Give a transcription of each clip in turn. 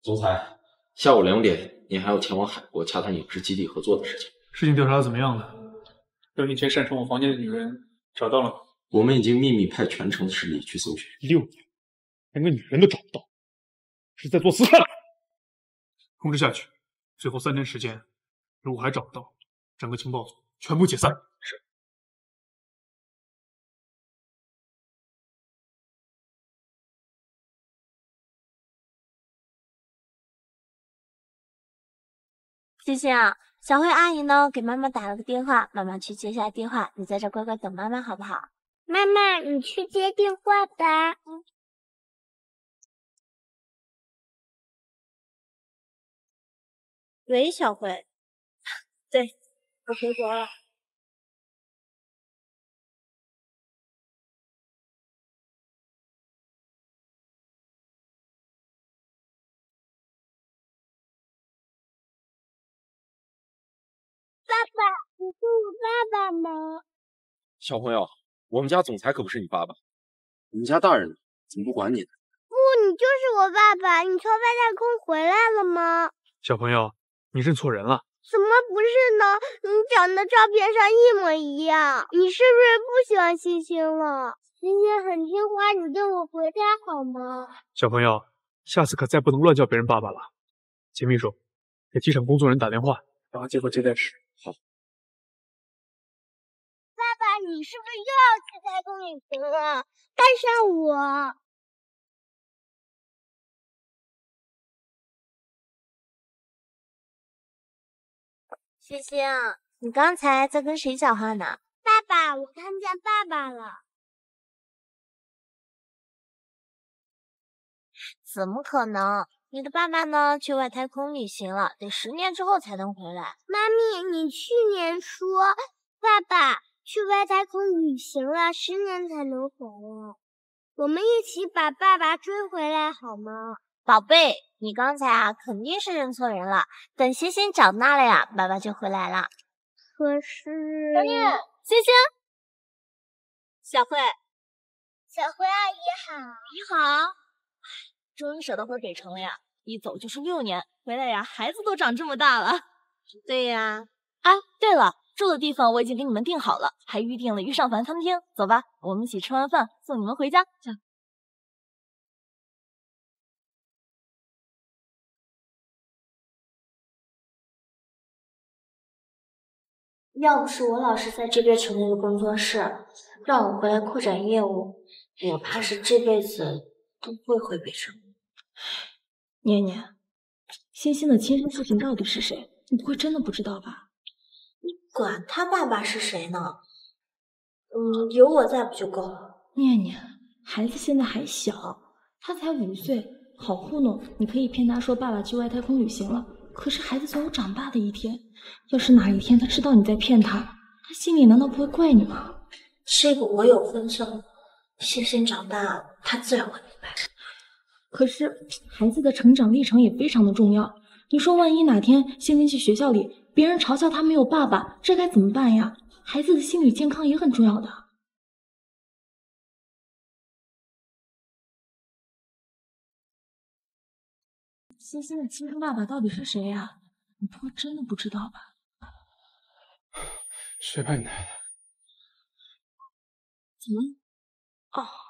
总裁，下午两点您还要前往海国洽谈影视基地合作的事情。事情调查的怎么样了？刘你前擅闯我房间的女人找到了吗？我们已经秘密派全城的势力去搜寻。六年，连个女人都找不到，是在做私探。通知下去，最后三天时间，如果还找不到，整个情报组全部解散。是。星星啊，小慧阿姨呢给妈妈打了个电话，妈妈去接下电话，你在这乖乖等妈妈好不好？妈妈，你去接电话吧。嗯。喂，小慧。对，我回国了。爸爸，你是我爸爸吗？小朋友，我们家总裁可不是你爸爸，我们家大人怎么不管你呢？不，你就是我爸爸。你从外太空回来了吗？小朋友，你认错人了。怎么不是呢？你长得照片上一模一样。你是不是不喜欢星星了？星星很听话，你跟我回家好吗？小朋友，下次可再不能乱叫别人爸爸了。秦秘书，给机场工作人员打电话，让他接过接待室。好。爸爸，你是不是又要去太空旅行了？带上我。星星，你刚才在跟谁讲话呢？爸爸，我看见爸爸了。怎么可能？你的爸爸呢？去外太空旅行了，得十年之后才能回来。妈咪，你去年说爸爸去外太空旅行了，十年才能回来。我们一起把爸爸追回来好吗？宝贝，你刚才啊肯定是认错人了。等星星长大了呀，爸爸就回来了。可是，星星，小慧，小慧阿姨好，你好。终于舍得回北城了呀！一走就是六年，回来呀，孩子都长这么大了。对呀，啊，对了，住的地方我已经给你们订好了，还预定了御尚凡餐厅。走吧，我们一起吃完饭送你们回家。走。要不是我老师在这边成立了工作室，让我回来扩展业务，我怕是这辈子都不会回北城。念念，欣欣的亲生父亲到底是谁？你不会真的不知道吧？你管他爸爸是谁呢？嗯，有我在不就够了？念念，孩子现在还小，他才五岁，好糊弄。你可以骗他说爸爸去外太空旅行了，可是孩子总有长大的一天。要是哪一天他知道你在骗他，他心里难道不会怪你吗？这个我有分寸，欣欣长大，他自然会明白。可是孩子的成长历程也非常的重要。你说，万一哪天欣欣去学校里，别人嘲笑他没有爸爸，这该怎么办呀？孩子的心理健康也很重要的。欣欣的亲生爸爸到底是谁呀？你不会真的不知道吧？谁把你带的？怎么？哦。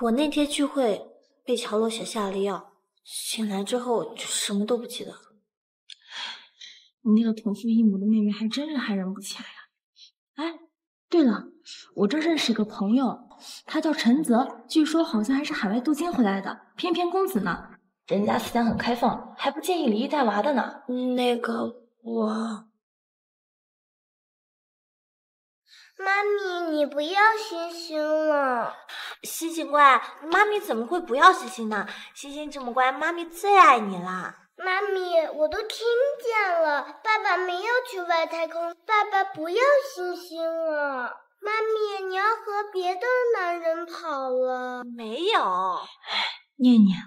我那天聚会被乔洛雪下了药，醒来之后就什么都不记得了。你那个同父异母的妹妹还真是害人不浅呀！哎，对了，我这认识个朋友，他叫陈泽，据说好像还是海外镀金回来的，翩翩公子呢。人家思想很开放，还不介意离异带娃的呢。那个我。妈咪，你不要星星了。星星乖，妈咪怎么会不要星星呢？星星这么乖，妈咪最爱你啦。妈咪，我都听见了，爸爸没有去外太空，爸爸不要星星了。妈咪，你要和别的男人跑了？没有。哎，念念，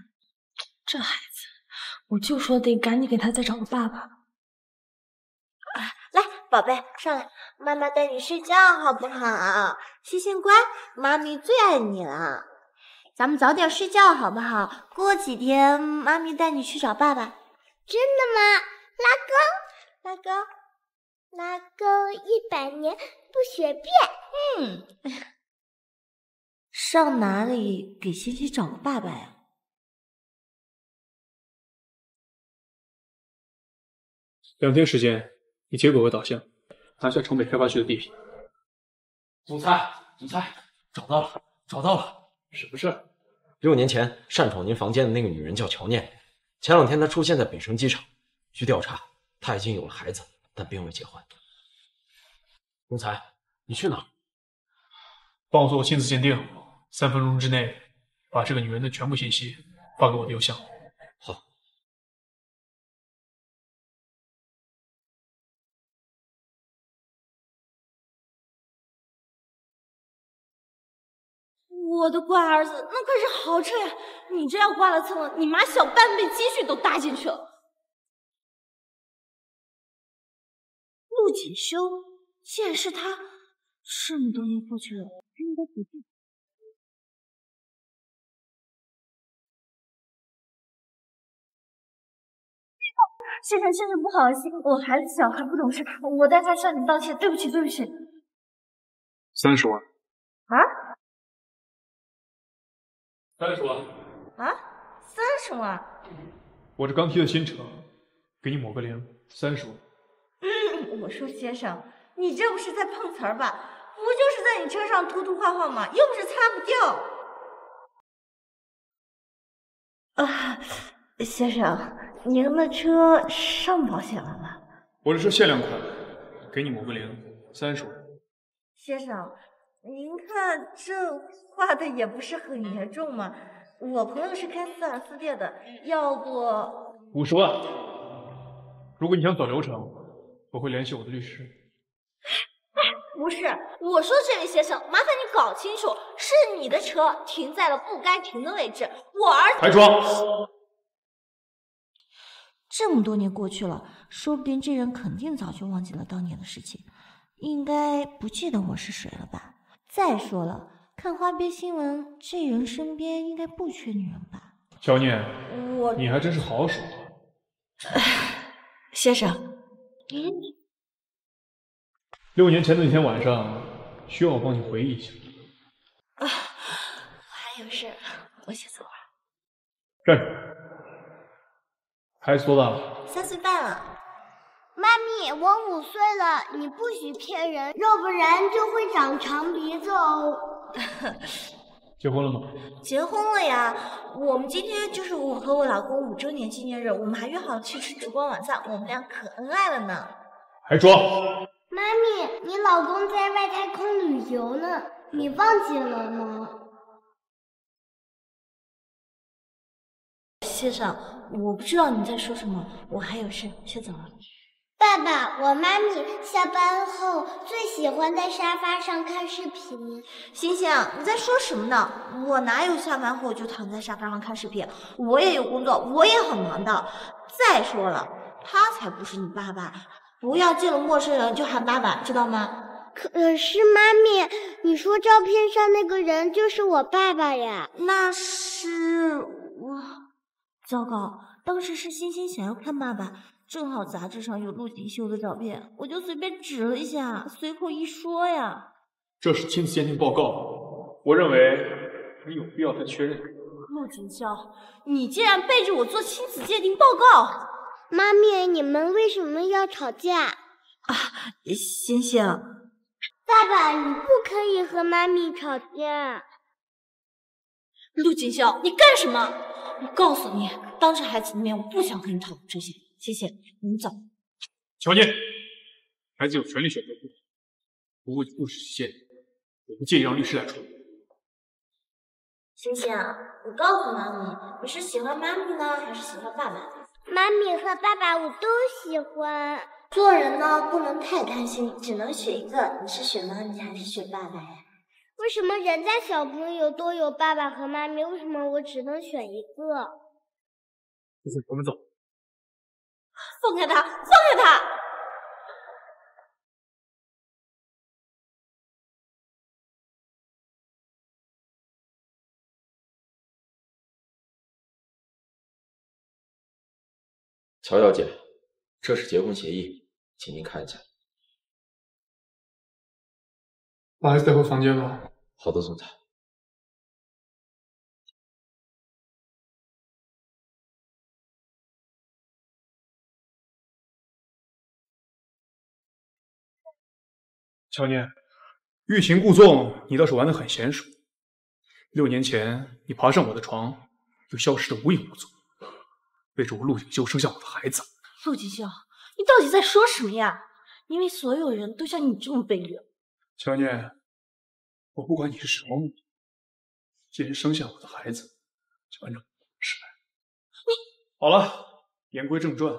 这孩子，我就说得赶紧给他再找个爸爸。来宝贝，上来，妈妈带你睡觉好不好？星星乖，妈咪最爱你了。咱们早点睡觉好不好？过几天妈咪带你去找爸爸。真的吗？拉钩，拉钩，拉钩，一百年不许变。嗯，上哪里给星星找个爸爸呀？两天时间，你接轨为导向，拿下城北开发区的地皮。总裁，总裁，找到了，找到了。什么事？六年前擅闯您房间的那个女人叫乔念，前两天她出现在北城机场。据调查，她已经有了孩子，但并未结婚。总裁，你去哪儿？帮我做个亲子鉴定，三分钟之内把这个女人的全部信息发给我的邮箱。我的乖儿子，那可是豪车呀！你这要刮了蹭了，你妈小半辈积蓄都搭进去了。陆锦修，既然是他，这么多年过去了，他应该不记得。先生，先生，不好意思，我孩子小还不懂事，我代他向你道歉，对不起，对不起。三十万。啊？三十万啊，三十万！我这刚提的新车，给你抹个零，三十万。嗯，我说先生，你这不是在碰瓷儿吧？不就是在你车上涂涂画画吗？又不是擦不掉。啊，先生，您的车上保险了吗？我这车限量款，给你抹个零，三十万。先生。您看这画的也不是很严重嘛。我朋友是开四 S 店的，要不五十万。如果你想走流程，我会联系我的律师。不是，我说这位先生，麻烦你搞清楚，是你的车停在了不该停的位置。我儿子还装。这么多年过去了，说不定这人肯定早就忘记了当年的事情，应该不记得我是谁了吧。再说了，看花边新闻，这人身边应该不缺女人吧？小念，我你还真是好手。先生，嗯，六年前的那天晚上，需要我帮你回忆一下。啊，我还有事，我先走了。站住！孩子多大了？三岁半了。妈咪，我五岁了，你不许骗人，要不然就会长长鼻子哦。结婚了吗？结婚了呀，我们今天就是我和我老公五周年纪念日，我们还约好去吃烛光晚餐，我们俩可恩爱了呢。还装？妈咪，你老公在外太空旅游呢，你忘记了吗？先生，我不知道你在说什么，我还有事，先走了。爸爸，我妈咪下班后最喜欢在沙发上看视频。星星，你在说什么呢？我哪有下班后就躺在沙发上看视频？我也有工作，我也很忙的。再说了，他才不是你爸爸，不要见了陌生人就喊爸爸，知道吗？可是妈咪，你说照片上那个人就是我爸爸呀？那是我，糟糕，当时是星星想要看爸爸。正好杂志上有陆锦绣的照片，我就随便指了一下，随口一说呀。这是亲子鉴定报告，我认为你有必要再确认。陆锦绣，你竟然背着我做亲子鉴定报告！妈咪，你们为什么要吵架？啊，星星，爸爸，你不可以和妈咪吵架。陆锦绣，你干什么？我告诉你，当着孩子的面，我不想跟你讨论这些。谢谢，你走。乔念，孩子有权利选择父母，不过故事期限，我不介意让律师来处理。星星，你告诉妈咪，你是喜欢妈咪呢，还是喜欢爸爸？妈咪和爸爸我都喜欢。做人呢，不能太贪心，只能选一个。你是选妈咪还是选爸爸呀？为什么人家小朋友都有爸爸和妈咪，为什么我只能选一个？不行，我们走。放开他！放开他！乔小姐，这是结婚协议，请您看一下。把孩子带回房间吧。好的，总裁。乔念，欲擒故纵，你倒是玩得很娴熟。六年前，你爬上我的床，又消失得无影无踪，背着我陆锦绣生下我的孩子。陆锦绣，你到底在说什么呀？因为所有人都像你这么卑劣。乔念，我不管你是什么目的，既然生下我的孩子，就按照事来。你好了，言归正传，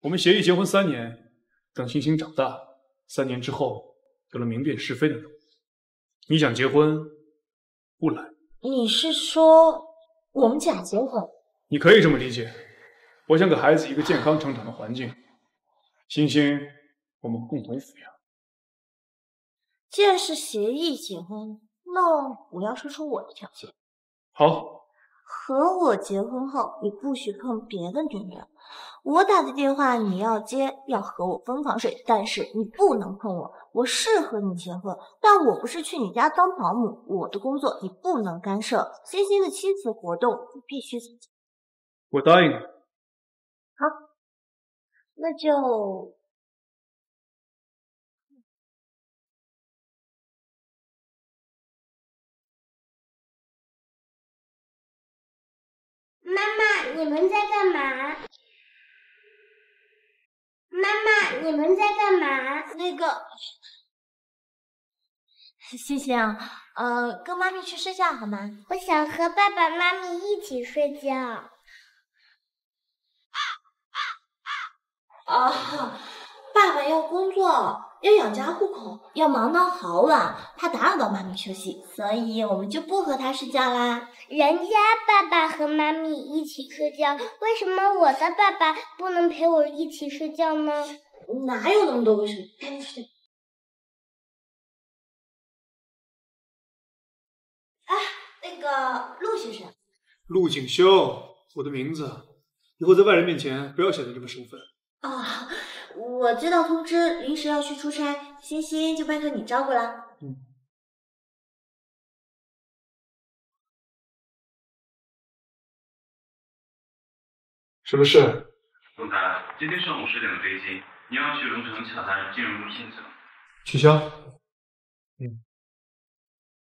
我们协议结婚三年，等星星长大。三年之后，有了明辨是非的能力，你想结婚，不来。你是说我们假结婚？你可以这么理解。我想给孩子一个健康成长的环境，星星，我们共同抚养。既然是协议结婚，那我要说出我的条件。好。和我结婚后，你不许碰别的女人。我打的电话你要接，要和我分房睡，但是你不能碰我。我是和你结婚，但我不是去你家当保姆。我的工作你不能干涉。欣欣的亲子活动你必须参加。我答应你。好，那就。妈妈，你们在干嘛？妈妈，你们在干嘛？那个，星星，呃，跟妈咪去睡觉好吗？我想和爸爸妈咪一起睡觉。啊，爸爸要工作。要养家糊口，要忙到好晚，怕打扰到妈咪休息，所以我们就不和他睡觉啦。人家爸爸和妈咪一起睡觉，为什么我的爸爸不能陪我一起睡觉呢？哪有那么多为什么？赶紧睡。哎，那个陆先生，陆景修，我的名字，以后在外人面前不要显得这么生分。啊。我接到通知，临时要去出差，欣欣就拜托你照顾了。嗯。什么事？总裁，今天上午十点的飞机，你要去龙城洽谈金融部聘请。取消。嗯。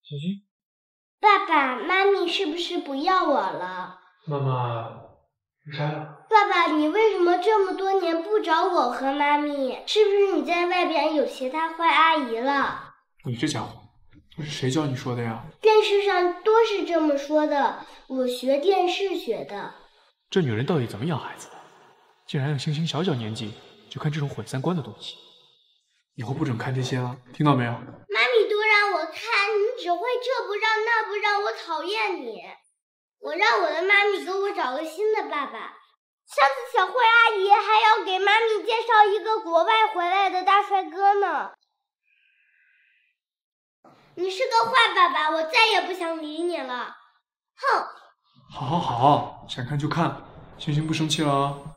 欣欣。爸爸妈咪是不是不要我了？妈妈离开了。爸爸，你为什么这么多年不找我和妈咪？是不是你在外边有其他坏阿姨了？你这家伙，这是谁教你说的呀？电视上多是这么说的，我学电视学的。这女人到底怎么养孩子的？竟然让星星小小年纪就看这种毁三观的东西，以后不准看这些了，听到没有？妈咪都让我看，你只会这不让那不让，我讨厌你。我让我的妈咪给我找个新的爸爸。上次小慧阿姨还要给妈咪介绍一个国外回来的大帅哥呢。你是个坏爸爸，我再也不想理你了。哼！好，好，好，想看就看。星星不生气了啊？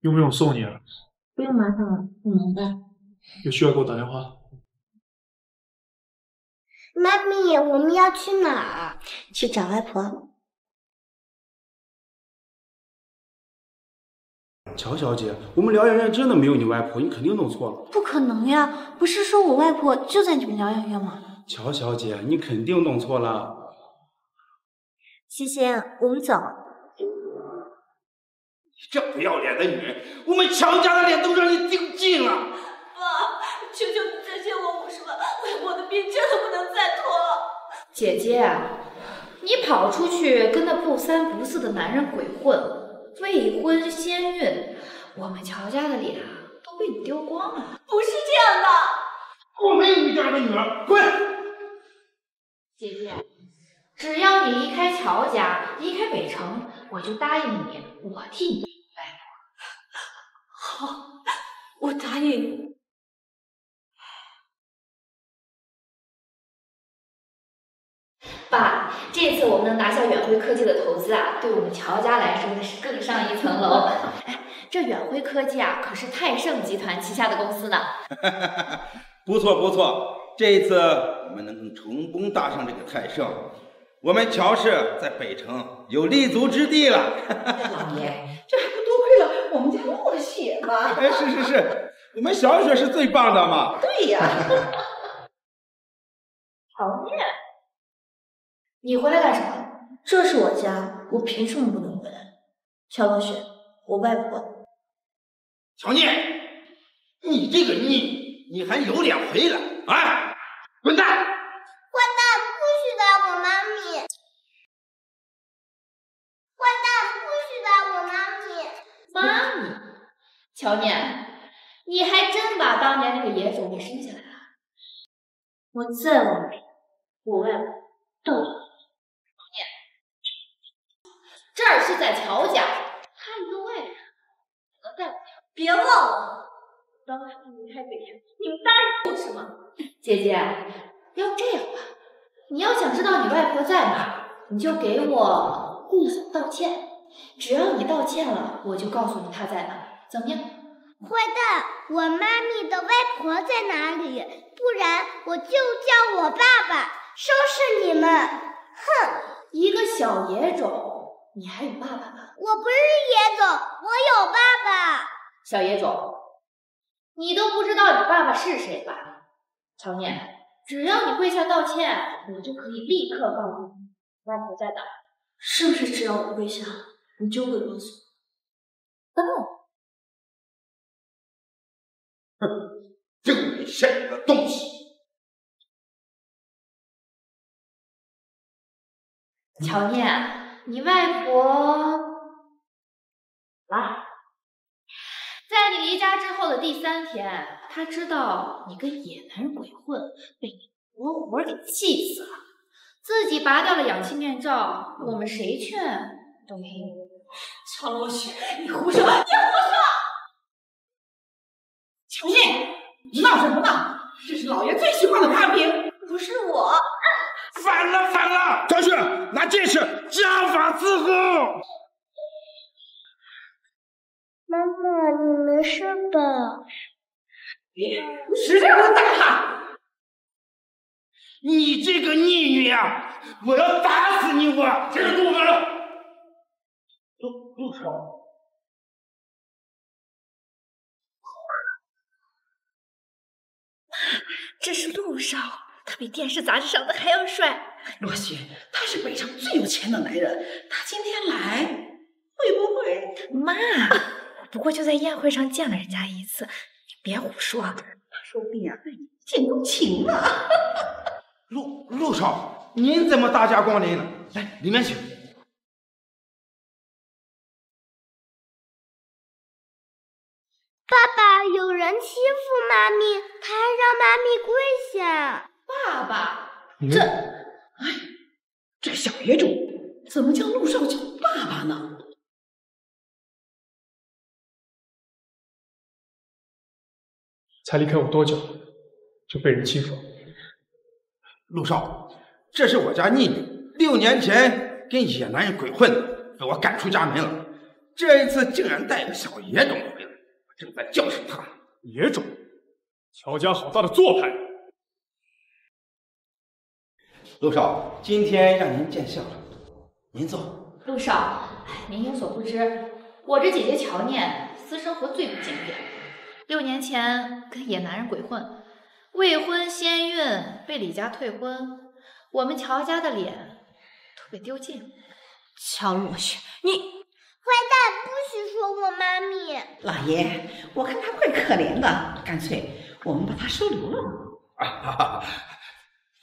用不用我送你啊？不用麻烦了，我明白。有需要给我打电话。妈咪，我们要去哪儿？去找外婆。乔小姐，我们疗养院真的没有你外婆，你肯定弄错了。不可能呀，不是说我外婆就在你们疗养院吗？乔小姐，你肯定弄错了。欣欣，我们走。这不要脸的女人，我们乔家的脸都让你丢尽了。爸，求求你再借我五十万，外婆的病真的不能再拖了。姐姐，你跑出去跟那不三不四的男人鬼混。未婚先孕，我们乔家的脸都被你丢光了。不是这样的，我没有你这样的女儿，滚！姐姐，只要你离开乔家，离开北城，我就答应你，我替你外婆。好，我答应你。爸，这次我们能拿下远辉科技的投资啊，对我们乔家来说那是更上一层楼。哎，这远辉科技啊，可是泰盛集团旗下的公司呢。不错不错，这一次我们能成功搭上这个泰盛，我们乔氏在北城有立足之地了。老爷，这还不多亏了我们家落雪吗？哎，是是是，我们小雪是最棒的嘛。对呀。乔念，你回来干什么？这是我家，我凭什么不能回来？乔若雪，我外婆。乔念，你这个逆，你还有脸回来？啊！滚蛋！坏蛋，不许打我妈咪！坏蛋，不许打我妈咪！妈咪，乔念，你还真把当年那个野种给生下来了。我再问你。我外婆到底？念，这儿是在乔家，他一个外人，能带我别忘了，当初离开北城，你们答应我什么？姐姐，要这样吧，你要想知道你外婆在哪，你就给我跪下道歉。只要你道歉了，我就告诉你她在哪，怎么样？坏蛋，我妈咪的外婆在哪里？不然我就叫我爸爸。收拾你们！哼，一个小野种，你还有爸爸吗？我不是野种，我有爸爸。小野种，你都不知道你爸爸是谁吧？乔念，只要你跪下道歉，我就可以立刻告诉你外婆在哪。是不是只要我跪下，你就会啰嗦？不。哼，丢你身上的东西！乔念，你外婆来，离家之后的第三天，他知道你跟野男人鬼混，被你活活给气死了，自己拔掉了氧气面罩。我们谁劝都没用。乔若雪，你胡说！你胡说！乔念，你闹什么闹？这是老爷最喜欢的花瓶，不是我。反了，反了！张旭，拿剑士，家法伺候。你没事吧？你使劲的打他！你这个逆女啊！我要打死你！我这是陆门，陆陆少，这是陆少。他比电视杂志上的还要帅，若雪，他是北城最有钱的男人，他今天来会不会？妈，不过就在宴会上见了人家一次，你别胡说。他说不定啊对你一见钟情了。陆陆少，您怎么大驾光临了？来，里面请。爸爸，有人欺负妈咪，他还让妈咪跪下。爸爸，这，哎，这个小野种怎么叫陆少叫爸爸呢？才离开我多久，就被人欺负？陆少，这是我家逆女，六年前跟野男人鬼混，被我赶出家门了。这一次竟然带个小野种回来，我正在教训他。野种，乔家好大的做派！陆少，今天让您见笑了，您坐。陆少，您有所不知，我这姐姐乔念私生活最不检点，六年前跟野男人鬼混，未婚先孕，被李家退婚，我们乔家的脸都被丢尽了。乔若雪，你坏蛋，不许说我妈咪！老爷，我看他怪可怜的，干脆我们把他收留了。啊，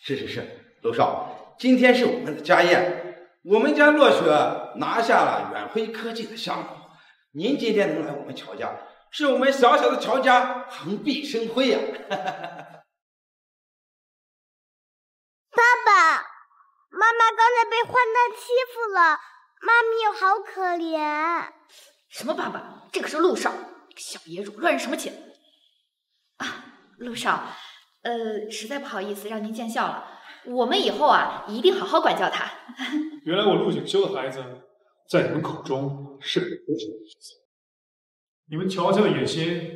是是是。陆少，今天是我们的家宴，我们家若雪拿下了远辉科技的项目，您今天能来我们乔家，是我们小小的乔家蓬荜生辉呀！爸爸妈妈刚才被坏蛋欺负了，妈咪好可怜。什么爸爸？这可是陆少，小野种，乱人什么情？啊，陆少。呃，实在不好意思让您见笑了。我们以后啊，一定好好管教他。原来我陆景修的孩子，在你们口中是个不值的孩子。你们乔家的野心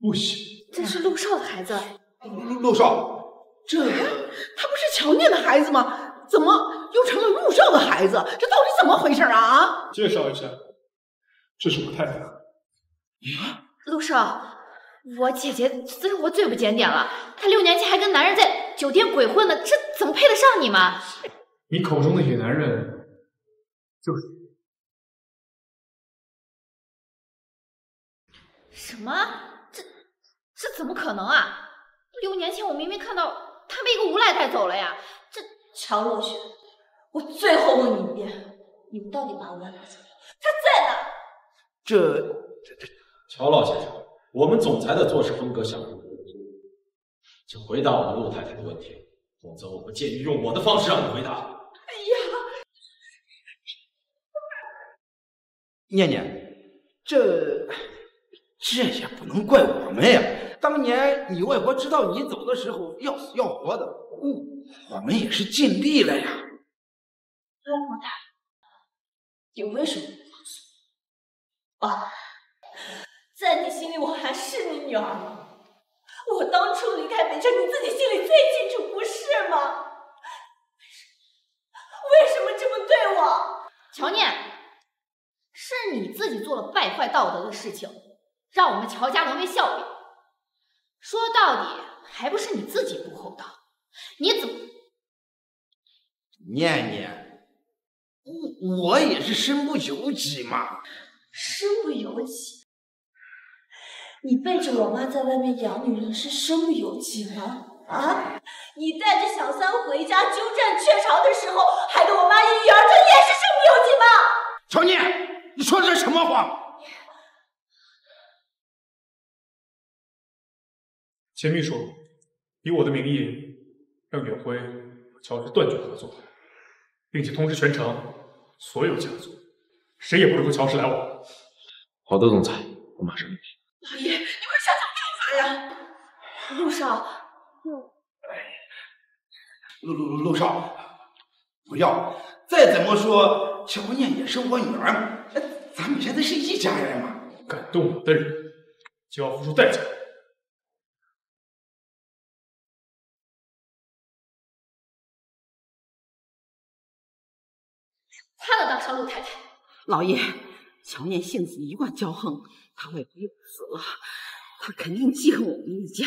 不行。这是陆少的孩子。陆陆少，这他不是乔念的孩子吗？怎么又成了陆少的孩子？这到底怎么回事啊？介绍一下，这是我太太。啊陆少，我姐姐生活最不检点了，她六年前还跟男人在酒店鬼混呢，这怎么配得上你吗？你口中的野男人，就是什么？这这怎么可能啊？六年前我明明看到他被一个无赖带走了呀！这乔若雪，我最后问你一遍，你们到底把无赖带走了？他在哪？这这这，乔老先生，我们总裁的做事风格相当请回答我们陆太太的问题，否则我不介意用我的方式让你回答。哎呀，念念，这这也不能怪我们呀。当年你外婆知道你走的时候要死要活的，我们也是尽力了呀。外婆她，你为什么不放手？啊，在你心里我还是你女儿吗？我当初离开北城，你自己心里最清楚，不是吗？为什么？为什么这么对我？乔念，是你自己做了败坏道德的事情，让我们乔家沦为笑柄。说到底，还不是你自己不厚道？你怎么？念念，我我也是身不由己嘛。身不由己？你背着我妈在外面养女人是身不由己吗？啊！你带着小三回家鸠占鹊巢的时候，害得我妈一育儿，这也是身不由己吗？乔念，你说的是什么话？钱秘书，以我的名义，让远辉和乔氏断绝合作，并且通知全城所有家族，谁也不准和乔氏来往。好的，总裁，我马上安排。老爷，你快想想办法呀！陆少，陆陆陆少，不要！再怎么说，乔念也是我女儿，咱们现在是一家人嘛。敢动我的人，就要付出代价。他能当上陆太太？老爷，乔念性子一贯骄横，他外婆又死了，他肯定记恨我们一家。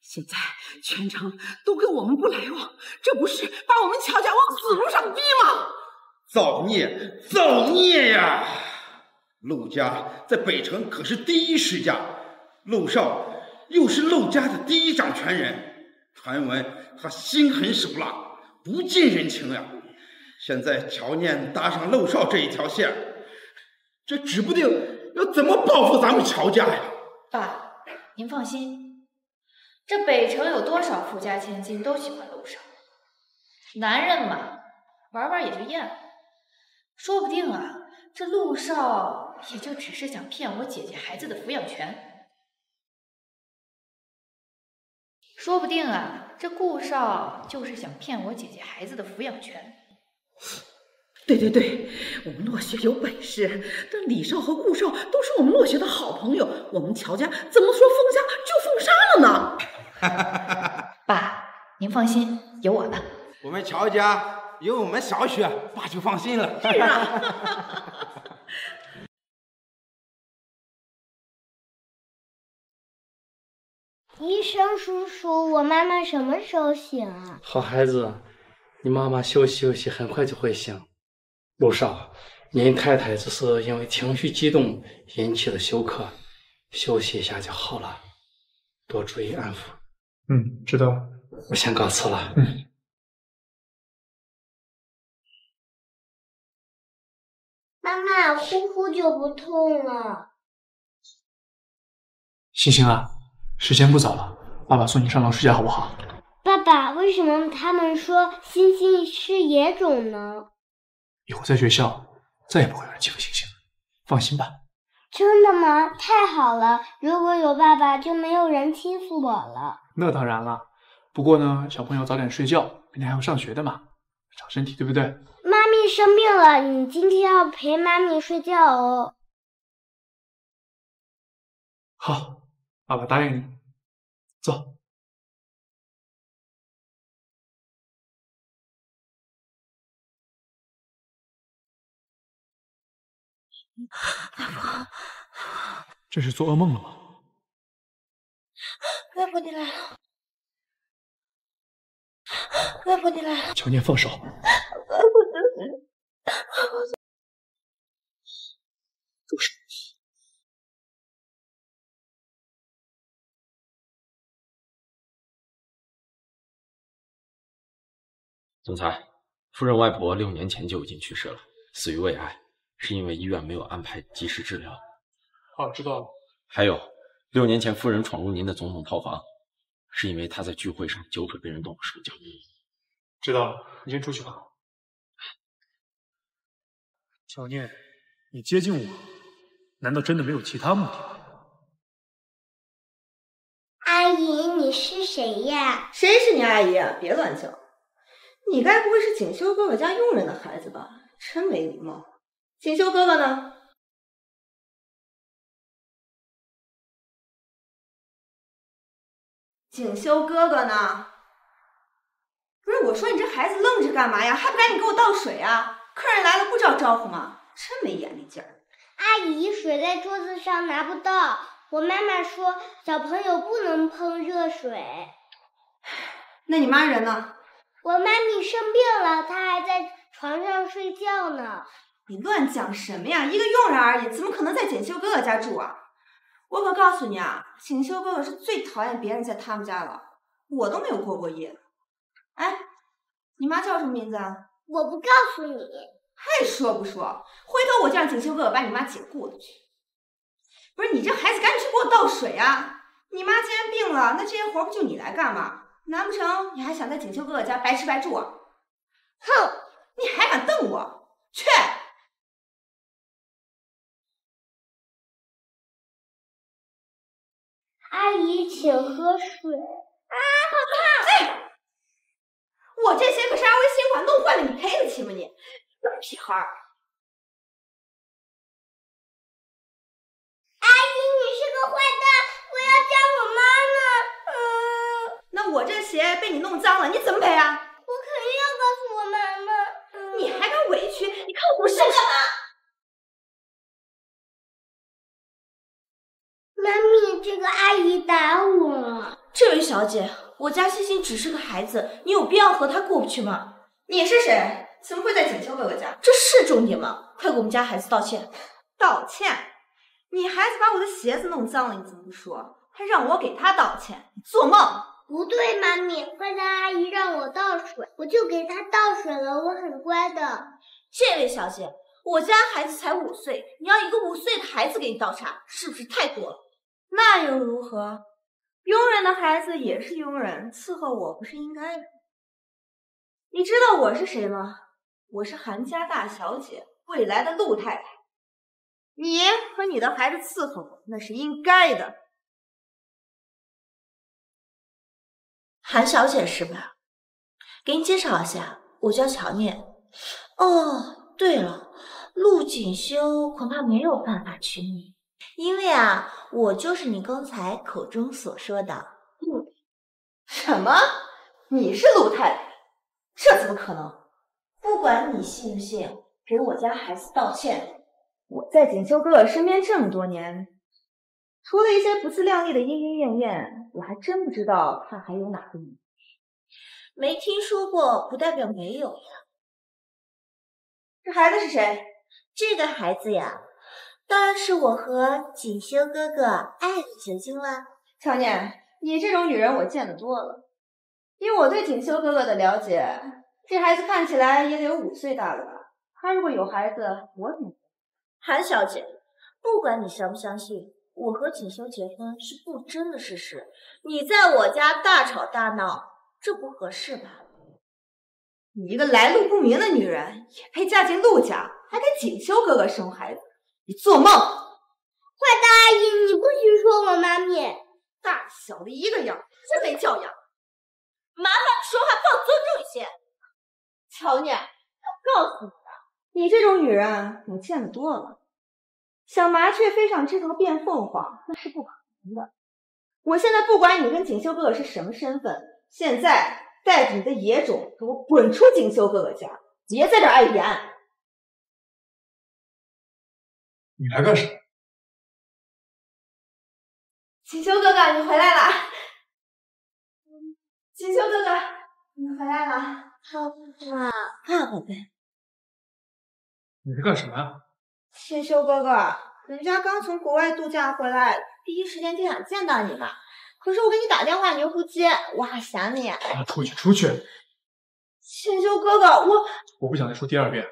现在全城都跟我们不来往，这不是把我们乔家往死路上逼吗？造孽，造孽呀！陆家在北城可是第一世家，陆少又是陆家的第一掌权人，传闻他心狠手辣，不近人情呀。现在乔念搭上陆少这一条线，这指不定要怎么报复咱们乔家呀！爸，您放心，这北城有多少富家千金都喜欢陆少。男人嘛，玩玩也就厌了。说不定啊，这陆少也就只是想骗我姐姐孩子的抚养权。说不定啊，这顾少就是想骗我姐姐孩子的抚养权。对对对，我们落雪有本事，但李少和顾少都是我们落雪的好朋友，我们乔家怎么说封家就封杀了呢？爸，您放心，有我呢。我们乔家有我们小雪，爸就放心了。是啊。医生叔叔，我妈妈什么时候醒啊？好孩子，你妈妈休息休息，很快就会醒。陆少，您太太只是因为情绪激动引起的休克，休息一下就好了，多注意安抚。嗯，知道。我先告辞了。嗯。妈妈，呼呼就不痛了。星星啊，时间不早了，爸爸送你上楼睡觉好不好？爸爸，为什么他们说星星是野种呢？以后在学校再也不会有人欺负星星了，放心吧。真的吗？太好了！如果有爸爸，就没有人欺负我了。那当然了，不过呢，小朋友早点睡觉，明天还要上学的嘛，长身体，对不对？妈咪生病了，你今天要陪妈咪睡觉哦。好，爸爸答应你。走。外婆，这是做噩梦了吗？外婆你来了，外婆你来了。乔念，放手。外婆就是，外婆。住手！总裁，夫人外婆六年前就已经去世了，死于胃癌。是因为医院没有安排及时治疗。好，知道了。还有，六年前夫人闯入您的总统套房，是因为她在聚会上酒水被人动了手脚。知道了，你先出去吧。小念，你接近我，难道真的没有其他目的吗？阿姨，你是谁呀？谁是你阿姨啊？别乱叫！你该不会是锦绣哥哥家佣人的孩子吧？真没礼貌。锦绣哥哥呢？锦绣哥哥呢？不是我说你这孩子愣着干嘛呀？还不赶紧给我倒水啊！客人来了不知道招呼吗？真没眼力劲儿！阿姨，水在桌子上拿不到。我妈妈说小朋友不能碰热水。那你妈人呢？我妈咪生病了，她还在床上睡觉呢。你乱讲什么呀？一个佣人而已，怎么可能在锦绣哥哥家住啊？我可告诉你啊，锦绣哥哥是最讨厌别人在他们家了，我都没有过过夜。哎，你妈叫什么名字啊？我不告诉你。还说不说？回头我就让锦绣哥哥把你妈解雇了去。不是你这孩子，赶紧去给我倒水啊！你妈既然病了，那这些活不就你来干吗？难不成你还想在锦绣哥哥家白吃白住？啊？哼，你还敢瞪我？去！阿姨，请喝水。啊，好烫！哎，我这些可是阿威新款，弄坏了你赔得起吗？你小屁孩！阿姨，你是个坏蛋，我要叫我妈妈。嗯，那我这鞋被你弄脏了，你怎么赔啊？我肯定要告诉我妈妈。你还敢委屈？你看我手干嘛？妈咪，这个阿姨打我。这位小姐，我家欣欣只是个孩子，你有必要和她过不去吗？你是谁？怎么会在锦绣哥哥家？这是重点吗？快给我们家孩子道歉！道歉？你孩子把我的鞋子弄脏了，你怎么不说？还让我给他道歉？你做梦！不对，妈咪，坏蛋阿姨让我倒水，我就给她倒水了。我很乖的。这位小姐，我家孩子才五岁，你要一个五岁的孩子给你倒茶，是不是太多了？那又如何？佣人的孩子也是佣人，伺候我不是应该的？你知道我是谁吗？我是韩家大小姐，未来的陆太太。你和你的孩子伺候我，那是应该的。韩小姐是吧？给你介绍一下，我叫乔念。哦，对了，陆锦修恐怕没有办法娶你。因为啊，我就是你刚才口中所说的陆。什么？你是陆太太？这怎么可能？不管你信不信，给我家孩子道歉。我在锦绣哥哥身边这么多年，除了一些不自量力的莺莺燕燕，我还真不知道他还有哪个女。没听说过，不代表没有呀。这孩子是谁？这个孩子呀。当然是我和锦绣哥哥爱的结晶了。乔念，你这种女人我见得多了。以我对锦绣哥哥的了解，这孩子看起来也得有五岁大了吧？他如果有孩子，我怎么？韩小姐，不管你相不相信，我和锦绣结婚是不争的事实。你在我家大吵大闹，这不合适吧？你一个来路不明的女人，也配嫁进陆家，还给锦绣哥哥生孩子？你做梦！坏蛋阿姨，你不许说我妈咪！大小的一个样，真没教养！麻烦你说话放尊重一些。瞧你，我告诉你啊，你这种女人我见得多了。想麻雀飞上枝头变凤凰，那是不可能的。我现在不管你跟锦绣哥哥是什么身份，现在带着你的野种给我滚出锦绣哥哥家，别在这碍眼。你来干什么？锦绣哥哥，你回来了！锦绣哥哥，你回来了！好爸爸，爸爸呗。你在干什么呀？锦绣哥哥，人家刚从国外度假回来，第一时间就想见到你嘛。可是我给你打电话，你又不接，我好想你。啊，出去，出去！锦绣哥哥，我我不想再说第二遍。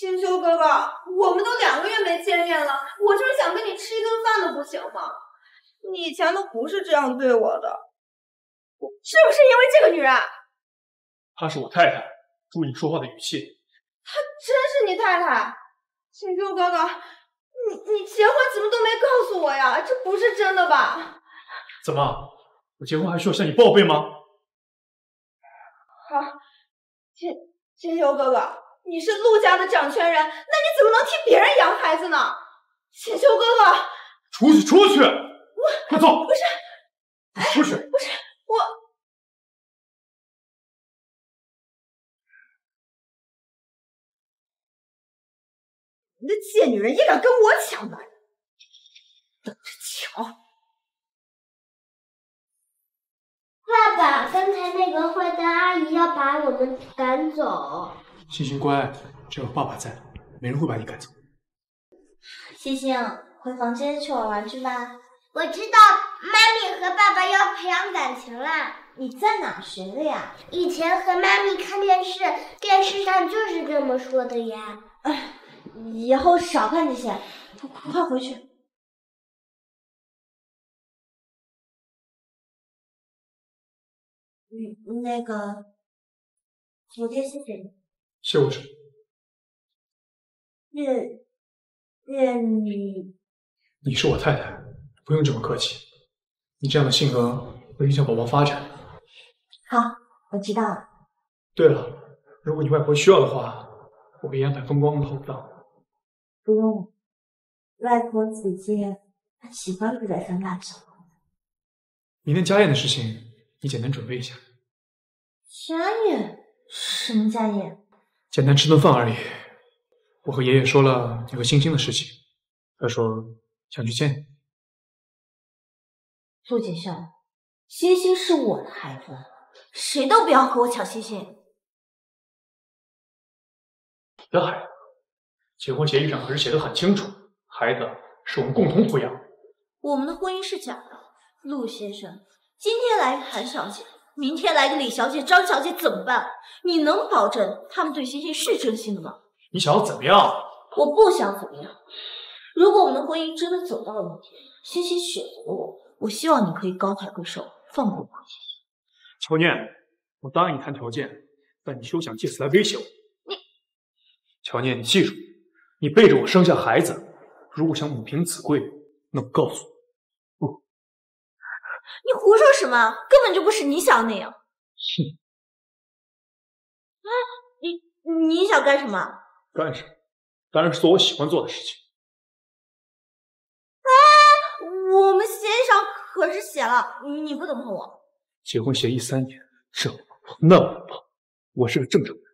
锦绣哥哥，我们都两个月没见面了，我就是想跟你吃一顿饭都不行吗？你以前都不是这样对我的，是不是因为这个女人？她是我太太，注意你说话的语气。她真是你太太？清秋哥哥，你你结婚怎么都没告诉我呀？这不是真的吧？怎么，我结婚还需要向你报备吗？好，清清秋哥哥，你是陆家的掌权人，那你怎么能替别人养孩子呢？锦秋哥哥，出去，出去！我快走！不是，出去！不是我。你个贱女人也敢跟我抢男人，等着瞧！爸爸，刚才那个坏蛋阿姨要把我们赶走。星星乖，只有爸爸在，没人会把你赶走。星星，回房间去玩玩具吧。我知道，妈咪和爸爸要培养感情啦。你在哪学的呀？以前和妈咪看电视，电视上就是这么说的呀。哎，以后少看这些，快快回去。嗯，那个，昨天谢谢你。谢我什么？愿愿你。你是我太太，不用这么客气。你这样的性格会影响宝宝发展。好，我知道了。对了，如果你外婆需要的话，我可以安排风光的后葬。不用，外婆姐姐喜欢住在三大桥。明天家宴的事情，你简单准备一下。家宴？什么家宴？简单吃顿饭而已。我和爷爷说了你和星星的事情，他说想去见你。陆锦绣，星星是我的孩子，谁都不要和我抢星星。你的孩子，结婚协议上可是写的很清楚，孩子是我们共同抚养。我们的婚姻是假的，陆先生，今天来个韩小姐，明天来个李小姐、张小姐，怎么办？你能保证他们对欣欣是真心的吗？你想要怎么样？我不想怎么样。如果我们的婚姻真的走到了明天，欣欣选择了我，我希望你可以高抬贵手，放过我。乔念，我答应你谈条件，但你休想借此来威胁我。你，乔念，你记住，你背着我生下孩子，如果想母凭子贵，那么告诉我，不。你胡说什么？根本就不是你想的那样。哼。啊，你你想干什么？干什么？当然是做我喜欢做的事情。啊，我们协议上可是写了，你你不能碰我。结婚协议三年，这么碰那么碰，我是个正常人。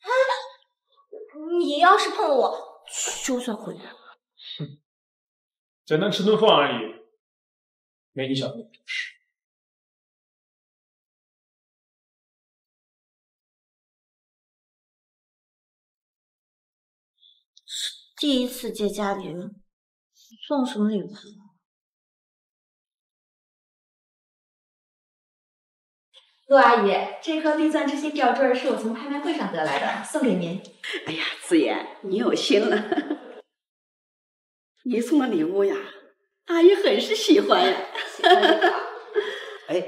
啊，你要是碰了我，就算毁约。哼，简单吃顿饭而已，没你想的那么正式。第一次接家里人，送什么礼物？陆阿姨，这颗绿钻之心吊坠是我从拍卖会上得来的，送给您。哎呀，子言，你有心了。你送的礼物呀，阿姨很是喜欢呀。哎，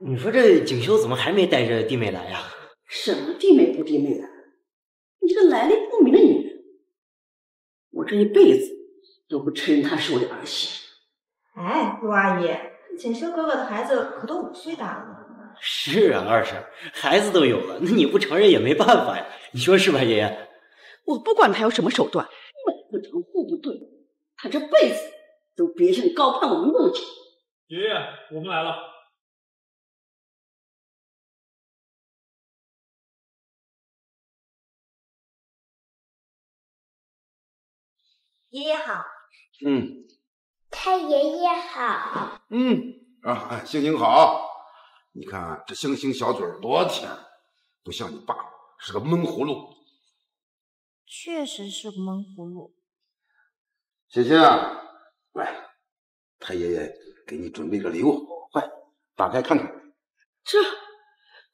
你说这景修怎么还没带着弟妹来呀？什么弟妹不弟妹的？你这来历不明的女人，我这一辈子都不承认她是我的儿媳。哎，陆阿姨，景修哥哥的孩子可都五岁大了呢。是啊，二婶，孩子都有了，那你不承认也没办法呀。你说是吧，爷爷？我不管他有什么手段，门不成户他这辈子都别想高攀我们陆家。爷爷，我们来了。爷爷好。嗯太爷爷好。嗯啊，星星好。你看这星星小嘴儿多甜，不像你爸是个闷葫芦。确实是个闷葫芦。星星，来，太爷爷给你准备个礼物，快打开看看。这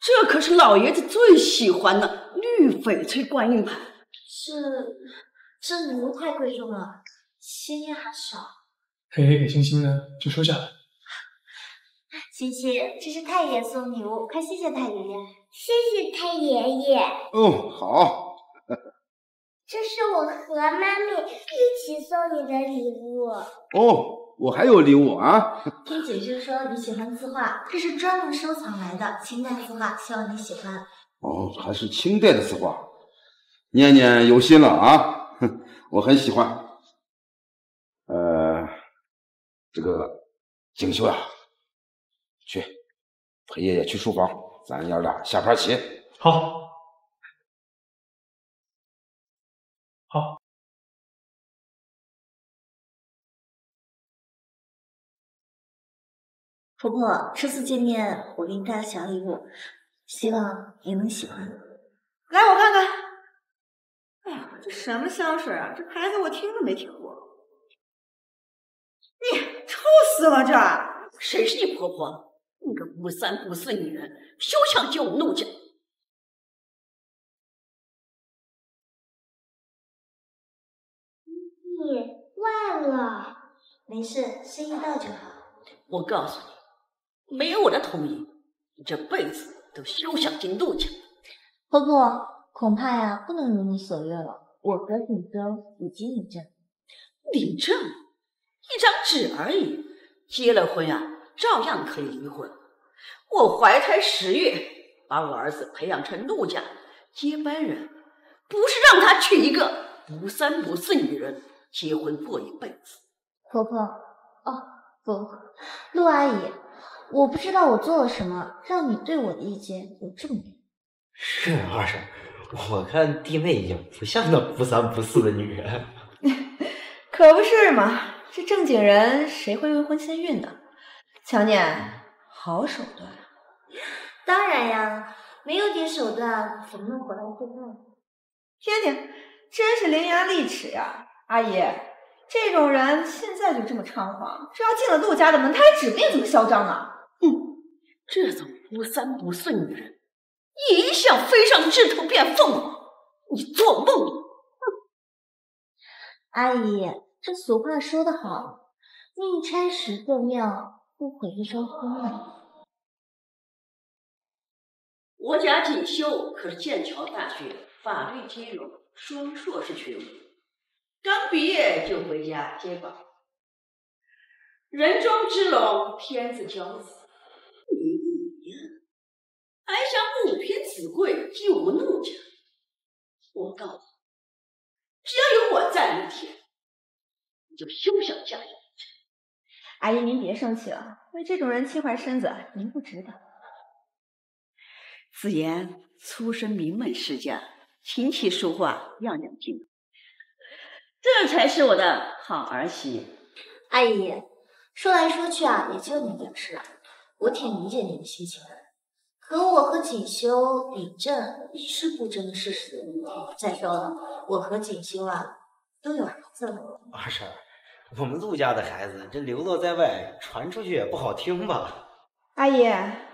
这可是老爷子最喜欢的绿翡翠观音盘。这这礼物太贵重了，星星还少。太爷爷给星星的就收下了。欣欣，这是太爷送礼物，快谢谢太爷爷。谢谢太爷爷。哦，好。这是我和妈咪一起送你的礼物。哦，我还有礼物啊。听锦绣说你喜欢字画，这是专门收藏来的清代字画，希望你喜欢。哦，还是清代的字画，念念有心了啊，哼，我很喜欢。呃，这个锦绣呀，去陪爷爷去书房，咱爷俩下盘棋。好。好。婆婆，这次见面我给你带了小礼物，希望你能喜欢。来，我看看。哎呀，这什么香水啊？这牌子我听都没听过。你臭死了！这谁是你婆婆？你个不三不四女人，休想进我们陆家！你忘了？没事，心意到就好。我告诉你，没有我的同意，你这辈子都休想进陆家。婆婆，恐怕呀，不能如你所愿了。我和锦州已经领证。领证？一张纸而已，结了婚呀，照样可以离婚。我怀胎十月，把我儿子培养成陆家接班人，不是让他娶一个不三不四女人结婚过一辈子。婆婆，哦不，陆阿姨，我不知道我做了什么，让你对我的意见有这么多。是二婶，我看弟妹已经不像那不三不四的女人。可不是嘛。这正经人谁会未婚先孕呢？乔念，好手段。当然呀，没有点手段怎么能活到现在？天天，真是伶牙俐齿呀！阿姨，这种人现在就这么猖狂，这要进了陆家的门，他还指不定怎么嚣张呢。哼，这种不三不四女人，也想飞上枝头变凤凰？你做梦！哼，阿姨。这俗话说得好，宁拆十座庙，不毁一桩婚啊。我家锦绣可是剑桥大学法律金融双硕士学位，刚毕业就回家接管。人中之龙，天子骄子，还想母凭子贵进我们陆家？我告诉你，只要有我在一天。你就休想嫁人！阿姨，您别生气了，为这种人气坏身子，您不值得。子言出身名门世家，琴棋书画样样精通，这才是我的好儿媳。阿姨，说来说去啊，也就那点事，我挺理解你的心情的。可我和锦绣领证是不争的事实。再说了，我和锦修啊。都有孩子了，二婶，我们陆家的孩子这流落在外，传出去也不好听吧？阿姨，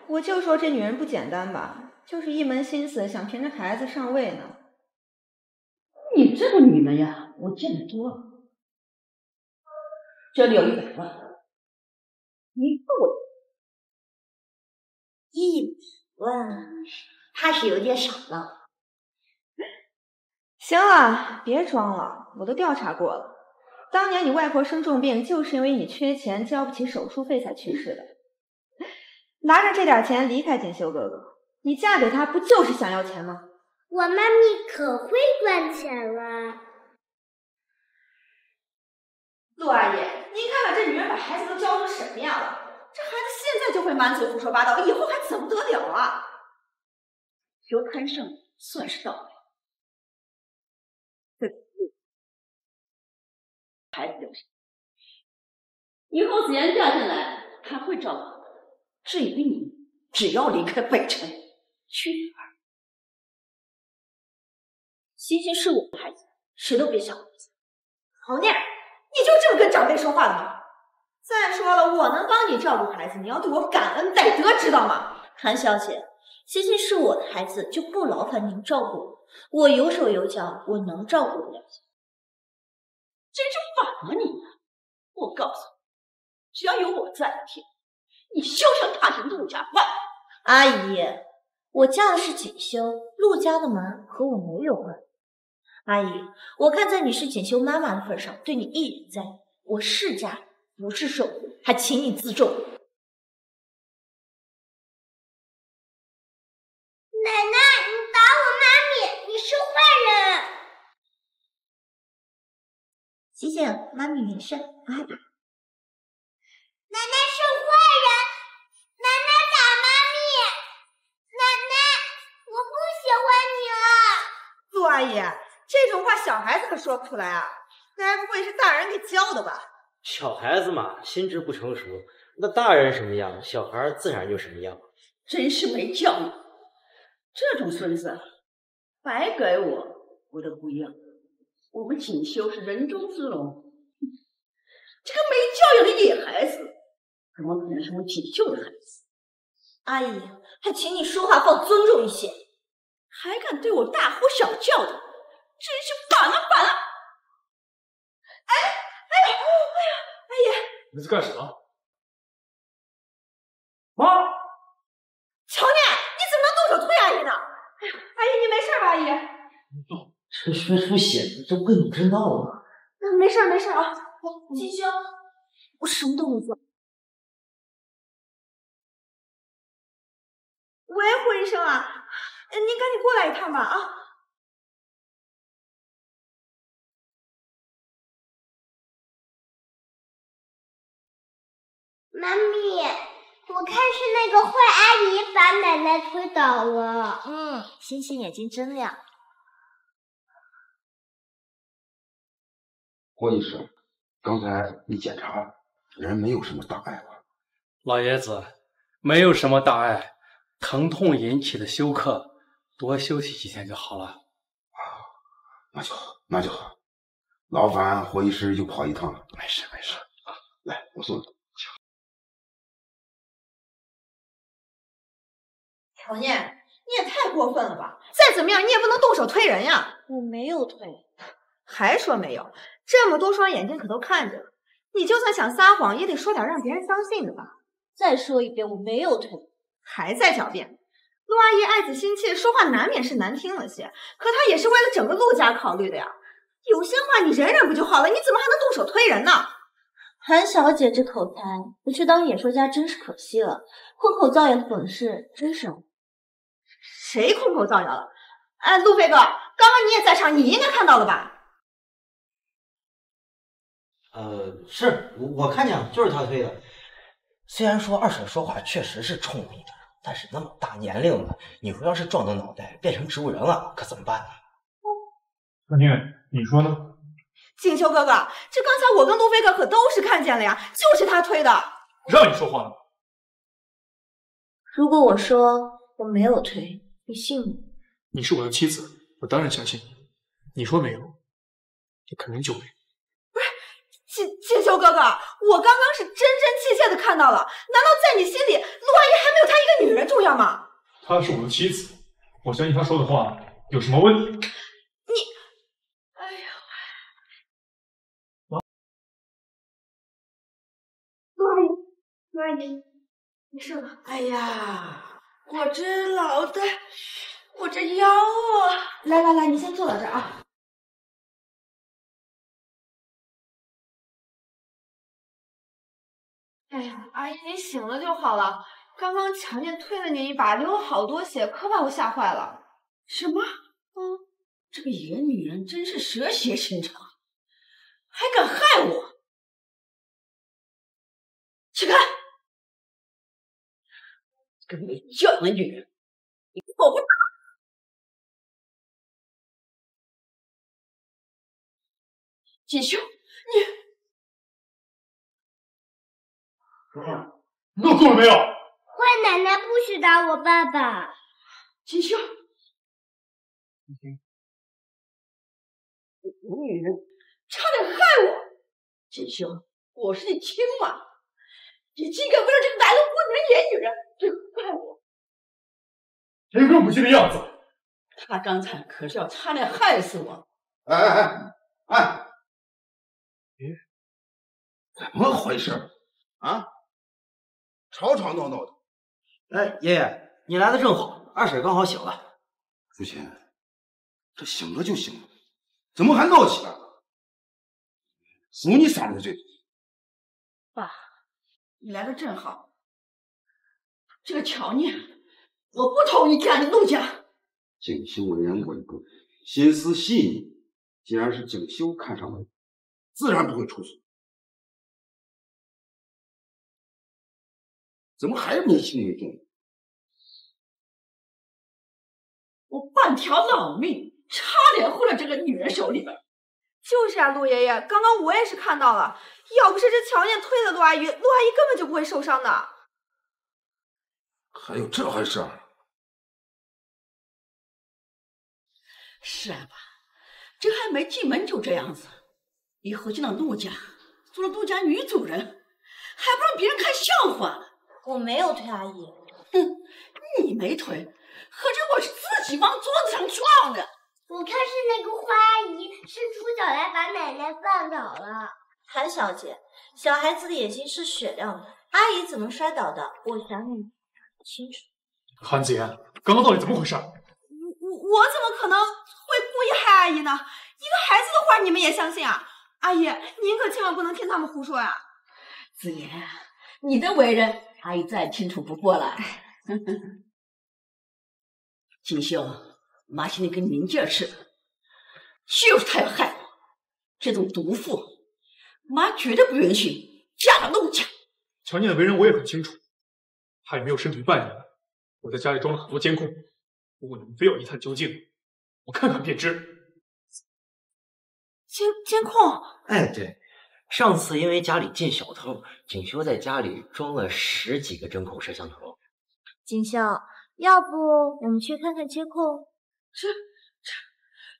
我就说这女人不简单吧，就是一门心思想凭着孩子上位呢。你这个女人呀，我见得多了。这里有一百万，你付我一百万，怕是有点少了。行了，别装了，我都调查过了，当年你外婆生重病，就是因为你缺钱交不起手术费才去世的。拿着这点钱离开锦绣哥哥，你嫁给他不就是想要钱吗？我妈咪可会赚钱了。陆阿姨，您看看这女人把孩子都教成什么样了？这孩子现在就会满嘴胡说八道，以后还怎么得了啊？刘贪胜算是倒霉，这孩子留下，以后子妍嫁进来还会照顾。至于你，只要离开北辰，去哪儿？欣欣是我的孩子，谁都别想回家。好念，你就这么跟长辈说话的吗？再说了，我能帮你照顾孩子，你要对我感恩戴德，知道吗？韩小姐，欣欣是我的孩子，就不劳烦您照顾我。我有手有脚，我能照顾得了。真是反了你！我告诉你，只要有我在的天。你休想踏进陆家半步！阿姨，我嫁的是锦绣，陆家的门和我没有关。阿姨，我看在你是锦绣妈妈的份上，对你一直在。我是嫁，不是受苦，还请你自重。奶奶，你打我妈咪，你是坏人！醒醒，妈咪没事，不害怕。奶奶是坏人，奶奶打妈咪，奶奶，我不喜欢你了。陆阿姨，这种话小孩子可说不出来啊，该不会是大人给教的吧？小孩子嘛，心智不成熟，那大人什么样，小孩自然就什么样。真是没教养，这种孙子，白给我，我都不要。我们锦绣是人中之龙，这个没教养的野孩子。怎么可能是我锦绣的孩子？阿姨，还请你说话放尊重一些，还敢对我大呼小叫的，真是反了反了！哎哎呀哎呀，阿姨，你在干什么？妈，乔念，你怎么能动手推阿姨呢？哎呀，阿姨你没事吧？阿姨，这血出血，这胃不真闹吗？没事没事啊。金星，我什么都没做。喂，胡医生啊，您赶紧过来一趟吧啊！妈咪，我看是那个坏阿姨把奶奶推倒了。嗯，星星眼睛真亮。郭医生，刚才你检查，人没有什么大碍吧？老爷子，没有什么大碍。疼痛引起的休克，多休息几天就好了。啊，那就好，那就好。劳烦霍医师又跑一趟了。没事没事啊，来，我送你。乔念，你也太过分了吧！再怎么样，你也不能动手推人呀。我没有推，还说没有？这么多双眼睛可都看着了，你就算想撒谎，也得说点让别人相信的吧。再说一遍，我没有推。还在狡辩，陆阿姨爱子心切，说话难免是难听了些，可她也是为了整个陆家考虑的呀。有些话你忍忍不就好了？你怎么还能动手推人呢？韩小姐这口才，不去当演说家真是可惜了。空口造谣的本事真是……谁空口造谣了？哎，路飞哥，刚刚你也在场，你应该看到了吧？呃，是我我看见了，就是他推的。虽然说二婶说话确实是冲你的。但是那么大年龄了，你说要是撞到脑袋变成植物人了，可怎么办呢？小念，你说呢？锦秋哥哥，这刚才我跟路飞哥可都是看见了呀，就是他推的。让你说话了吗？如果我说我没有推，你信吗？你是我的妻子，我当然相信你。你说没有，你肯定就没有。锦锦绣哥哥，我刚刚是真真切切的看到了，难道在你心里，陆阿姨还没有她一个女人重要吗？她是我的妻子，我相信她说的话有什么问题？你，哎呀，陆阿姨，陆阿姨，没事吧？哎呀，我这脑袋，我这腰啊！来来来，你先坐到这儿啊。哎呀，阿姨，你醒了就好了。刚刚强健推了你一把，流了好多血，可把我吓坏了。什么？嗯，这个野女人真是蛇蝎心肠，还敢害我！起开！个没教养的女人，你跑不了！锦绣，你说话，你闹够了没有？坏奶奶不许打我爸爸。锦绣，你听，我女人差点害我。锦绣，我是你亲妈，你竟敢为了这个男人不明的野女人这怪我！天哥不记的样子。他刚才可是要差点害死我。哎哎哎哎！咦，怎么回事啊？吵吵闹闹的。哎，爷爷，你来的正好，二婶刚好醒了。父亲，这醒了就醒了，怎么还闹起来了？扶你嗓子嘴。爸，你来的正好。这个乔念，我不同意嫁给陆家。锦绣为人稳重，心思细腻，既然是锦绣看上了，自然不会出错。怎么还没轻没重？我半条老命差点毁在这个女人手里边。就是啊，陆爷爷，刚刚我也是看到了，要不是这乔念推了陆阿姨，陆阿姨根本就不会受伤的。还有这回事？是啊，爸，这还没进门就这样子，以后进了陆家，做了陆家女主人，还不让别人看笑话？我没有推阿姨，哼，你没推，合着我是自己往桌子上撞的。我看是那个花阿姨伸出脚来把奶奶绊倒了。韩小姐，小孩子的眼睛是雪亮的，阿姨怎么摔倒的？我想你很清楚。韩子言，刚刚到底怎么回事？我我我怎么可能会故意害阿姨呢？一个孩子的话你们也相信啊？阿姨，您可千万不能听他们胡说呀！子言，你的为人。阿姨再清楚不过了，锦绣，妈现在跟明镜似的，就是他要害我，这种毒妇，妈绝对不允许嫁到陆家。乔念的为人我也很清楚，他也没有身体半年，我在家里装了很多监控，如果你们非要一探究竟，我看看便知。监监控？哎，对。上次因为家里进小偷，锦绣在家里装了十几个针孔摄像头。锦绣，要不我们去看看监控？这这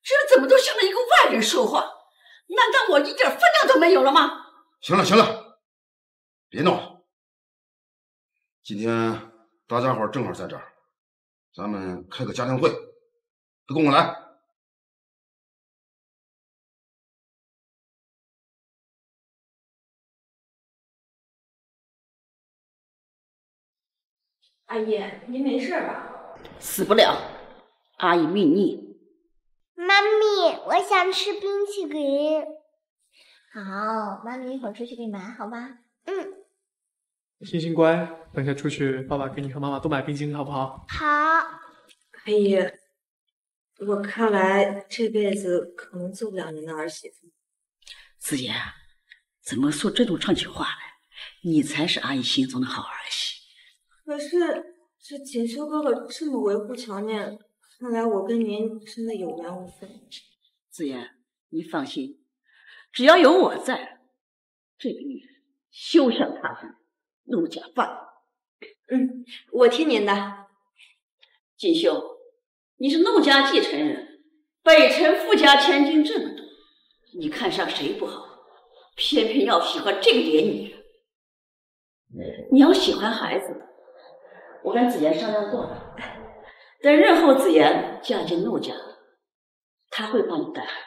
这怎么都像了一个外人说话？难道我一点分量都没有了吗？行了行了，别闹了。今天大家伙正好在这儿，咱们开个家庭会，都跟我来。阿姨，您没事吧？死不了，阿姨命硬。妈咪，我想吃冰淇淋。好，妈咪一会儿出去给你买，好吗？嗯。星星乖，等下出去，爸爸给你和妈妈都买冰淇淋，好不好？好。阿姨，我看来这辈子可能做不了您的儿媳妇。子言，怎么说这种唱起话来？你才是阿姨心中的好儿媳。可是这锦绣哥哥这么维护乔念，看来我跟您真的有缘无分。子言，你放心，只要有我在，这个女人休想踏进陆家半步。嗯，我听您的。锦绣，你是陆家继承人，北城富家千金这么多，你看上谁不好，偏偏要喜欢这个野女人。你要喜欢孩子。我跟子言商量过了，等日后子言嫁进陆家，他会帮你带孩子。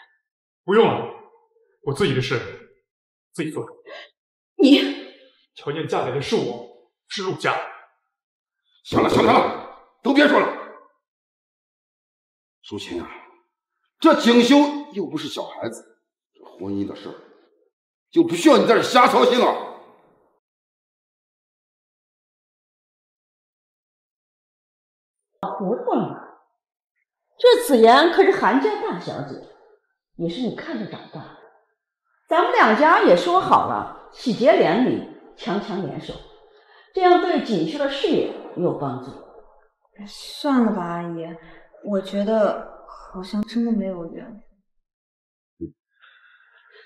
不用了，我自己的事自己做主。你条件嫁给的是我，是陆家。行了，行了，行了，都别说了。苏青啊，这景修又不是小孩子，这婚姻的事就不需要你在这瞎操心了。糊涂了，这子妍可是韩家大小姐，也是你看着长大的。咱们两家也说好了，喜结连理，强强联手，这样对景区的事业也有帮助。算了吧，阿姨，我觉得好像真的没有缘分。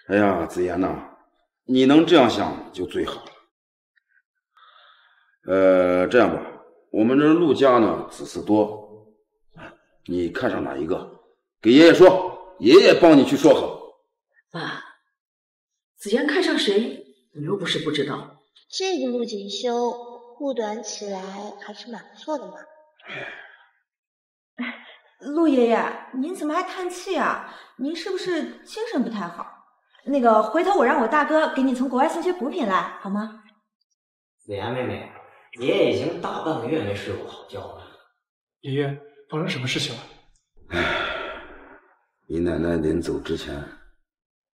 哎呀，子妍呐，你能这样想就最好了。呃，这样吧，我们这陆家呢子嗣多，你看上哪一个，给爷爷说，爷爷帮你去说好。爸，子妍看上谁，你又不是不知道。这个陆锦修护短起来还是蛮不错的嘛。陆爷爷，您怎么还叹气啊？您是不是精神不太好？那个，回头我让我大哥给你从国外送些补品来，好吗？子妍妹妹，爷爷已经大半个月没睡过好觉了。爷爷，发生什么事情了？唉你奶奶临走之前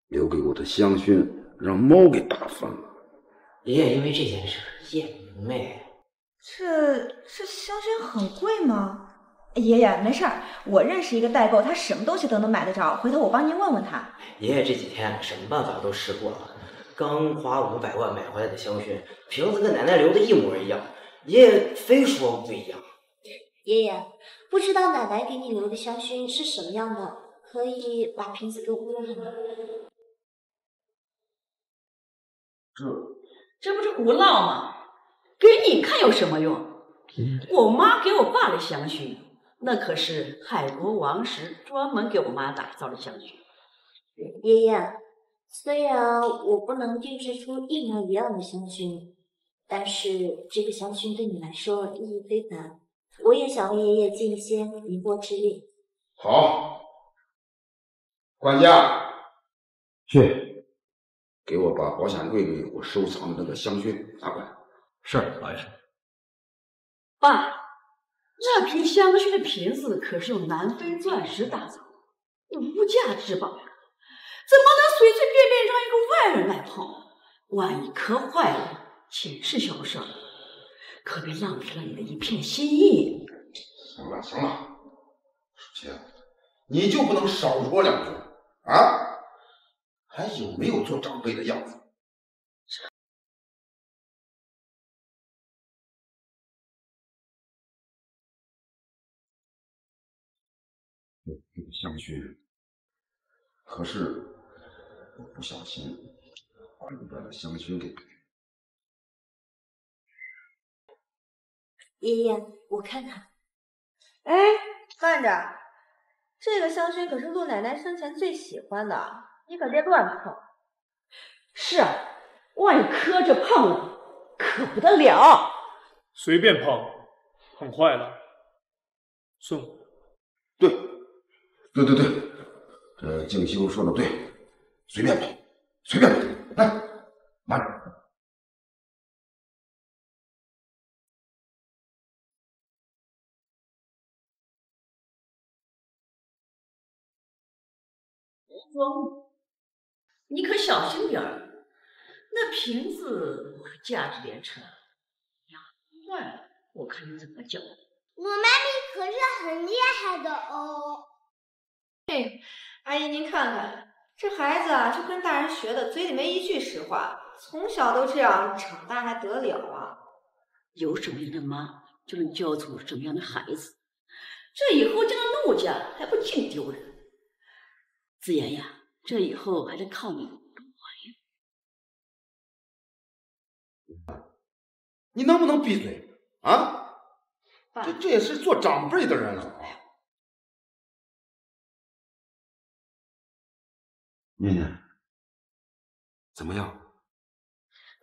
留给我的香薰，让猫给打翻了。爷爷因为这件事夜不明寐。这这香薰很贵吗？爷爷没事儿，我认识一个代购，他什么东西都能买得着，回头我帮您问问他。爷爷这几天什么办法都试过了，刚花五百万买回来的香薰，瓶子跟奶奶留的一模一样，爷爷非说不一样。爷爷，不知道奶奶给你留的香薰是什么样的，可以把瓶子给我摸摸吗？这这不是胡闹吗？给你看有什么用？我妈给我爸的香薰，那可是海国王室专门给我妈打造的香薰。爷爷，虽然我不能定制出一模一样的香薰，但是这个香薰对你来说意义非凡。我也想为爷爷尽一些弥薄之力。好，管家，去给我把保险柜里我收藏的那个香薰拿过来。是，老爷。爸，那瓶香薰的瓶子可是用南非钻石打造的，无价之宝呀，怎么能随随便便让一个外人来碰？万一磕坏了，岂是小事儿？可别浪费了你的一片心意。行了行了，舒淇，你就不能少说两句啊？还有没有做长辈的样子？这个香薰，可是我不小心把里边的香薰给爷爷，我看看。哎，慢着，这个香薰可是陆奶奶生前最喜欢的，你可别乱碰。是啊，万一磕着碰了，可不得了。随便碰，碰坏了送。对，对对对，这静修说的对，随便碰，随便碰。来，慢点。装，你可小心点儿，那瓶子价值连城，呀，坏了，我看你怎么交代。我妈咪可是很厉害的哦。嘿，阿姨您看看，这孩子啊，就跟大人学的，嘴里没一句实话，从小都这样，长大还得了啊？有什么样的妈，就能教出什么样的孩子。这以后进了陆家，还不净丢人？子妍呀，这以后还得靠你。你能不能闭嘴啊？这这也是做长辈的人了啊！念念，怎么样？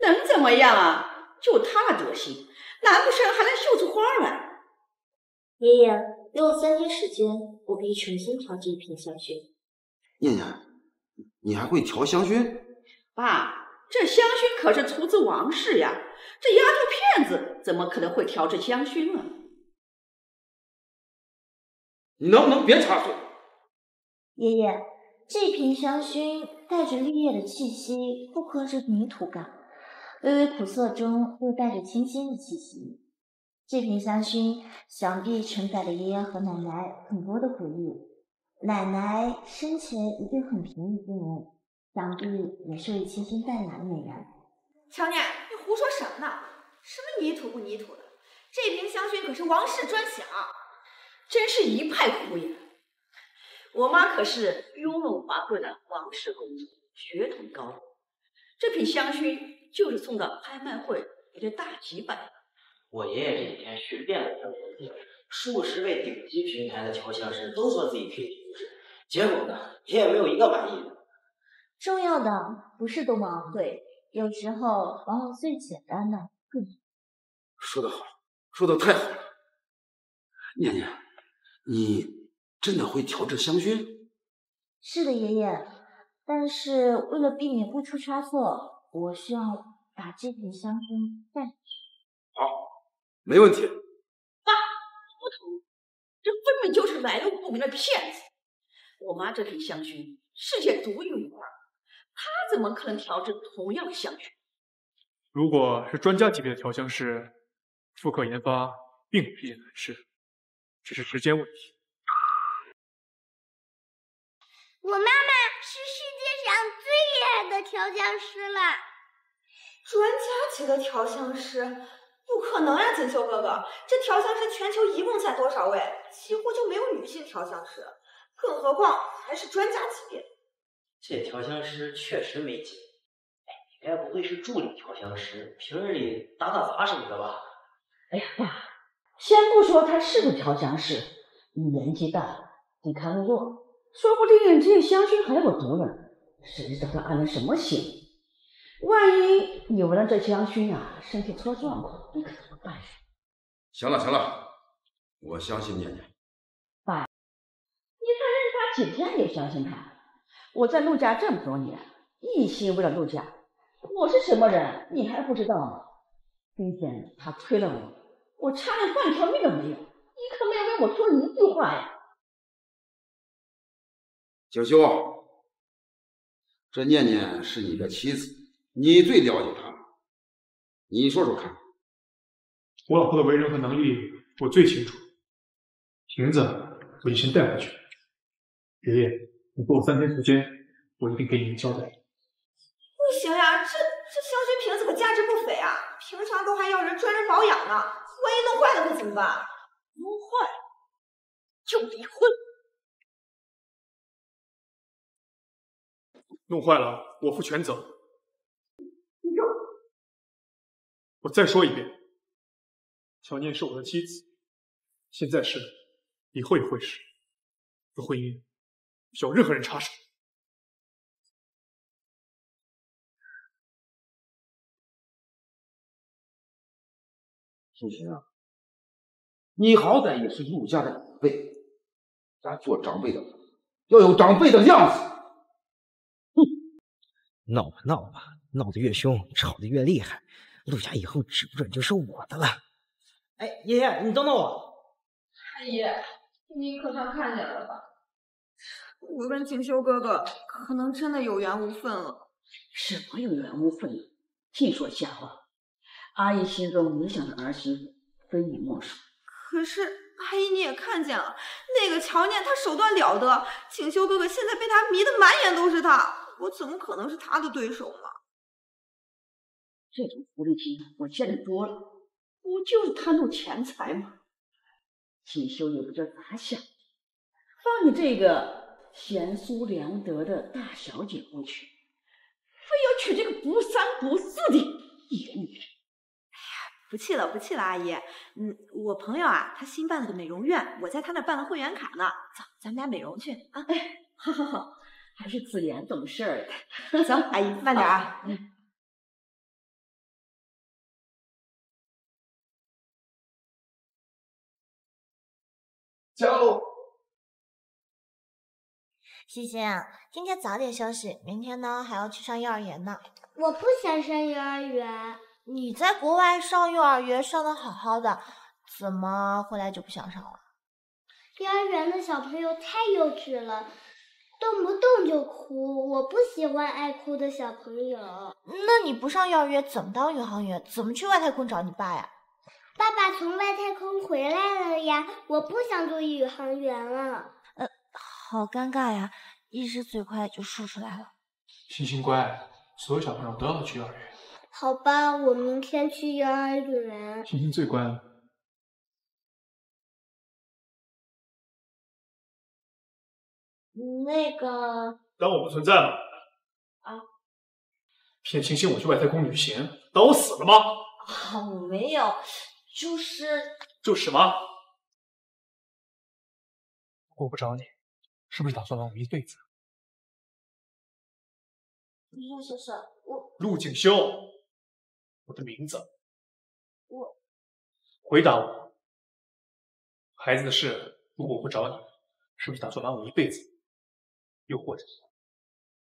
能怎么样啊？就他那德行，难不成还能绣出花来？爷爷，给我三天时间，我可以重新调制一瓶香薰。念念，你还会调香薰？爸，这香薰可是出自王室呀，这丫头片子怎么可能会调制香薰啊？你能不能别插嘴？爷爷，这瓶香薰带着绿叶的气息，复刻着泥土感，微微苦涩中又带着清新的气息。这瓶香薰想必承载了爷爷和奶奶很多的回忆。奶奶生前一定很平易近人，想必也是位清新淡雅的美人。乔念，你胡说什么呢？什么泥土不泥土的？这瓶香薰可是王室专享，真是一派胡言。我妈可是雍容华贵的王室公主，血统高贵。这瓶香薰就是送到拍卖会，也得大几百。我爷爷这几天寻遍了全国，数十位顶级品牌的调香师都说自己配体不是，结果呢，爷爷没有一个满意的。重要的不是多么昂贵，有时候往往最简单的更。说得好，说的太好了。念念，你真的会调制香薰？是的，爷爷。但是为了避免不出差错，我需要把这瓶香薰带回去。好。没问题，爸，不同，这分明就是来路不明的骗子。我妈这瓶香薰世界独一无二，她怎么可能调制同样的香薰？如果是专家级别的调香师，复刻研发并不是一件难事，只是时间问题。我妈妈是世界上最厉害的调香师了，专家级的调香师。不可能啊，锦绣哥哥，这调香师全球一共才多少位？几乎就没有女性调香师，更何况还是专家级别。这调香师确实没劲。哎，你该不会是助理调香师，平日里打打杂什么的吧？哎呀，爸，先不说他是不是调香师，你年纪大了，抵抗力弱，说不定这香薰还有毒呢，谁知道他安了什么心？万一你闻了这香薰啊，身体出了状况，你可怎么办呀？行了行了，我相信念念。爸，你才认识他几天就相信他？我在陆家这么多年，一心为了陆家，我是什么人你还不知道吗？今天他推了我，我差点半条命都没有，你可没有为我说一句话呀。九修，这念念是你的妻子。你最了解她，你说说看。我老婆的为人和能力，我最清楚。瓶子我就先带回去。爷爷，你给我三天时间，我一定给你一个交代。不行呀，这这香薰瓶子可价值不菲啊，平常都还要人专人保养呢，万一弄坏了可怎么办？弄坏就离婚。弄坏了，我负全责。我再说一遍，乔念是我的妻子，现在是，以后也会是。这婚姻不需要任何人插手。苏晴啊，你好歹也是陆家的长辈，咱做长辈的要有长辈的样子。哼，闹吧闹吧，闹得越凶，吵得越厉害。陆家以后指不准就是我的了。哎，爷爷，你等等我。阿姨，你可算看见了吧？我跟锦修哥哥可能真的有缘无分了。什么有缘无分？净说瞎话！阿姨心中理想的儿媳妇非你莫属。可是阿姨你也看见了，那个乔念她手段了得，锦修哥哥现在被她迷得满眼都是她，我怎么可能是他的对手呢？这种狐狸精我见得多了，不就是贪图钱财吗？锦修也不知道咋想，放你这个贤淑良德的大小姐过去，非要娶这个不三不四的野女人。哎呀，不气了，不气了，阿姨。嗯，我朋友啊，他新办了个美容院，我在他那办了会员卡呢。走，咱们俩美容去啊！哎，好好好，还是子妍懂事儿。走，阿姨慢点啊。嗯。走。欣欣，今天早点休息，明天呢还要去上幼儿园呢。我不想上幼儿园。你在国外上幼儿园上的好好的，怎么回来就不想上了？幼儿园的小朋友太幼稚了，动不动就哭，我不喜欢爱哭的小朋友。那你不上幼儿园怎么当宇航员？怎么去外太空找你爸呀？爸爸爸从外太空回来了呀，我不想做宇航员了。呃，好尴尬呀，一时嘴快就说出来了。星星乖，所有小朋友都要去幼儿园。好吧，我明天去幼儿园。星星最乖了。那个，当我不存在吗？啊，骗星星我去外太空旅行，当我死了吗？啊，我没有，就是就是什么？我不找你，是不是打算玩我一辈子？陆先生，我陆景修，我的名字。我回答我，孩子的事，如果我不找你，是不是打算瞒我一辈子？又或者，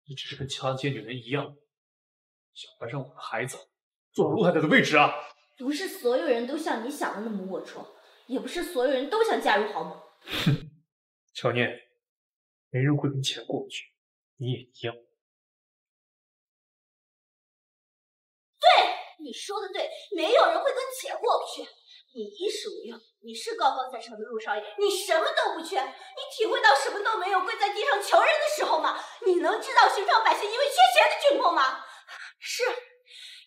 你只是跟其他那些女人一样，想怀上我的孩子坐到陆太太的位置啊？不是所有人都像你想的那么龌龊，也不是所有人都想嫁入豪门。哼，乔念，没人会跟钱过不去，你也一样。对，你说的对，没有人会跟钱过不去。你衣食无忧，你是高高在上的陆少爷，你什么都不缺，你体会到什么都没有，跪在地上求人的时候吗？你能知道寻常百姓因为缺钱的窘迫吗？是，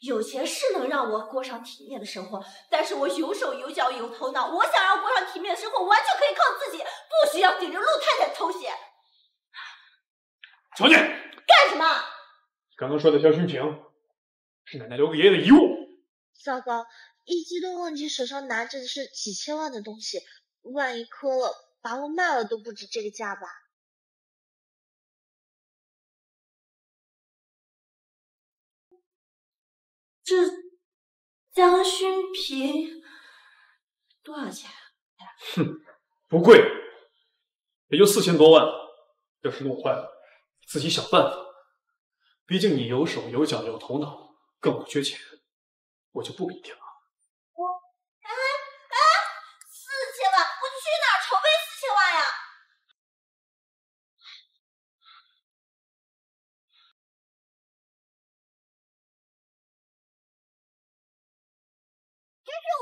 有钱是能让我过上体面的生活，但是我有手有脚有头脑，我想要过上体面的生活，完全可以靠自己，不需要顶着陆太太的头衔。乔念，干什么？刚刚说的香薰瓶，是奶奶留给爷爷的遗物。糟糕。一激动忘记手上拿着的是几千万的东西，万一磕了，把我卖了都不止这个价吧。这香薰瓶多少钱？啊哼，不贵，也就四千多万。要是弄坏了，自己想办法。毕竟你有手有脚有头脑，更不缺钱，我就不给你了。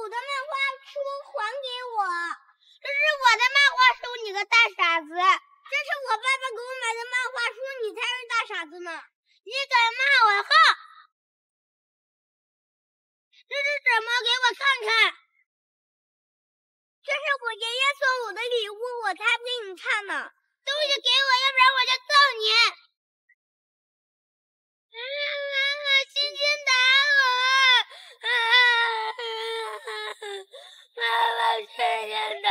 我的漫画书还给我，这是我的漫画书，你个大傻子！这是我爸爸给我买的漫画书，你才是大傻子呢！你敢骂我哼！这是什么？给我看看！这是我爷爷送我的礼物，我才不给你看呢！东西给我，要不然我就揍你！星星打我！妈妈天天打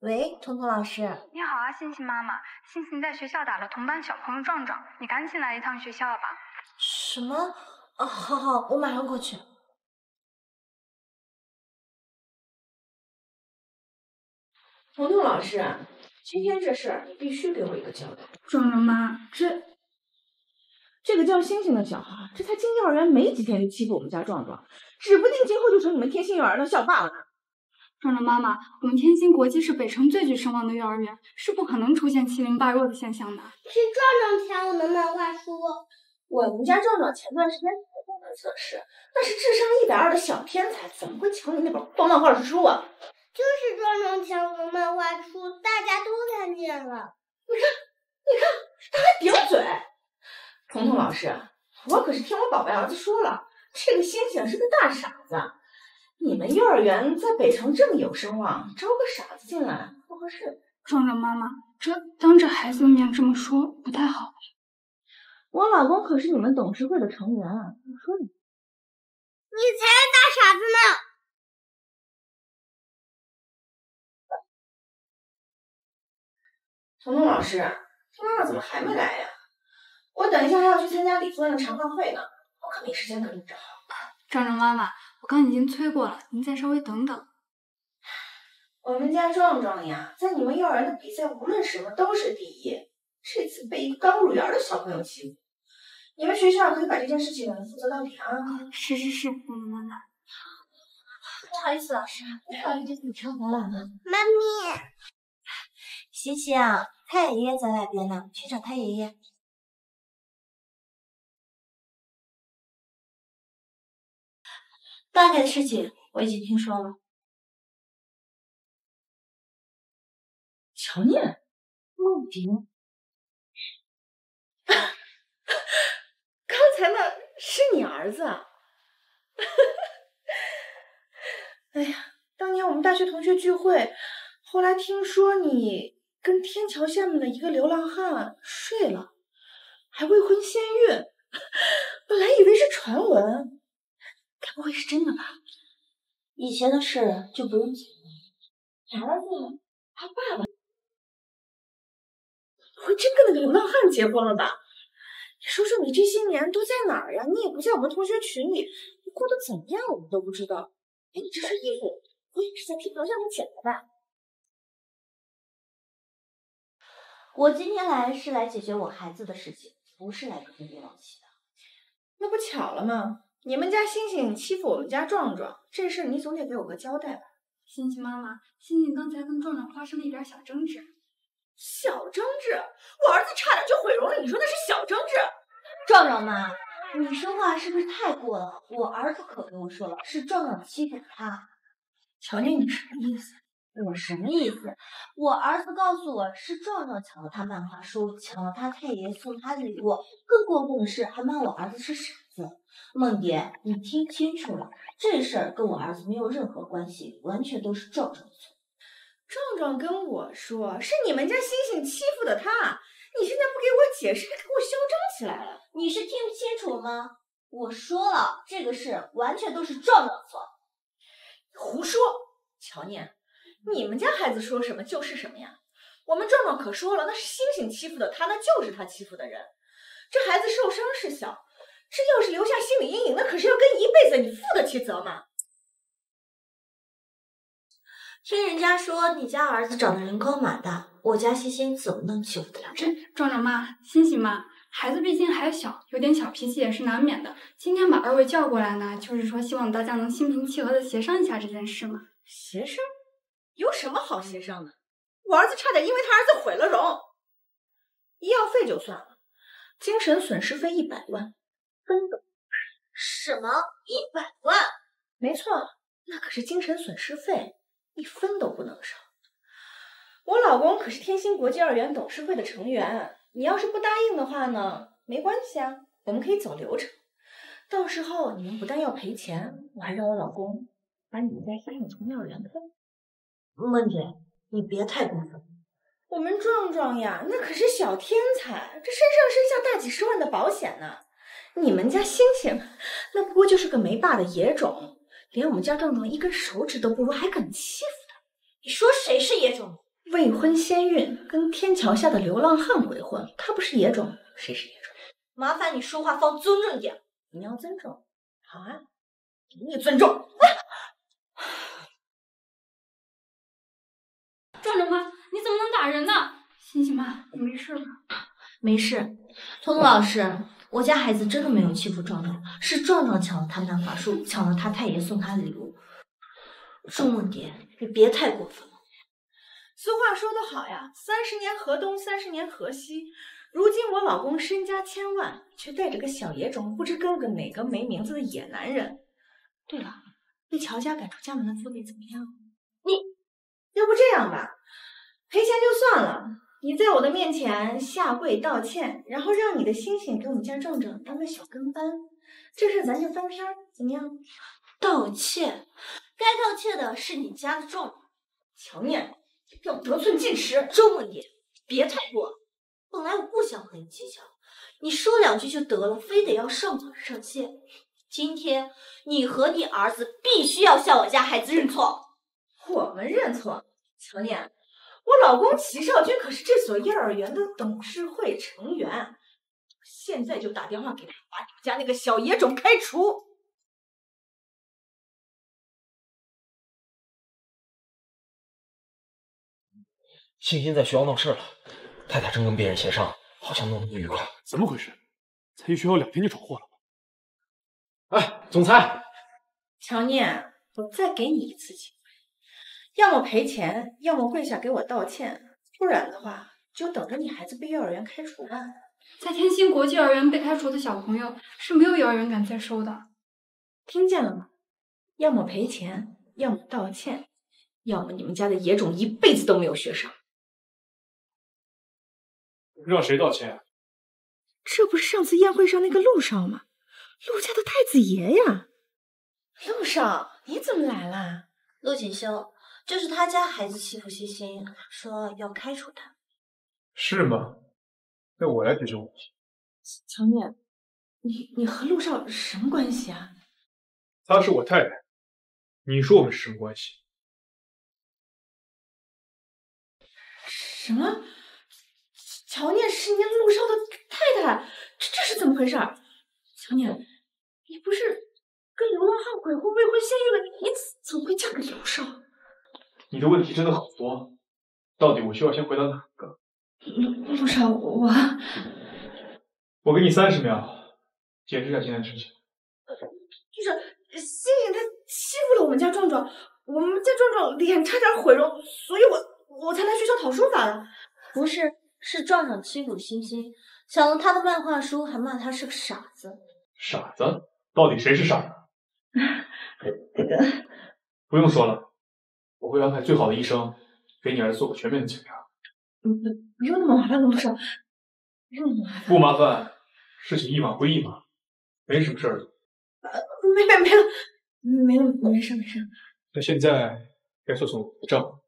喂，彤彤老师。你好啊，欣欣妈妈。欣欣在学校打了同班小朋友壮壮，你赶紧来一趟学校吧。什么？哦，好好，我马上过去。彤彤老师。今天这事儿你必须给我一个交代。壮壮妈，这这个叫星星的小孩，这才进幼儿园没几天就欺负我们家壮壮，指不定今后就成你们天星幼儿园的校霸了呢。壮壮妈妈，我们天津国际是北城最具声望的幼儿园，是不可能出现欺凌霸弱的现象的。是壮壮抢我的漫画书。我们家壮壮前段时间做过门测试，那是智商一百二的小天才，怎么会抢你那本破漫画书啊？就是壮壮抢我漫画书，大家都看见了。你看，你看，他还顶嘴。彤彤老师，我可是听我宝贝儿子说了，这个星星是个大傻子。你们幼儿园在北城这么有声望，招个傻子进来不合适。壮壮妈妈，这当着孩子的面这么说不太好。我老公可是你们董事会的成员，我说你，你才是大傻子呢。彤彤老师，他妈妈怎么还没来呀？我等一下还要去参加李主任的茶话会呢，我可没时间跟你找。壮壮妈妈，我刚已经催过了，您再稍微等等。我们家壮壮呀，在你们幼儿园的比赛，无论什么都是第一。这次被一个刚入园的小朋友欺负，你们学校可以把这件事情负责到底啊！是是是，妈妈。不好意思，老师，不好意思，你车回来了。妈咪。欣欣啊，太爷爷在外边呢，去找太爷爷。大概的事情我已经听说了。乔念，梦蝶，刚才那是你儿子啊？哎呀，当年我们大学同学聚会，后来听说你跟天桥下面的一个流浪汉睡了，还未婚先孕，本来以为是传闻，该不会是真的吧？以前的事就不用讲了。儿子，他爸爸不会真跟那个流浪汉结婚了吧？你说说你这些年都在哪儿呀？你也不在我们同学群里，你过得怎么样？我们都不知道。哎，你这身衣服，不会是在天桥下面捡的吧？我今天来是来解决我孩子的事情，不是来跟你联系的。那不巧了吗？你们家星星欺负我们家壮壮，这事你总得给我个交代吧？星星妈妈，星星刚才跟壮壮发生了一点小争执。小争执？我儿子差点就毁容了，你说那是小争执？壮壮妈，你说话是不是太过了？我儿子可跟我说了，是壮壮欺负他。乔念，你什么意思？我什么意思？我儿子告诉我是壮壮抢了他漫画书，抢了他太爷爷送他的礼物，更过分的是还骂我儿子是傻子。梦蝶，你听清楚了，这事儿跟我儿子没有任何关系，完全都是壮壮的错。壮壮跟我说是你们家星星欺负的他，你现在不给我解释，还给我嚣张起来了。你是听不清楚了吗？我说了，这个事完全都是壮壮的错。胡说！乔念，你们家孩子说什么就是什么呀。我们壮壮可说了，那是星星欺负的他，那就是他欺负的人。这孩子受伤是小，这要是留下心理阴影，那可是要跟一辈子，你负得起责吗？听人家说你家儿子长得人高马大，我家欣欣怎么能欺负得了这壮壮妈、欣欣妈，孩子毕竟还小，有点小脾气也是难免的。今天把二位叫过来呢，就是说希望大家能心平气和的协商一下这件事嘛。协商？有什么好协商的？我儿子差点因为他儿子毁了容。医药费就算了，精神损失费一百万，分的。什么？一百万？没错，那可是精神损失费。一分都不能少。我老公可是天星国际幼儿园董事会的成员，你要是不答应的话呢，没关系啊，我们可以走流程。到时候你们不但要赔钱，我还让我老公把你们家星星从幼儿园开。梦姐，你别太过分。我们壮壮呀，那可是小天才，这身上身下大几十万的保险呢。你们家星星，那不过就是个没爸的野种。连我们家壮壮一根手指都不如，还敢欺负他？你说谁是野种？未婚先孕，跟天桥下的流浪汉鬼混，他不是野种，谁是野种？麻烦你说话放尊重点。你要尊重，好啊，给你尊重。壮壮妈，你怎么能打人呢？星星妈，你没事吧？没事。聪聪老师。我家孩子真的没有欺负壮壮，是壮壮抢了他那法术，抢了他太爷送他的礼物。仲梦蝶，你别太过分了。俗话说得好呀，三十年河东，三十年河西。如今我老公身家千万，却带着个小野种，不知跟了个哪个没名字的野男人。对了，被乔家赶出家门的滋味怎么样？你，要不这样吧，赔钱就算了。你在我的面前下跪道歉，然后让你的星星给我们家壮壮当个小跟班，这事咱就翻篇儿，怎么样？道歉，该道歉的是你家的壮壮。乔念，要得寸进尺。周梦蝶，别太过。本来我不想和你计较，你说两句就得了，非得要上纲上线。今天你和你儿子必须要向我家孩子认错。我们认错？乔念。我老公齐少军可是这所幼儿园的董事会成员，现在就打电话给他，把你们家那个小野种开除。欣欣在学校闹事了，太太正跟别人协商，好像弄得不愉快。怎么回事？才去学校两天就闯祸了？哎，总裁，乔念，我再给你一次机会。要么赔钱，要么跪下给我道歉，不然的话，就等着你孩子被幼儿园开除吧。在天星国际幼儿园被开除的小朋友是没有幼儿园敢再收的。听见了吗？要么赔钱，要么道歉，要么你们家的野种一辈子都没有学上。让谁道歉？这不是上次宴会上那个陆少吗？陆家的太子爷呀！陆少，你怎么来了？陆锦绣，这是他家孩子欺负欣欣，说要开除他。是吗？那我来解决问题。乔念，你你和陆少什么关系啊？她是我太太，你说我们是什么关系？什么？乔念是您陆少的太太，这这是怎么回事？乔念，你不是跟流浪汉鬼混未婚先孕了？你怎么会嫁给陆少？你的问题真的很多，到底我需要先回答哪个？陆陆少，我我给你三十秒，解释一下今天的事情。就是星星他欺负了我们家壮壮，我们家壮壮脸差点毁容，所以我我才来学校讨说法的。不是，是壮壮欺负星星，抢了他的漫画书，还骂他是个傻子。傻子？到底谁是傻子？这个不用说了，我会安排最好的医生给你儿子做个全面的检查。不不用那么麻烦，陆少，不用那么麻烦。不麻烦，事情一码归一码，没什么事儿的。没没没了，没了，没事没事。那现在该算算我的账。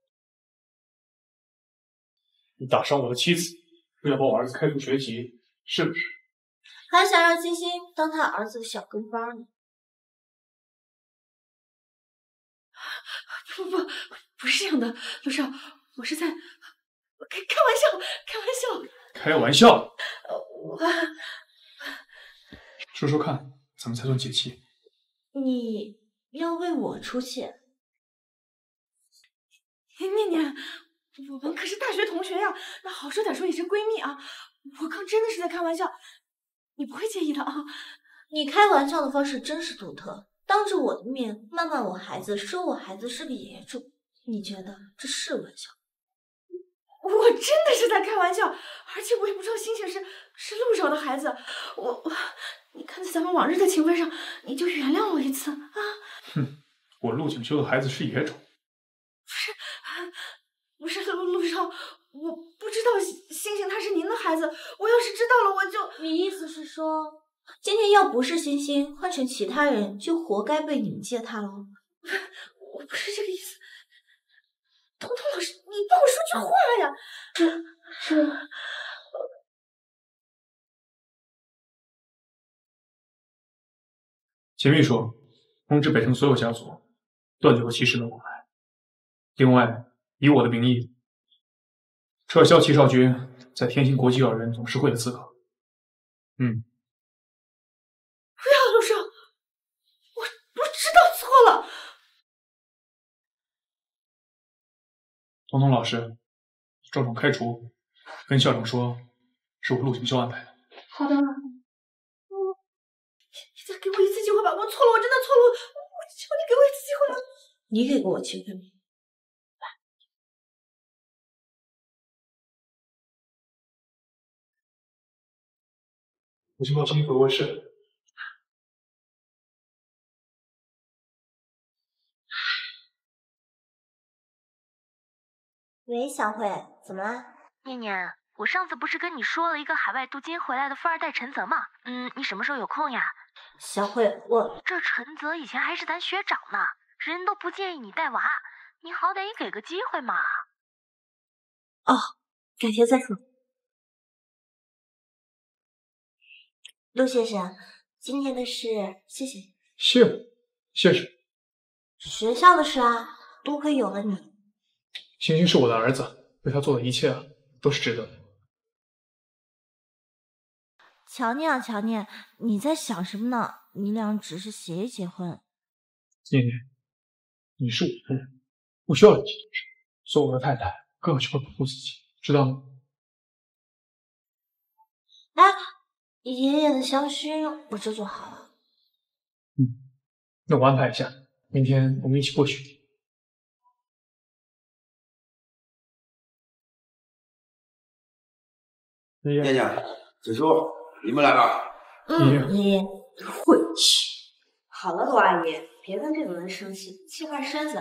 你打伤我的妻子，为了把我儿子开除学籍，是不是？还想让欣欣当他儿子的小跟班呢？不 不，不是这样的，陆少，我是在开开玩笑，开玩笑。开玩笑？呃，我说说看，怎么才算解气？你要为我出气？念念，我们可是大学同学呀，那好说歹说也是闺蜜啊。我刚真的是在开玩笑，你不会介意的啊。你开玩笑的方式真是独特，当着我的面谩骂我孩子，说我孩子是个野种，你觉得这是玩笑？我真的是在开玩笑，而且我也不知道星星是是陆少的孩子，我我，你看在咱们往日的情分上，你就原谅我一次啊！哼，我陆景修的孩子是野种，不是，不是陆陆少，我不知道星星他是您的孩子，我要是知道了，我就……你意思是说，今天要不是星星，换成其他人，就活该被你们践踏了？我不是这个意思。彤彤老师，你帮我说句话呀！这这。秦秘书，通知北城所有家族，断绝和齐氏的往来。另外，以我的名义，撤销齐少军在天星国际幼儿园董事会的资格。嗯。不要，陆少，我我知道错了。彤彤老师，壮壮开除，跟校长说，是我陆景修安排的。好的。你再给我一次机会吧，我错了，我真的错了，我求你给我一次机会吧。你给过我机会吗？我先抱青回卧室。喂，小慧，怎么了？念念，我上次不是跟你说了一个海外镀金回来的富二代陈泽吗？嗯，你什么时候有空呀？小慧，我这陈泽以前还是咱学长呢，人都不介意你带娃，你好歹也给个机会嘛。哦，改天再说。陆先生，今天的事谢谢你。谢，谢什？学校的事啊，多亏有了你。星星是我的儿子，为他做的一切都是值得的。乔念啊，乔念，你在想什么呢？你俩只是协议结婚。念念，你是我的人，不需要你去做事。做我的太太，更要学会保护自己，知道吗？哎，爷爷的香薰我这就好了。嗯，那我安排一下，明天我们一起过去。念念、锦绣，你们来了。嗯，爷爷。晦气！好了，罗阿姨，别跟这种人生气，气坏身子。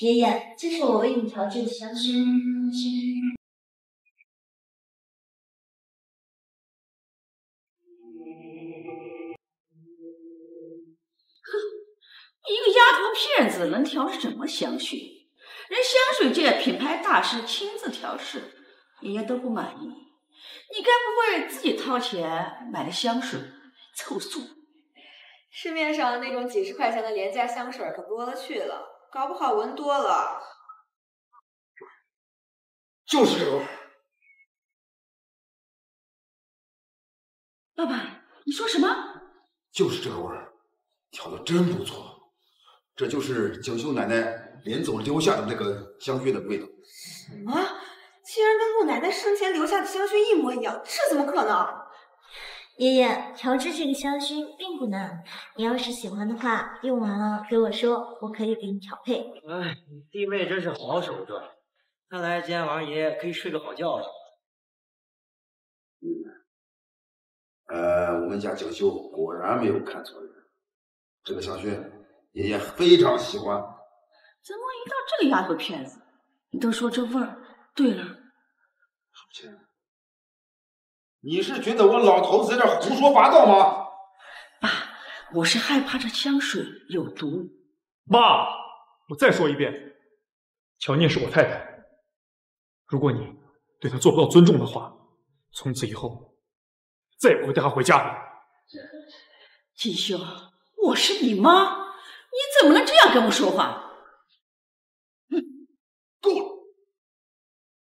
爷爷，这是我为你调制的香薰。哼，一个丫头片子能调什么香薰？人香水界品牌大师亲自调试，爷爷都不满意。你该不会自己掏钱买的香水凑数？市面上那种几十块钱的廉价香水可多了去了，搞不好闻多了。就是这个味儿。爸爸，你说什么？就是这个味儿，调的真不错。这就是锦绣奶奶临走留下的那个香薰的味道。什么？竟然跟陆奶奶生前留下的香薰一模一样？这怎么可能？爷爷，调制这个香薰并不难，你要是喜欢的话，用完了给我说，我可以给你调配。哎，弟妹真是好手段，看来今天晚上爷爷可以睡个好觉了。嗯，呃，我们家锦绣果然没有看错人，这个香薰。爷爷非常喜欢。怎么遇到这个丫头片子？你都说这味儿。对了，父亲，你是觉得我老头子在这胡说八道吗？爸，我是害怕这香水有毒。妈，我再说一遍，乔念是我太太。如果你对她做不到尊重的话，从此以后再也不会带她回家了。锦绣，我是你妈。你怎么能这样跟我说话？哼，够了！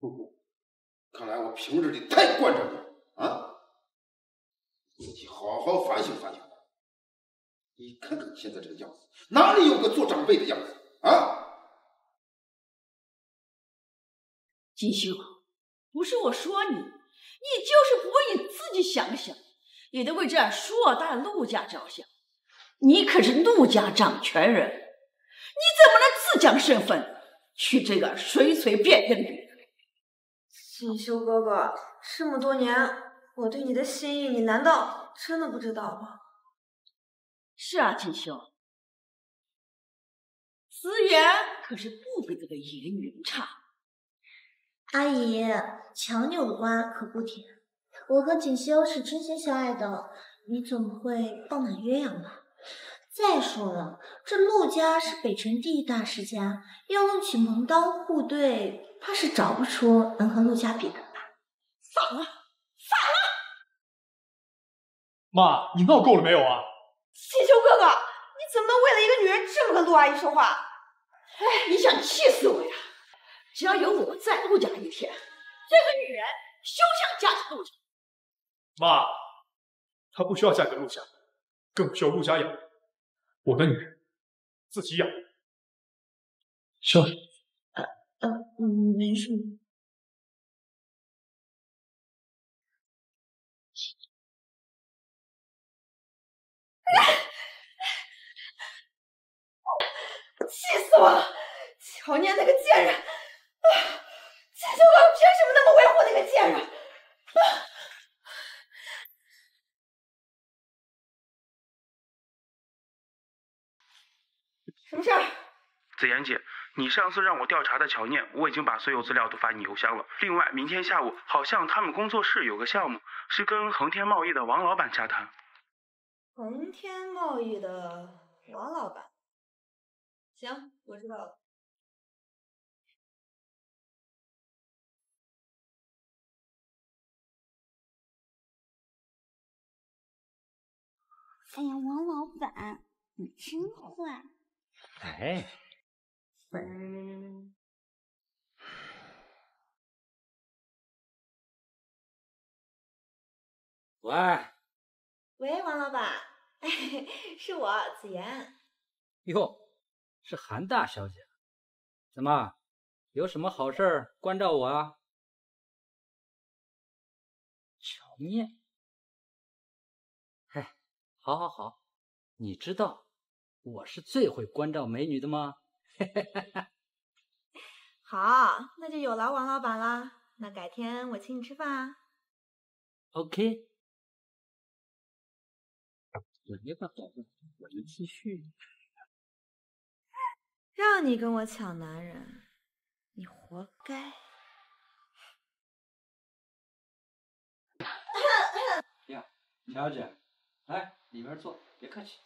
姑姑，看来我平日里太惯着你了啊！自己好好反省反省。你看看你现在这个样子，哪里有个做长辈的样子啊？锦绣，不是我说你，你就是不为你自己想想，也得为这硕大陆家着想。你可是陆家掌权人，你怎么能自降身份娶这个随随便便的女人？锦绣哥哥，这么多年我对你的心意，你难道真的不知道吗？是啊，锦绣，思源可是不比这个严云差。阿姨，强扭的瓜可不甜，我和锦绣是真心相爱的，你怎么会抱满鸳鸯呢？再说了，这陆家是北辰第一大世家，要论起门当户对，怕是找不出能和陆家比的吧？反了，反了！妈，你闹够了没有啊？谢秋哥哥，你怎么能为了一个女人这么跟陆阿姨说话？哎，你想气死我呀！只要有我在陆家一天，这个女人休想嫁给陆家。妈，她不需要嫁给陆家。更不需要陆家养，我的女人自己养。笑什么？嗯，没事。气死我了！乔念那个贱人，啊！锦绣哥凭什么那么维护那个贱人？啊！什么事儿？子妍姐，你上次让我调查的乔念，我已经把所有资料都发你邮箱了。另外，明天下午好像他们工作室有个项目，是跟恒天贸易的王老板洽谈。恒天贸易的王老板，行，我知道了。哎呀，王老板，你真坏！哎，喂，喂，王老板，是我子妍。哟，是韩大小姐，怎么有什么好事关照我啊？乔念，嗨，好，好，好，你知道。我是最会关照美女的吗？好，那就有劳王老板啦。那改天我请你吃饭啊。OK，有一个好的，我们继续。让你跟我抢男人，你活该。呀，小姐，来里边坐，别客气。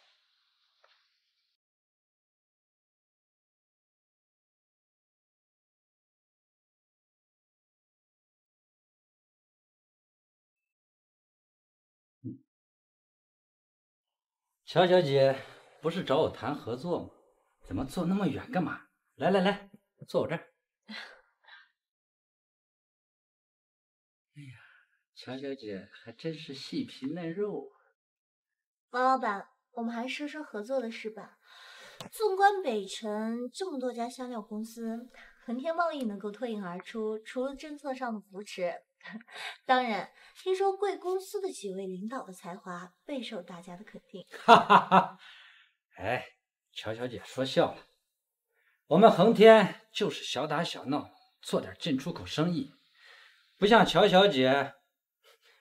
乔小姐不是找我谈合作吗？怎么坐那么远干嘛？来来来，坐我这儿。哎呀，乔小姐还真是细皮嫩肉。王老板，我们还是说说合作的事吧。纵观北辰这么多家香料公司，恒天贸易能够脱颖而出，除了政策上的扶持，当然，听说贵公司的几位领导的才华备受大家的肯定。哈哈哈！哎，乔小姐说笑了，我们恒天就是小打小闹，做点进出口生意，不像乔小姐，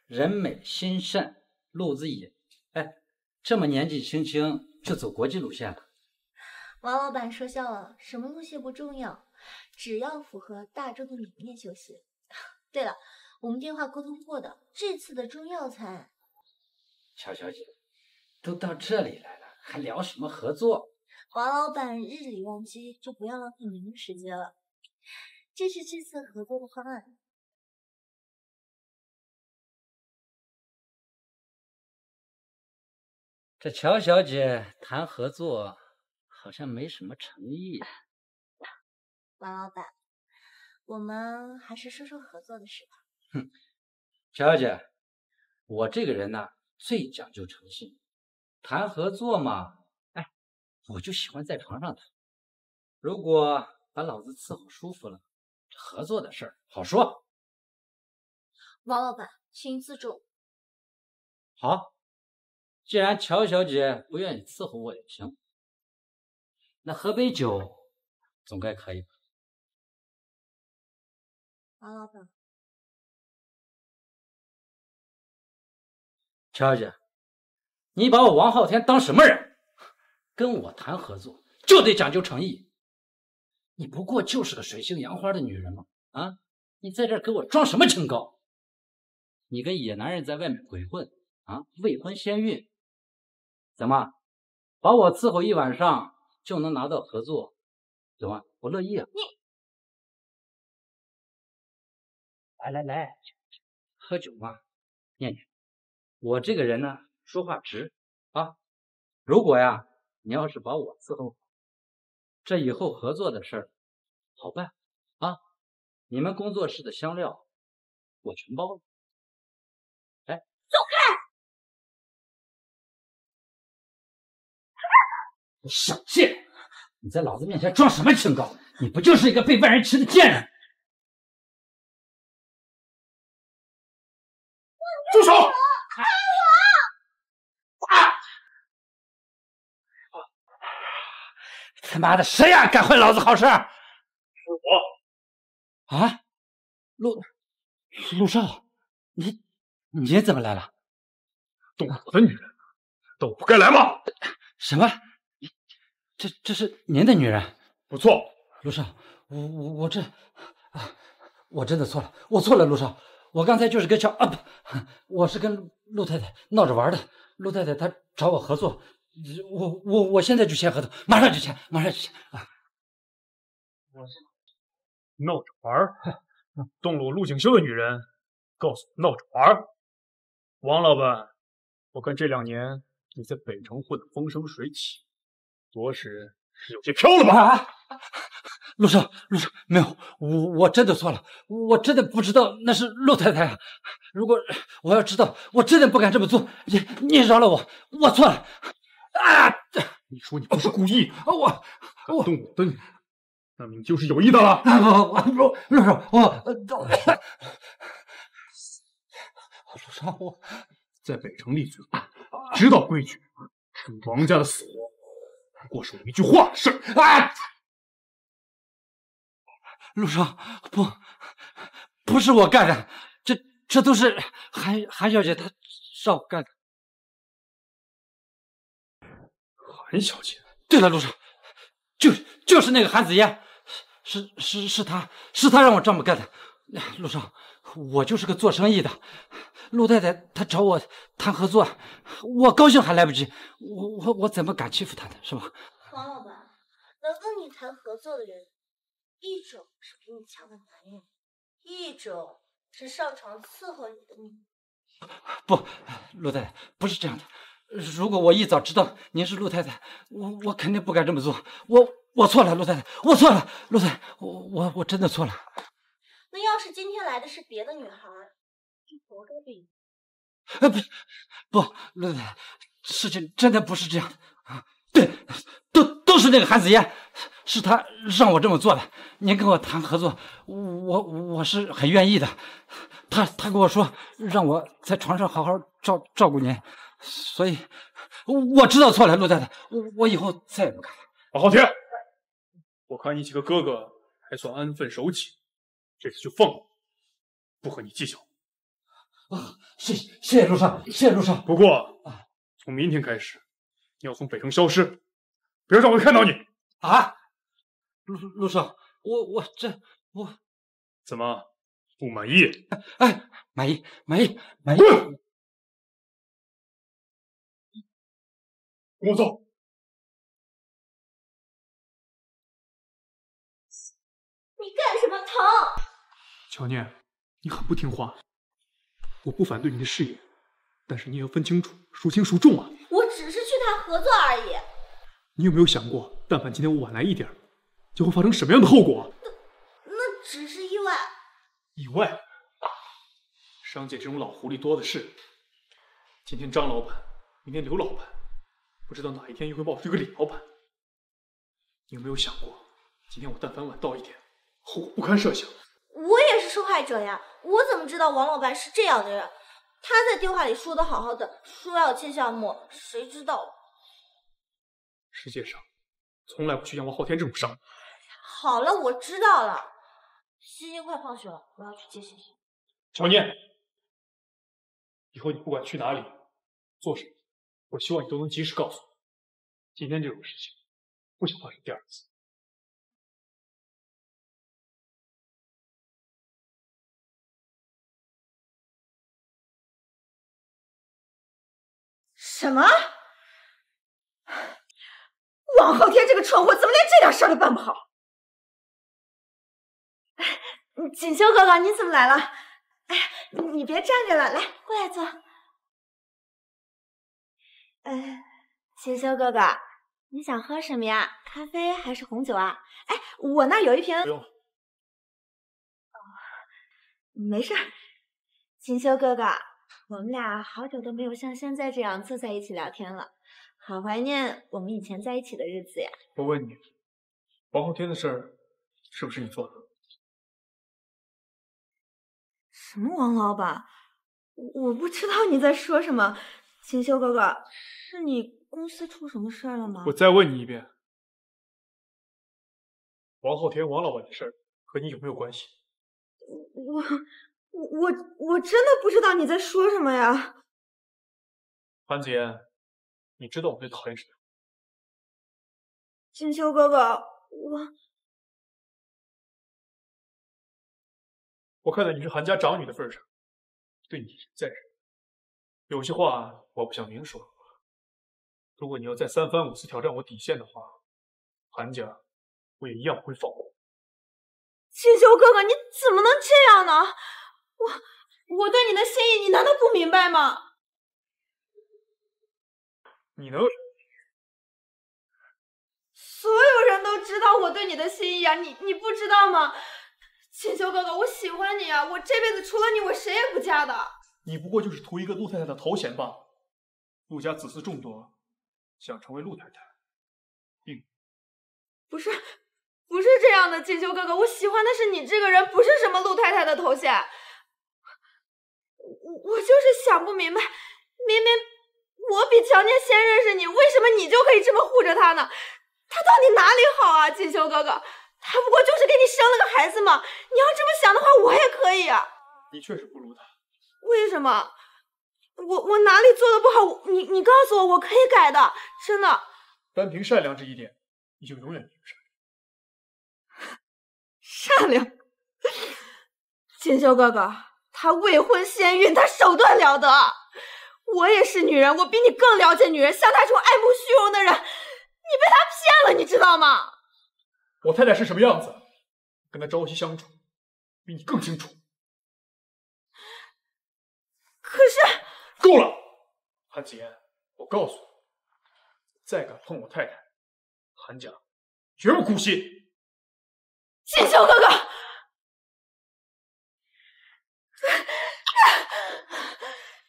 人美心善，路子野。哎，这么年纪轻轻就走国际路线了。王老板说笑了，什么路线不重要，只要符合大众的理念就行。对了，我们电话沟通过的，这次的中药材。乔小姐，都到这里来了，还聊什么合作？王老板日理万机，就不要浪费您的时间了。这是这次合作的方案。这乔小姐谈合作。好像没什么诚意。王老板，我们还是说说合作的事吧。哼，乔小姐，我这个人呢最讲究诚信，谈合作嘛，哎，我就喜欢在床上谈。如果把老子伺候舒服了，这合作的事儿好说。王老板，请自重。好，既然乔小姐不愿意伺候我也行。那喝杯酒，总该可以吧？王老板，乔小姐，你把我王昊天当什么人？跟我谈合作就得讲究诚意。你不过就是个水性杨花的女人嘛！啊，你在这给我装什么清高？你跟野男人在外面鬼混啊？未婚先孕？怎么把我伺候一晚上？就能拿到合作，怎么？我乐意啊！你来来来，喝酒嘛，念念。我这个人呢，说话直啊。如果呀，你要是把我伺候好，这以后合作的事儿好办啊。你们工作室的香料我全包了。哎，走开！小贱！你在老子面前装什么清高？你不就是一个被万人骑的贱人？他妈的，谁呀？敢坏老子好事？是我。啊，陆陆少，你你怎么来了？动我的女人，都不该来吗？什么？这这是您的女人？不错，陆少，我我我这啊，我真的错了，我错了，陆少，我刚才就是跟小啊不，我是跟陆太太闹着玩的。陆太太她找我合作，我我我现在就签合同，马上就签，马上就签啊！我闹着玩儿，动了我陆景修的女人，告诉我闹着玩儿。王老板，我看这两年你在北城混得风生水起。着实是有些飘了吧？啊、陆少，陆少，没有，我我真的错了，我真的不知道那是陆太太啊！如果我要知道，我真的不敢这么做。你你饶了我，我错了。啊！你说你不是故意，我我动我的女人，那么你就是有意的了。啊不不陆陆少，我陆少，我 在北城立足，知道规矩，王家的死活。不过是我一句话的事啊！陆少，不，不不是我干的，这这都是韩韩小姐她让我干的。韩小姐，对了，陆少，就就是那个韩子嫣，是是是她，是她让我这么干的。陆少，我就是个做生意的，陆太太她找我谈合作，我高兴还来不及，我我我怎么敢欺负她呢？是吧？黄老板，能跟你谈合作的人，一种是比你强的男人，一种是上床伺候你的女人。不，陆太太不是这样的。如果我一早知道您是陆太太，我我肯定不敢这么做。我我错了，陆太太，我错了，陆太太，我我我真的错了。那要是今天来的是别的女孩，就活该被你。呃不不，陆太太，事情真的不是这样的啊！对，都都是那个韩子嫣，是她让我这么做的。您跟我谈合作，我我是很愿意的。她她跟我说，让我在床上好好照照顾您。所以，我知道错了，陆太太，我我以后再也不敢了。王昊天，我看你几个哥哥还算安分守己，这次就放了，不和你计较。啊，谢谢谢谢陆少，谢谢陆少。不过，从明天开始，你要从北城消失，不要让我看到你。啊，陆陆少，我我这我怎么不满意？哎，满意满意满意。滚！跟我走！你干什么？疼！乔念，你很不听话。我不反对你的事业，但是你也要分清楚，孰轻孰重啊！我只是去谈合作而已。你有没有想过，但凡今天我晚来一点，就会发生什么样的后果？那只是意外。意外？商界这种老狐狸多的是。今天张老板，明天刘老板。不知道哪一天又会冒出一个李老板，你有没有想过，今天我但凡晚到一点，后果不堪设想。我也是受害者呀，我怎么知道王老板是这样的人？他在电话里说的好好的，说要签项目，谁知道？世界上从来不缺像王昊天这种商人。好了，我知道了。欣欣快放学了，我要去接欣欣。乔念，以后你不管去哪里，做什么。我希望你都能及时告诉我，今天这种事情不想发生第二次。什么？王昊天这个蠢货，怎么连这点事儿都办不好？锦绣哥哥，你怎么来了？哎，你别站着了，来，过来坐。嗯，锦绣哥哥，你想喝什么呀？咖啡还是红酒啊？哎，我那有一瓶。不用。哦，没事。锦修哥哥，我们俩好久都没有像现在这样坐在一起聊天了，好怀念我们以前在一起的日子呀。我问你，王后天的事儿是不是你做的？什么王老板？我不知道你在说什么，锦修哥哥。是你公司出什么事儿了吗？我再问你一遍，王浩天王老板的事儿和你有没有关系？我我我真的不知道你在说什么呀。韩子言，你知道我最讨厌谁吗？锦秋哥哥，我我看在你是韩家长女的份上，对你再忍。有些话我不想明说。如果你要再三番五次挑战我底线的话，韩家我也一样不会放过。锦绣哥哥，你怎么能这样呢？我我对你的心意，你难道不明白吗？你能？所有人都知道我对你的心意啊！你你不知道吗？锦绣哥哥，我喜欢你啊！我这辈子除了你，我谁也不嫁的。你不过就是图一个陆太太的头衔罢了。陆家子嗣众多。想成为陆太太，并不是，不是这样的，锦绣哥哥，我喜欢的是你这个人，不是什么陆太太的头衔。我我就是想不明白，明明我比乔念先认识你，为什么你就可以这么护着他呢？他到底哪里好啊，锦绣哥哥？他他不过就是给你生了个孩子嘛。你要这么想的话，我也可以啊。你确实不如他。为什么？我我哪里做的不好？你你告诉我，我可以改的，真的。单凭善良这一点，你就永远比不上。善良，锦绣哥哥，他未婚先孕，他手段了得。我也是女人，我比你更了解女人。像他这种爱慕虚荣的人，你被他骗了，你知道吗？我太太是什么样子，跟她朝夕相处，比你更清楚。可是，够了，韩子言，我告诉你，再敢碰我太太，韩家绝不姑息。锦绣哥哥，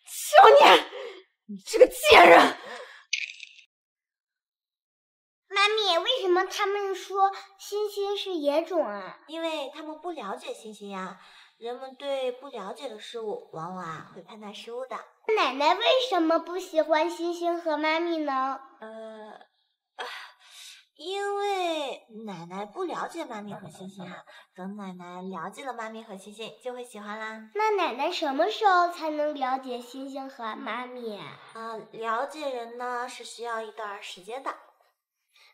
求你，你这个贱人！妈咪，为什么他们说星星是野种啊？因为他们不了解星星呀。人们对不了解的事物，往往啊会判断失误的。奶奶为什么不喜欢星星和妈咪呢？呃。因为奶奶不了解妈咪和星星啊，等奶奶了解了妈咪和星星，就会喜欢啦。那奶奶什么时候才能了解星星和妈咪？啊，了解人呢是需要一段时间的。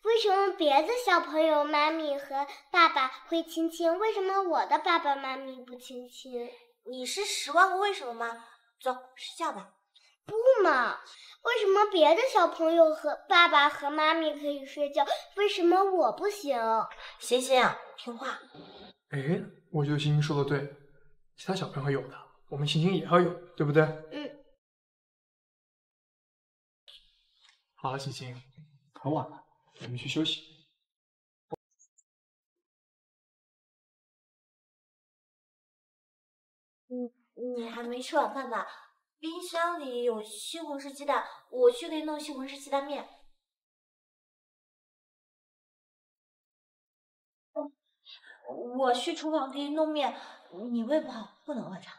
为什么别的小朋友妈咪和爸爸会亲亲，为什么我的爸爸妈咪不亲亲？你是十万个为什么吗？走，睡觉吧。不嘛？为什么别的小朋友和爸爸和妈咪可以睡觉，为什么我不行？星星，听话。哎，我觉得星星说的对，其他小朋友有的，我们星星也要有，对不对？嗯。好了，星星，很晚了，我们去休息。你还没吃晚饭吧？冰箱里有西红柿鸡蛋，我去给你弄西红柿鸡蛋面。我去厨房给你弄面，你胃不好，不能乱吃。啊！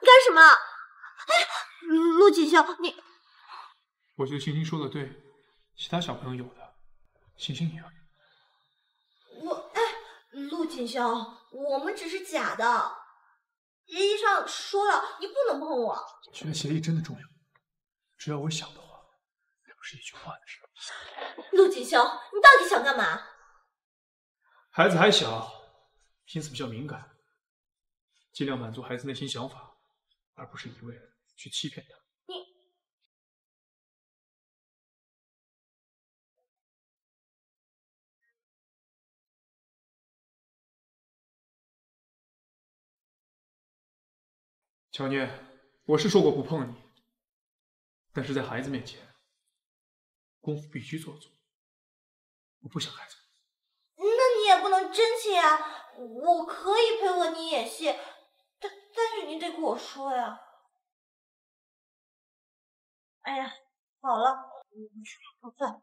你干什么？哎，陆锦绣，你……我觉得星星说的对，其他小朋友有的，星星也要有。我……哎，陆锦绣，我们只是假的。协议上说了，你不能碰我。觉得协议真的重要？只要我想的话，那不是一句话的事。陆锦绣，你到底想干嘛？孩子还小，心思比较敏感，尽量满足孩子内心想法，而不是一味去欺骗他。乔念，我是说过不碰你，但是在孩子面前，功夫必须做足。我不想孩子。那你也不能真气啊！我可以配合你演戏，但但是你得跟我说呀。哎呀，好了，我去做饭。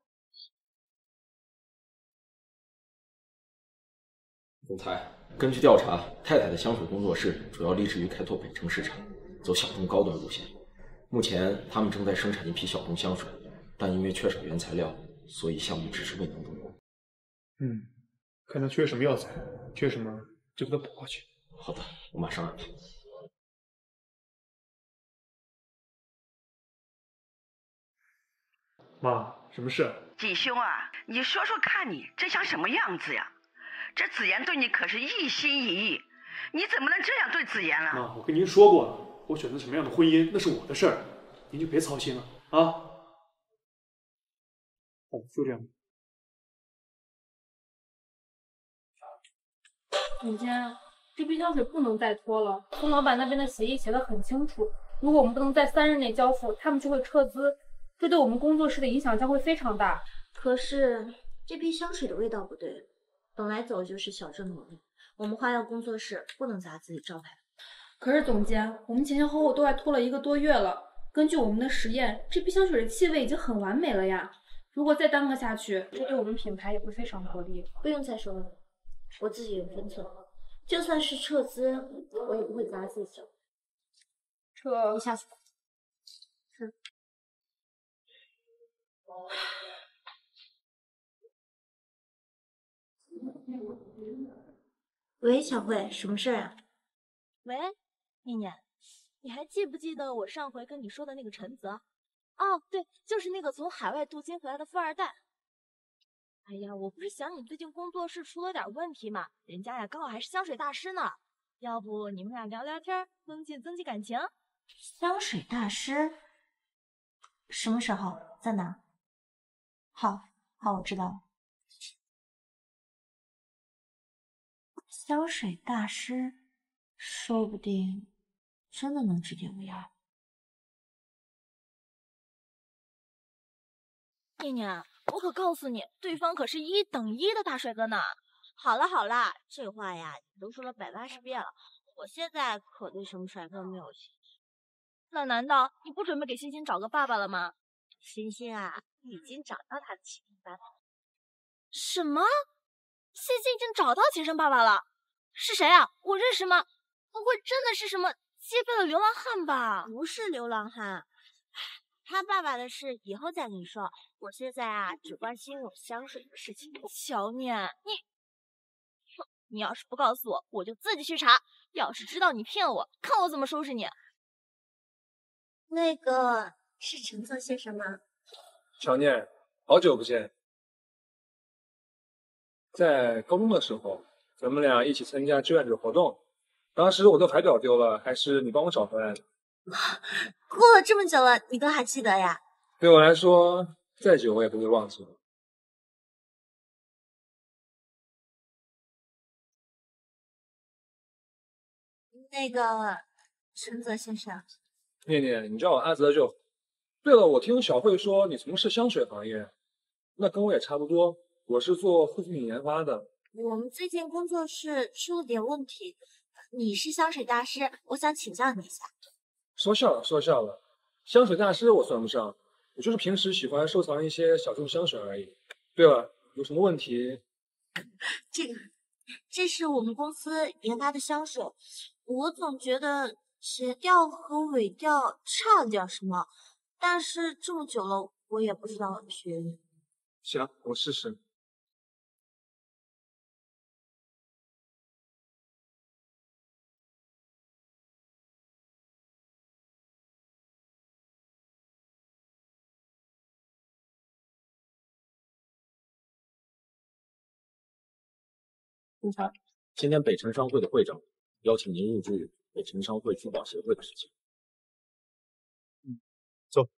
总裁。根据调查，太太的香水工作室主要立志于开拓北城市场，走小众高端路线。目前，他们正在生产一批小众香水，但因为缺少原材料，所以项目迟迟未能动工。嗯，看他缺什么药材，缺什么就给他补过去。好的，我马上安排。妈，什么事？锦兄啊，你说说看，你这像什么样子呀？这子言对你可是一心一意，你怎么能这样对子言呢？妈，我跟您说过了，我选择什么样的婚姻那是我的事儿，您就别操心了啊。哦，就这样。总监，这批香水不能再拖了，宋老板那边的协议写的很清楚，如果我们不能在三日内交付，他们就会撤资，这对我们工作室的影响将会非常大。可是这批香水的味道不对。本来走就是小众能力，我们花药工作室不能砸自己招牌。可是总监，我们前前后后都快拖了一个多月了。根据我们的实验，这冰香水的气味已经很完美了呀。如果再耽搁下去，这对我们品牌也会非常不利。不用再说了，我自己有分寸。就算是撤资，我也不会砸自己。撤，你下去吧。是。喂，小慧，什么事儿啊？喂，念念，你还记不记得我上回跟你说的那个陈泽？哦，对，就是那个从海外镀金回来的富二代。哎呀，我不是想你最近工作室出了点问题嘛，人家呀刚好还是香水大师呢，要不你们俩聊聊天，增进增进感情？香水大师？什么时候？在哪？好，好，我知道了。香水大师，说不定真的能指点胃癌。念念，我可告诉你，对方可是一等一的大帅哥呢。好了好了，这话呀，你都说了百八十遍了，我现在可对什么帅哥没有兴趣。那难道你不准备给欣欣找个爸爸了吗？欣欣啊，已经找到他的亲生爸爸了。什么？欣欣已经找到亲生爸爸了？是谁啊？我认识吗？不会真的是什么接飞的流浪汉吧？不是流浪汉，他爸爸的事以后再跟你说。我现在啊，只关心我香水的事情。乔念，你，哼，你要是不告诉我，我就自己去查。要是知道你骗我，看我怎么收拾你。那个是陈泽先生吗？乔念，好久不见。在高中的时候，咱们俩一起参加志愿者活动，当时我的怀表丢了，还是你帮我找回来的。过了这么久了，你都还记得呀？对我来说，再久我也不会忘记。那个陈泽先生，念念，你叫我阿泽就。对了，我听小慧说你从事香水行业，那跟我也差不多，我是做护肤品研发的。我们最近工作室出了点问题，你是香水大师，我想请教你一下。说笑了，说笑了，香水大师我算不上，我就是平时喜欢收藏一些小众香水而已。对了，有什么问题？这个，这是我们公司研发的香水，我总觉得前调和尾调差了点什么，但是这么久了，我也不知道原因。行，我试试。总裁，今天北辰商会的会长邀请您入驻北辰商会珠宝协会的事情。嗯，走。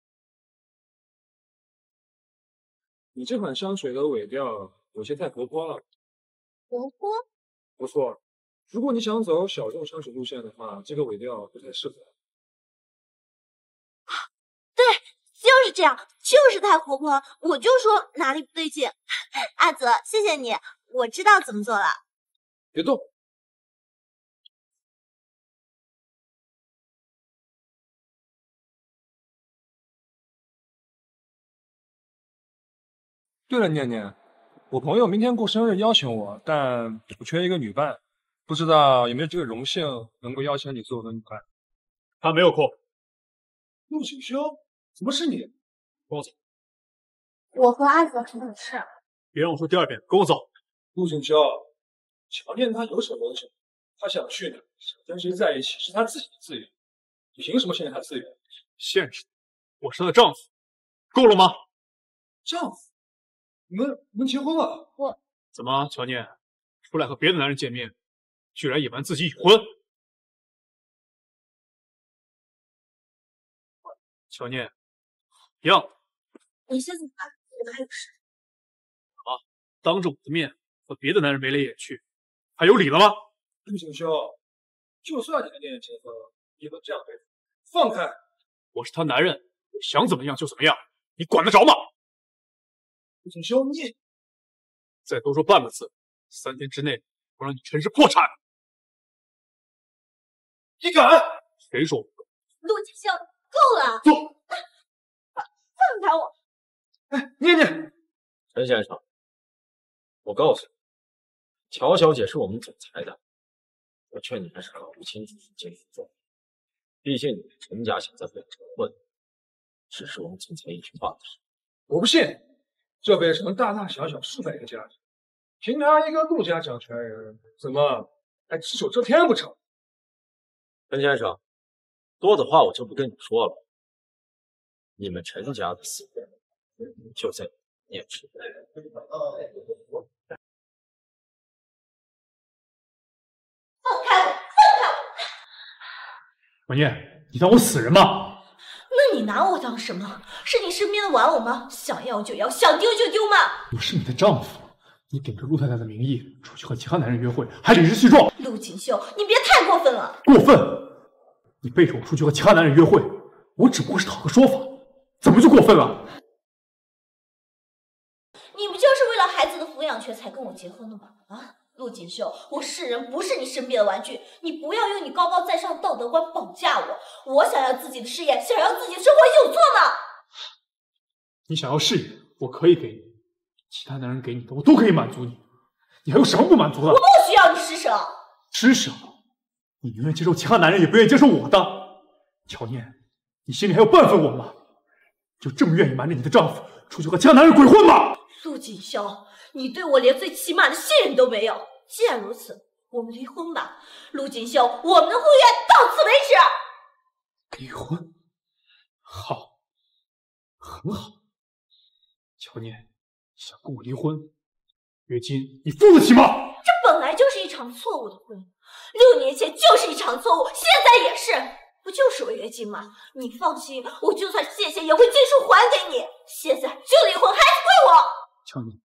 你这款香水的尾调有些太活泼了。活泼？不错，如果你想走小众香水路线的话，这个尾调不太适合。对，就是这样，就是太活泼，我就说哪里不对劲。阿泽，谢谢你，我知道怎么做了。别动！对了，念念，我朋友明天过生日，邀请我，但我缺一个女伴，不知道有没有这个荣幸能够邀请你做我的女伴？他没有空。陆景修，怎么是你？跟我走。我和阿泽很有事。别让我说第二遍，跟我走。陆景修。乔念他有什么东西？他想去哪，想跟谁在一起是他自己的自由，你凭什么限制他自由？限制，我是她的丈夫，够了吗？丈夫，你们你们结婚了？我怎么，乔念出来和别的男人见面，居然隐瞒自己已婚？乔念，一样。你先走吧，我们还有事。怎么，当着我的面和别的男人眉来眼去？还有理了吗？陆景修，就算你跟念念结婚了，也不能这样对付放开！我是他男人，想怎么样就怎么样，你管得着吗？陆景修，你再多说半个字，三天之内我让你陈氏破产！你敢？谁说？陆景修，够了！走！放开我！哎，念念，陈先生，我告诉你。乔小姐是我们总裁的，我劝你还是考虑清楚这份状毕竟你们陈家想在北城混，只是我们总裁一句话的事。我不信，这北城大大小小数百个家庭，凭他一个陆家掌权人，怎么还只手遮天不成？陈先生，多的话我就不跟你说了。你们陈家的死就在你面前。放开我！放开我！文念，你当我死人吗？那你拿我当什么？是你身边的玩偶吗？想要就要，想丢就丢吗？我是你的丈夫，你顶着陆太太的名义出去和其他男人约会，还理直气壮。陆锦绣，你别太过分了！过分！你背着我出去和其他男人约会，我只不过是讨个说法，怎么就过分了？你不就是为了孩子的抚养权才跟我结婚的吗？啊，陆锦绣，我是人，不是你身边的玩具，你不要用你高高在上的道德观绑架我。我想要自己的事业，想要自己的生活，有错吗？你想要事业，我可以给你；其他男人给你的，我都可以满足你。你还有什么不满足的？我不需要你施舍。施舍？你宁愿接受其他男人，也不愿意接受我的。乔念，你心里还有半分我吗？就这么愿意瞒着你的丈夫出去和其他男人鬼混吗？陆锦绣，你对我连最起码的信任都没有。既然如此，我们离婚吧。陆锦绣，我们的婚约到此为止。离婚？好，很好。乔念，想跟我离婚，月金你付得起吗？这本来就是一场错误的婚姻，六年前就是一场错误，现在也是，不就是违约金吗？你放心，我就算谢谢也会尽数还给你。现在就离婚，孩子归我。乔念，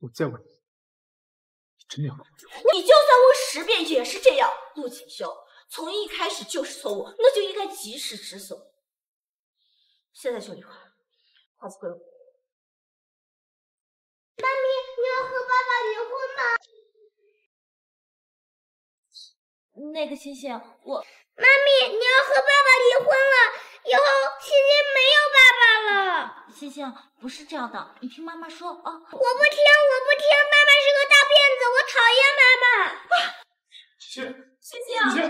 我再问你，你真的要跟我离婚？你就算问十遍也是这样。陆锦绣，从一开始就是错误，那就应该及时止损。现在就离婚，孩子归我。妈咪，你要和爸爸离婚吗？那个星星，我妈咪，你要和爸爸离婚了，以后欣欣没有爸爸了。欣欣，不是这样的，你听妈妈说啊。我不听，我不听，妈妈是个大骗子，我讨厌妈妈。星星星，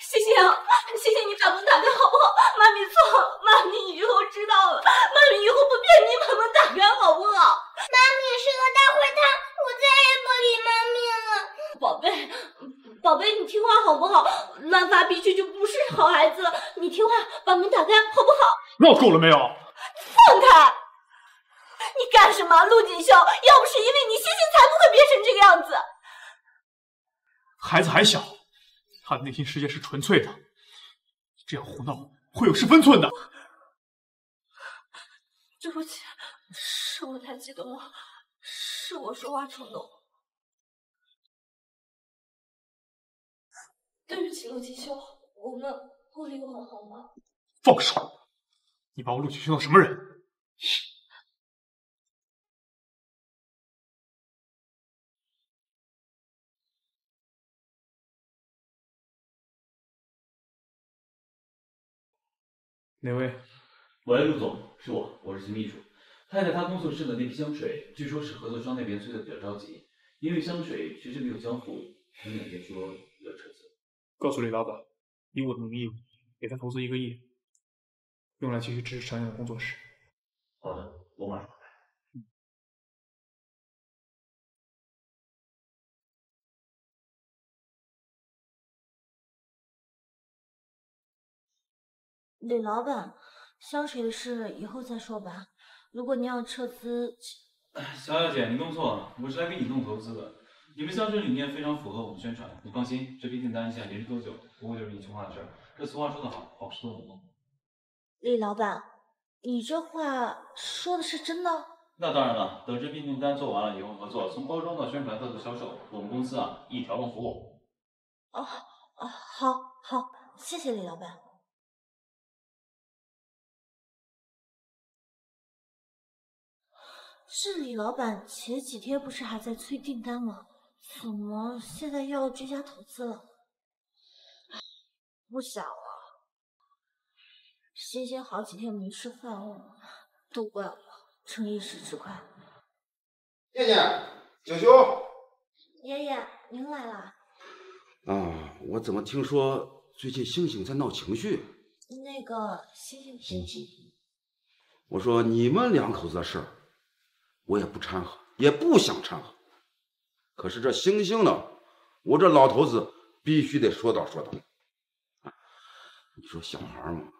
星星，星星，你把门打开好不好？妈咪错了，妈咪以后知道了，妈咪以后不骗你，把门打开好不好？妈咪是个大坏蛋，我再也不理妈咪了。宝贝，宝贝，你听话好不好？乱发脾气就不是好孩子了。你听话，把门打开好不好？闹够了没有？放开！你干什么，陆锦绣？要不是因为你，星星才不会变成这个样子。孩子还小，他的内心世界是纯粹的，这样胡闹会有失分寸的。对不起，是我太激动了，是我说话冲动。对不起，陆锦绣，我们不离婚好吗？放手！你把我陆锦绣当什么人？哪位？喂，陆总，是我，我是秦秘书。太太她工作室的那批香水，据说是合作商那边催的比较着急，因为香水迟迟没有交付，他们那边说要撤资。告诉李老板，以我的名义给他投资一个亿，用来继续支持常远的工作室。好的，我马上来。李老板，香水的事以后再说吧。如果您要撤资，小小姐，你弄错了，我是来给你弄投资的。你们销售理念非常符合我们宣传，你放心，这批订单现在连续多久，不过就是一句话的事儿。这俗话说得好，好事多磨。李老板，你这话说的是真的？那当然了，等这批订单做完了以后合作，从包装到宣传到销售，我们公司啊一条龙服务。哦哦，好，好，谢谢李老板。是李老板前几天不是还在催订单吗？怎么现在又要追加投资了？不想了，欣欣好几天没吃饭了，都怪我逞一时之快。念念，景修。爷爷，您来了。啊，我怎么听说最近星星在闹情绪？那个星星星星。我说你们两口子的事儿，我也不掺和，也不想掺和。可是这星星呢，我这老头子必须得说道说道。你说小孩嘛，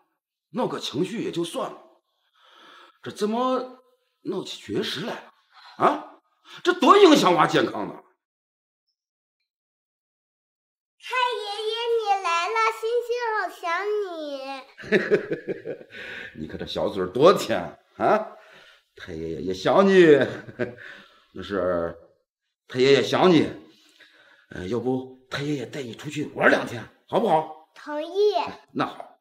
闹个情绪也就算了，这怎么闹起绝食来了？啊，这多影响娃健康呢！太爷爷，你来了，星星好想你。你看这小嘴多甜啊！太爷爷也想你，那是太爷爷想你。呃，要不太爷爷带你出去玩两天，好不好？同意。那好，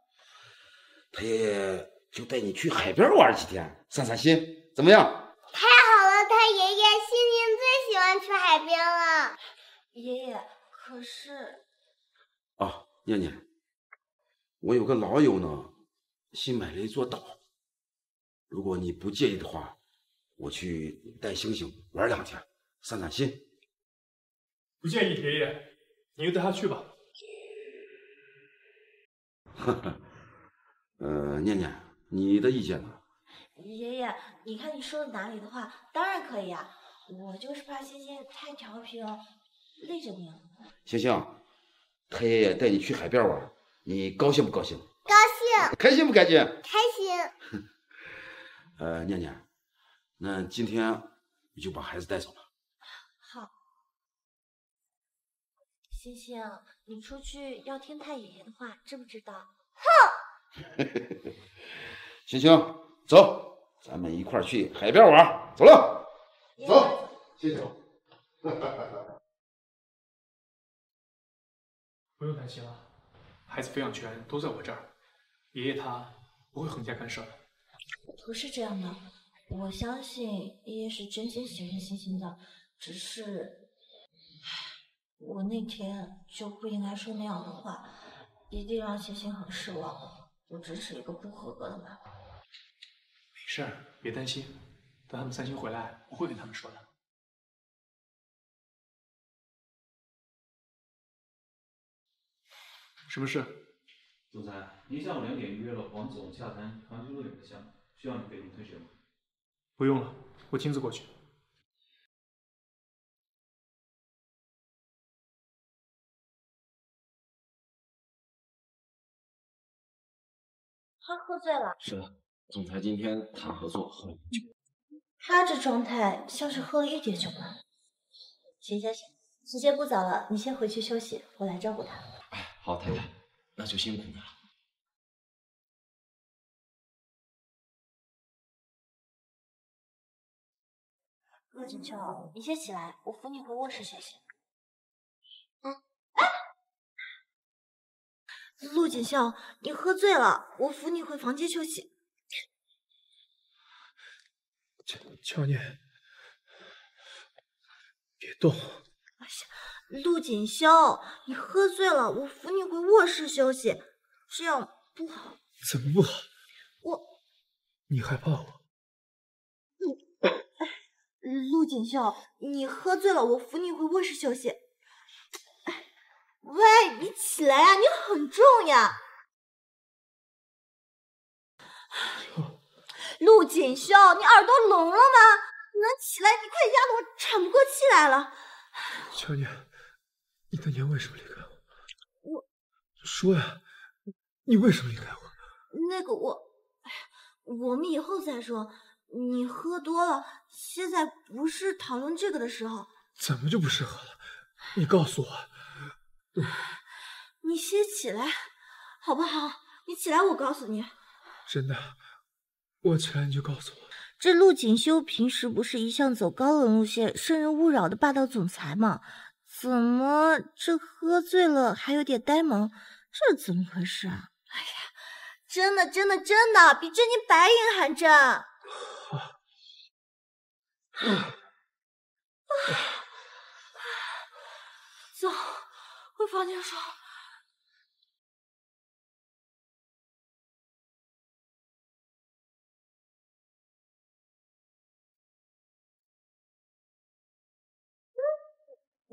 太爷爷就带你去海边玩几天，散散心，怎么样？太好了，太爷爷，星星最喜欢去海边了。爷爷，可是……啊，念念，我有个老友呢，新买了一座岛。如果你不介意的话，我去带星星玩两天，散散心。不介意，爷爷，你就带他去吧。哈哈，呃，念念，你的意见呢？爷爷，你看你说的哪里的话，当然可以啊。我就是怕星星太调皮了，累着你了。星星，太爷爷带你去海边玩，你高兴不高兴？高兴。开心不开心？开心。呃，念念，那今天你就把孩子带走吧。好。星星，你出去要听太爷爷的话，知不知道？哼！星星，走，咱们一块儿去海边玩。走了，走，星星。不用担心了，孩子抚养权都在我这儿，爷爷他不会横加干涉的。不是这样的，我相信爷爷是真心喜欢星星的，只是，我那天就不应该说那样的话，一定让星星很失望。我只是一个不合格的妈妈。没事儿，别担心，等他们三星回来，我会跟他们说的。什么事？总裁，您下午两点预约了黄总洽谈长青乐园的项目，需要你陪同推选吗？不用了，我亲自过去。他喝醉了。是的，总裁今天谈合作喝了酒。他这状态像是喝了一点酒吧。行行行，时间不早了，你先回去休息，我来照顾他。哎，好，太太，那就辛苦你了。陆锦秋，你先起来，我扶你回卧室休息。哎哎，陆锦绣，你喝醉了，我扶你回房间休息。乔乔念，别动。陆锦绣，你喝醉了，我扶你回卧室休息，这样不好。怎么不好？我，你害怕我？陆锦绣，你喝醉了，我扶你回卧室休息。喂，你起来呀，你很重呀。陆锦绣，你耳朵聋了吗？你能起来？你快压得我喘不过气来了。乔念，你当年为什么离开我？我说呀，你为什么离开我？那个我，我们以后再说。你喝多了，现在不是讨论这个的时候。怎么就不适合了？你告诉我。你先起来，好不好？你起来，我告诉你。真的，我起来你就告诉我。这陆锦修平时不是一向走高冷路线、生人勿扰的霸道总裁吗？怎么这喝醉了还有点呆萌？这怎么回事啊？哎呀，真的，真的，真的，比真金白银还真。走，回房间说。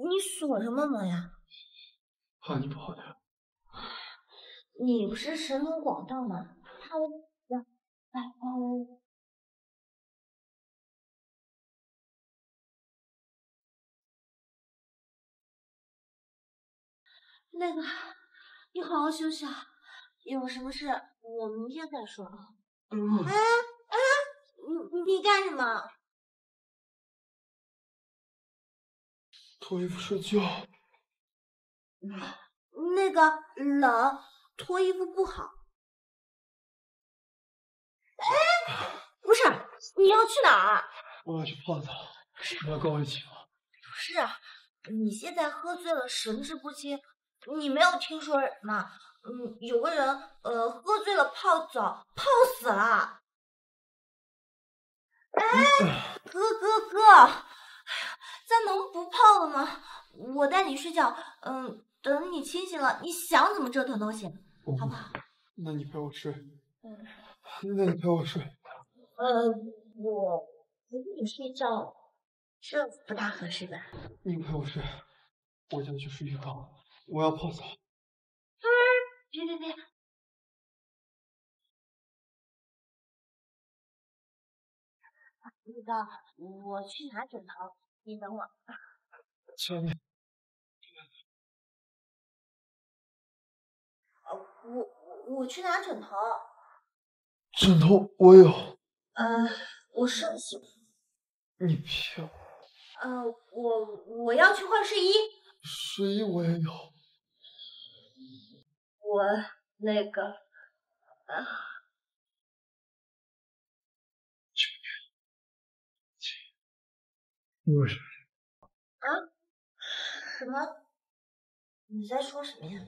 你锁什么门呀？怕你跑掉。你不是神通广大吗？怕我？来来来。那个，你好好休息啊，有什么事我明天再说。嗯。哎哎，你你干什么？脱衣服睡觉。那个冷，脱衣服不好。哎，不是，你要去哪儿？我要去泡澡，你要跟我一起吗？不是，你现在喝醉了，神志不清。你没有听说吗？嗯，有个人呃喝醉了泡澡，泡死了。哎，哥哥哥，咱能不泡了吗？我带你睡觉，嗯，等你清醒了，你想怎么折腾都行，好不好？那你陪我睡。嗯。那你陪我睡。呃，我陪你睡觉，这不大合适吧？你陪我睡，我先去睡浴缸，我要泡澡。嗯，别别别！那个，我去拿枕头，你等我。求你。呃，我我去拿枕头。枕头我有。呃，我睡醒。你骗我。呃，我我要去换睡衣。睡衣我也有。我那个啊。你为什么？啊？什么？你在说什么呀？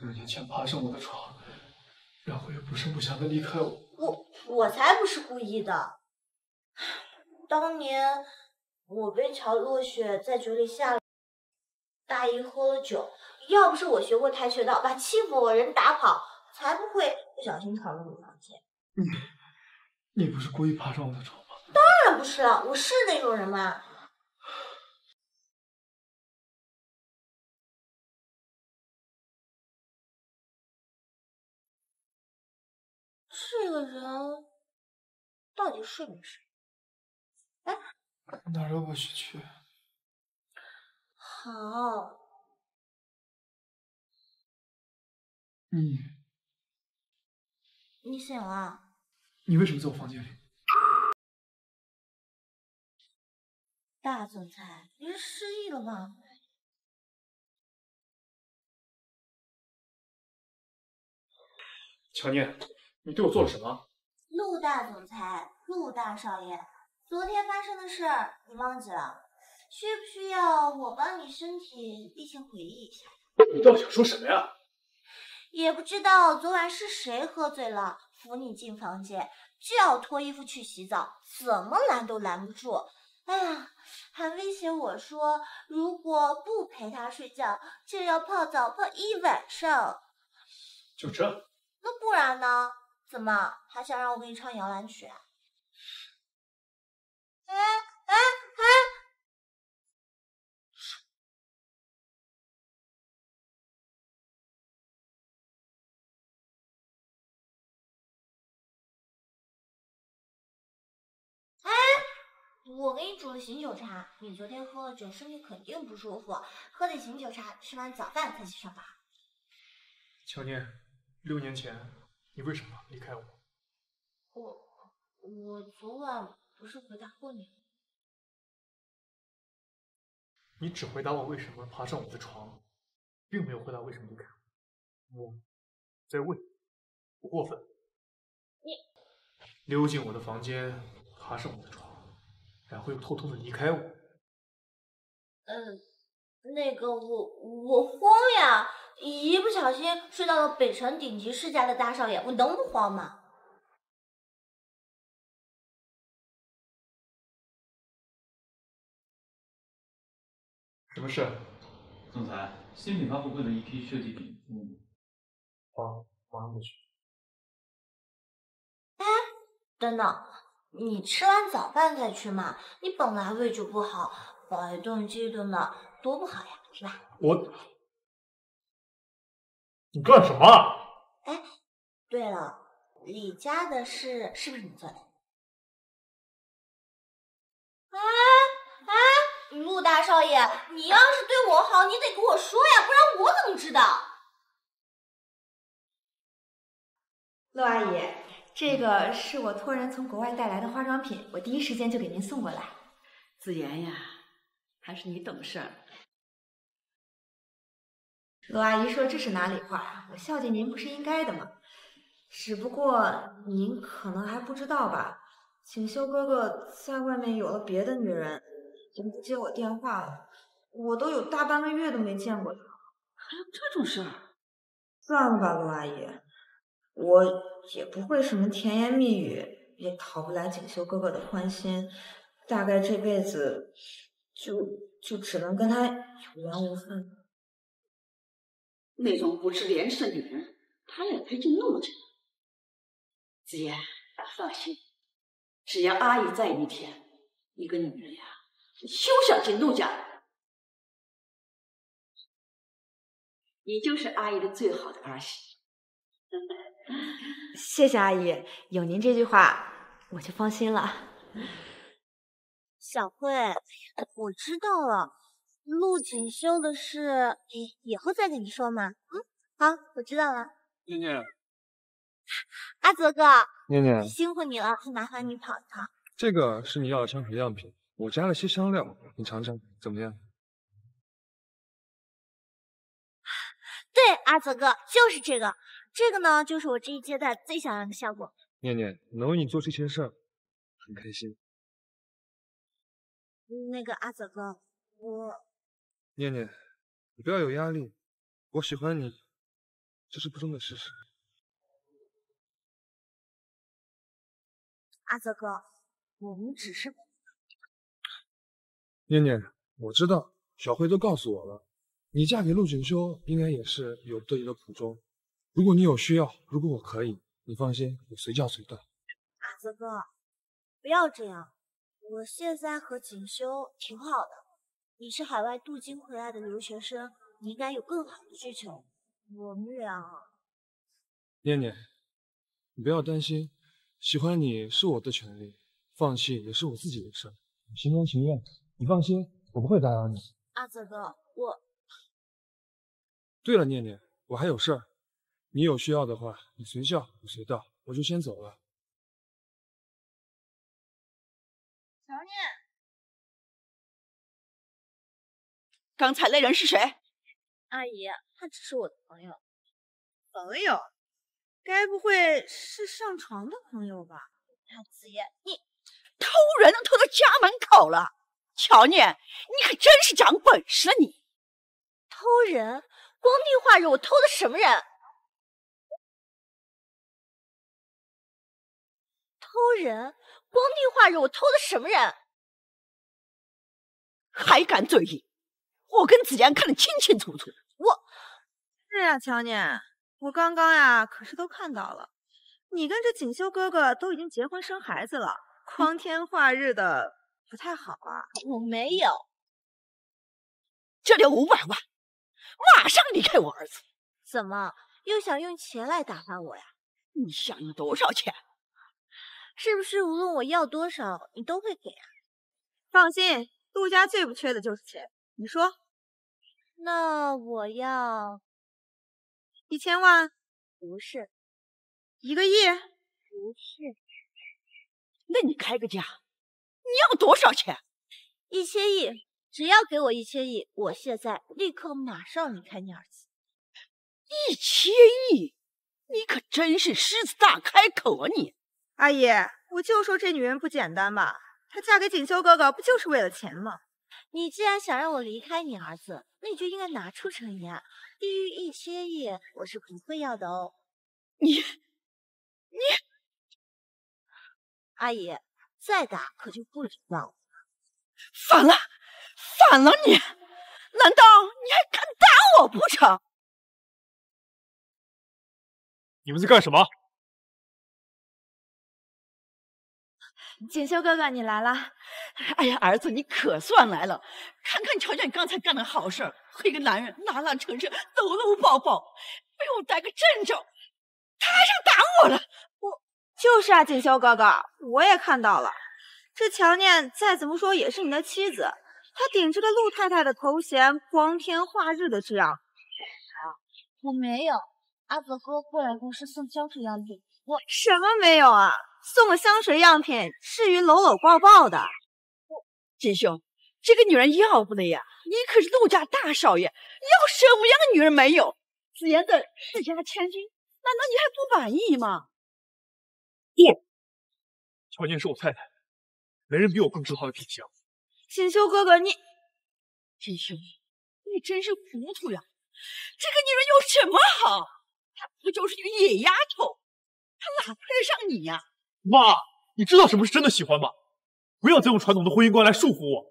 六年前爬上我的床，然后又不声不响的离开我。我我才不是故意的。当年我被乔若雪在酒里下了，大姨喝了酒，要不是我学过跆拳道，把欺负我人打跑，才不会不小心闯入你房间。你你不是故意爬上我的床吗？当然不是了，我是那种人吗？这个人到底睡没睡？哎，哪都不许去？好。你你醒了？你为什么在我房间里？大总裁，你是失忆了吗？乔念。你对我做了什么？陆大总裁，陆大少爷，昨天发生的事你忘记了？需不需要我帮你身体力行回忆一下？你到底想说什么呀？也不知道昨晚是谁喝醉了，扶你进房间，就要脱衣服去洗澡，怎么拦都拦不住。哎呀，还威胁我说，如果不陪他睡觉，就要泡澡泡一晚上。就这？那不然呢？怎么还想让我给你唱摇篮曲？啊？哎哎我给你煮了醒酒茶，你昨天喝了酒，身体肯定不舒服，喝点醒酒茶，吃完早饭再去上班。乔念，六年前你为什么离开我？我我昨晚不是回答过你？你只回答我为什么爬上我的床，并没有回答为什么离开我。我在问，不过分。你溜进我的房间，爬上我的床，然后又偷偷的离开我。嗯，那个我我慌呀，一不小心睡到了北城顶级世家的大少爷，我能不慌吗？什么事？总裁，新品发布会的一批设计品，嗯，好，马上过去。哎，等等，你吃完早饭再去嘛？你本来胃就不好，饱一顿饥一顿的，多不好呀，是吧？我，你干什么？哎，对了，李家的事是不是你做的？哎哎。陆大少爷，你要是对我好，你得跟我说呀，不然我怎么知道？陆阿姨，这个是我托人从国外带来的化妆品，我第一时间就给您送过来。子妍呀，还是你懂事儿。陆阿姨说这是哪里话，我孝敬您不是应该的吗？只不过您可能还不知道吧，锦绣哥哥在外面有了别的女人，也不接我电话了，我都有大半个月都没见过他。还有这种事儿？算了吧，罗阿姨，我也不会什么甜言蜜语，也讨不来锦绣哥哥的欢心，大概这辈子就就只能跟他有缘无分。那种不知廉耻的女人，他也配就那么着？子言，放心，只要阿姨在一天，一个女人呀，休想进陆家。你就是阿姨的最好的儿媳。谢谢阿姨，有您这句话，我就放心了。小慧，我知道了，陆锦绣的事以以后再跟你说嘛。嗯，好，我知道了。念念，阿泽哥，念念，辛苦你了，麻烦你跑一趟。这个是你要的香水样品，我加了些香料，你尝尝怎么样？对，阿泽哥，就是这个，这个呢，就是我这一阶段最想要的效果。念念，能为你做这些事儿，很开心。那个阿泽哥，我念念，你不要有压力，我喜欢你，这是不争的事实。阿泽哥，我们只是……念念，我知道，小慧都告诉我了，你嫁给陆锦修应该也是有自己的苦衷。如果你有需要，如果我可以，你放心，我随叫随到。阿泽哥，不要这样，我现在和锦修挺好的。你是海外镀金回来的留学生，你应该有更好的需求。我们俩……念念，你不要担心，喜欢你是我的权利，放弃也是我自己的事，心甘情愿。你放心，我不会打扰你。阿泽哥，我……对了，念念，我还有事儿，你有需要的话，你随叫我随到，我就先走了。乔念，刚才那人是谁？阿姨，他只是我的朋友。朋友？该不会是上床的朋友吧？他子言，你偷人都偷到家门口了，乔念，你可真是长本事了你！偷人？光天化日，我偷的什么人？偷人？光天化日，我偷的什么人？还敢嘴硬！我跟子言看得清清楚楚。我是呀，乔念，我刚刚呀可是都看到了，你跟这锦绣哥哥都已经结婚生孩子了，光天化日的不太好啊。我没有，这里有五百万，马上离开我儿子。怎么又想用钱来打发我呀？你想用多少钱？是不是无论我要多少，你都会给啊？放心，陆家最不缺的就是钱。你说，那我要一千万？不是，一个亿？不是。那你开个价，你要多少钱？一千亿，只要给我一千亿，我现在立刻马上离开你儿子。一千亿，你可真是狮子大开口啊你！阿姨，我就说这女人不简单吧？她嫁给锦绣哥哥不就是为了钱吗？你既然想让我离开你儿子，那你就应该拿出诚意啊！低于一千亿，我是不会要的哦。你，你，阿姨，再打可就不礼貌了。反了，反了你！难道你还敢打我不成？你们在干什么？锦绣哥哥，你来了！哎呀，儿子，你可算来了！看看瞧瞧你刚才干的好事儿，和一个男人拉拉扯扯，搂搂抱抱，被我逮个正着，他还想打我了！我就是啊，锦绣哥哥，我也看到了。这乔念再怎么说也是你的妻子，她顶着个陆太太的头衔，光天化日的这样。我没有，阿泽哥过来公司送香水样品，我什么没有啊？送了香水样品，至于搂搂抱抱的？锦绣，这个女人要不得呀！你可是陆家大少爷，要什么样的女人没有？紫妍的世家千金，难道你还不满意吗？不，乔念是我太太，没人比我更知道她的品相。锦绣哥哥，你锦绣，你真是糊涂呀！这个女人有什么好？她不就是一个野丫头，她哪配得上你呀？妈，你知道什么是真的喜欢吗？不要再用传统的婚姻观来束缚我。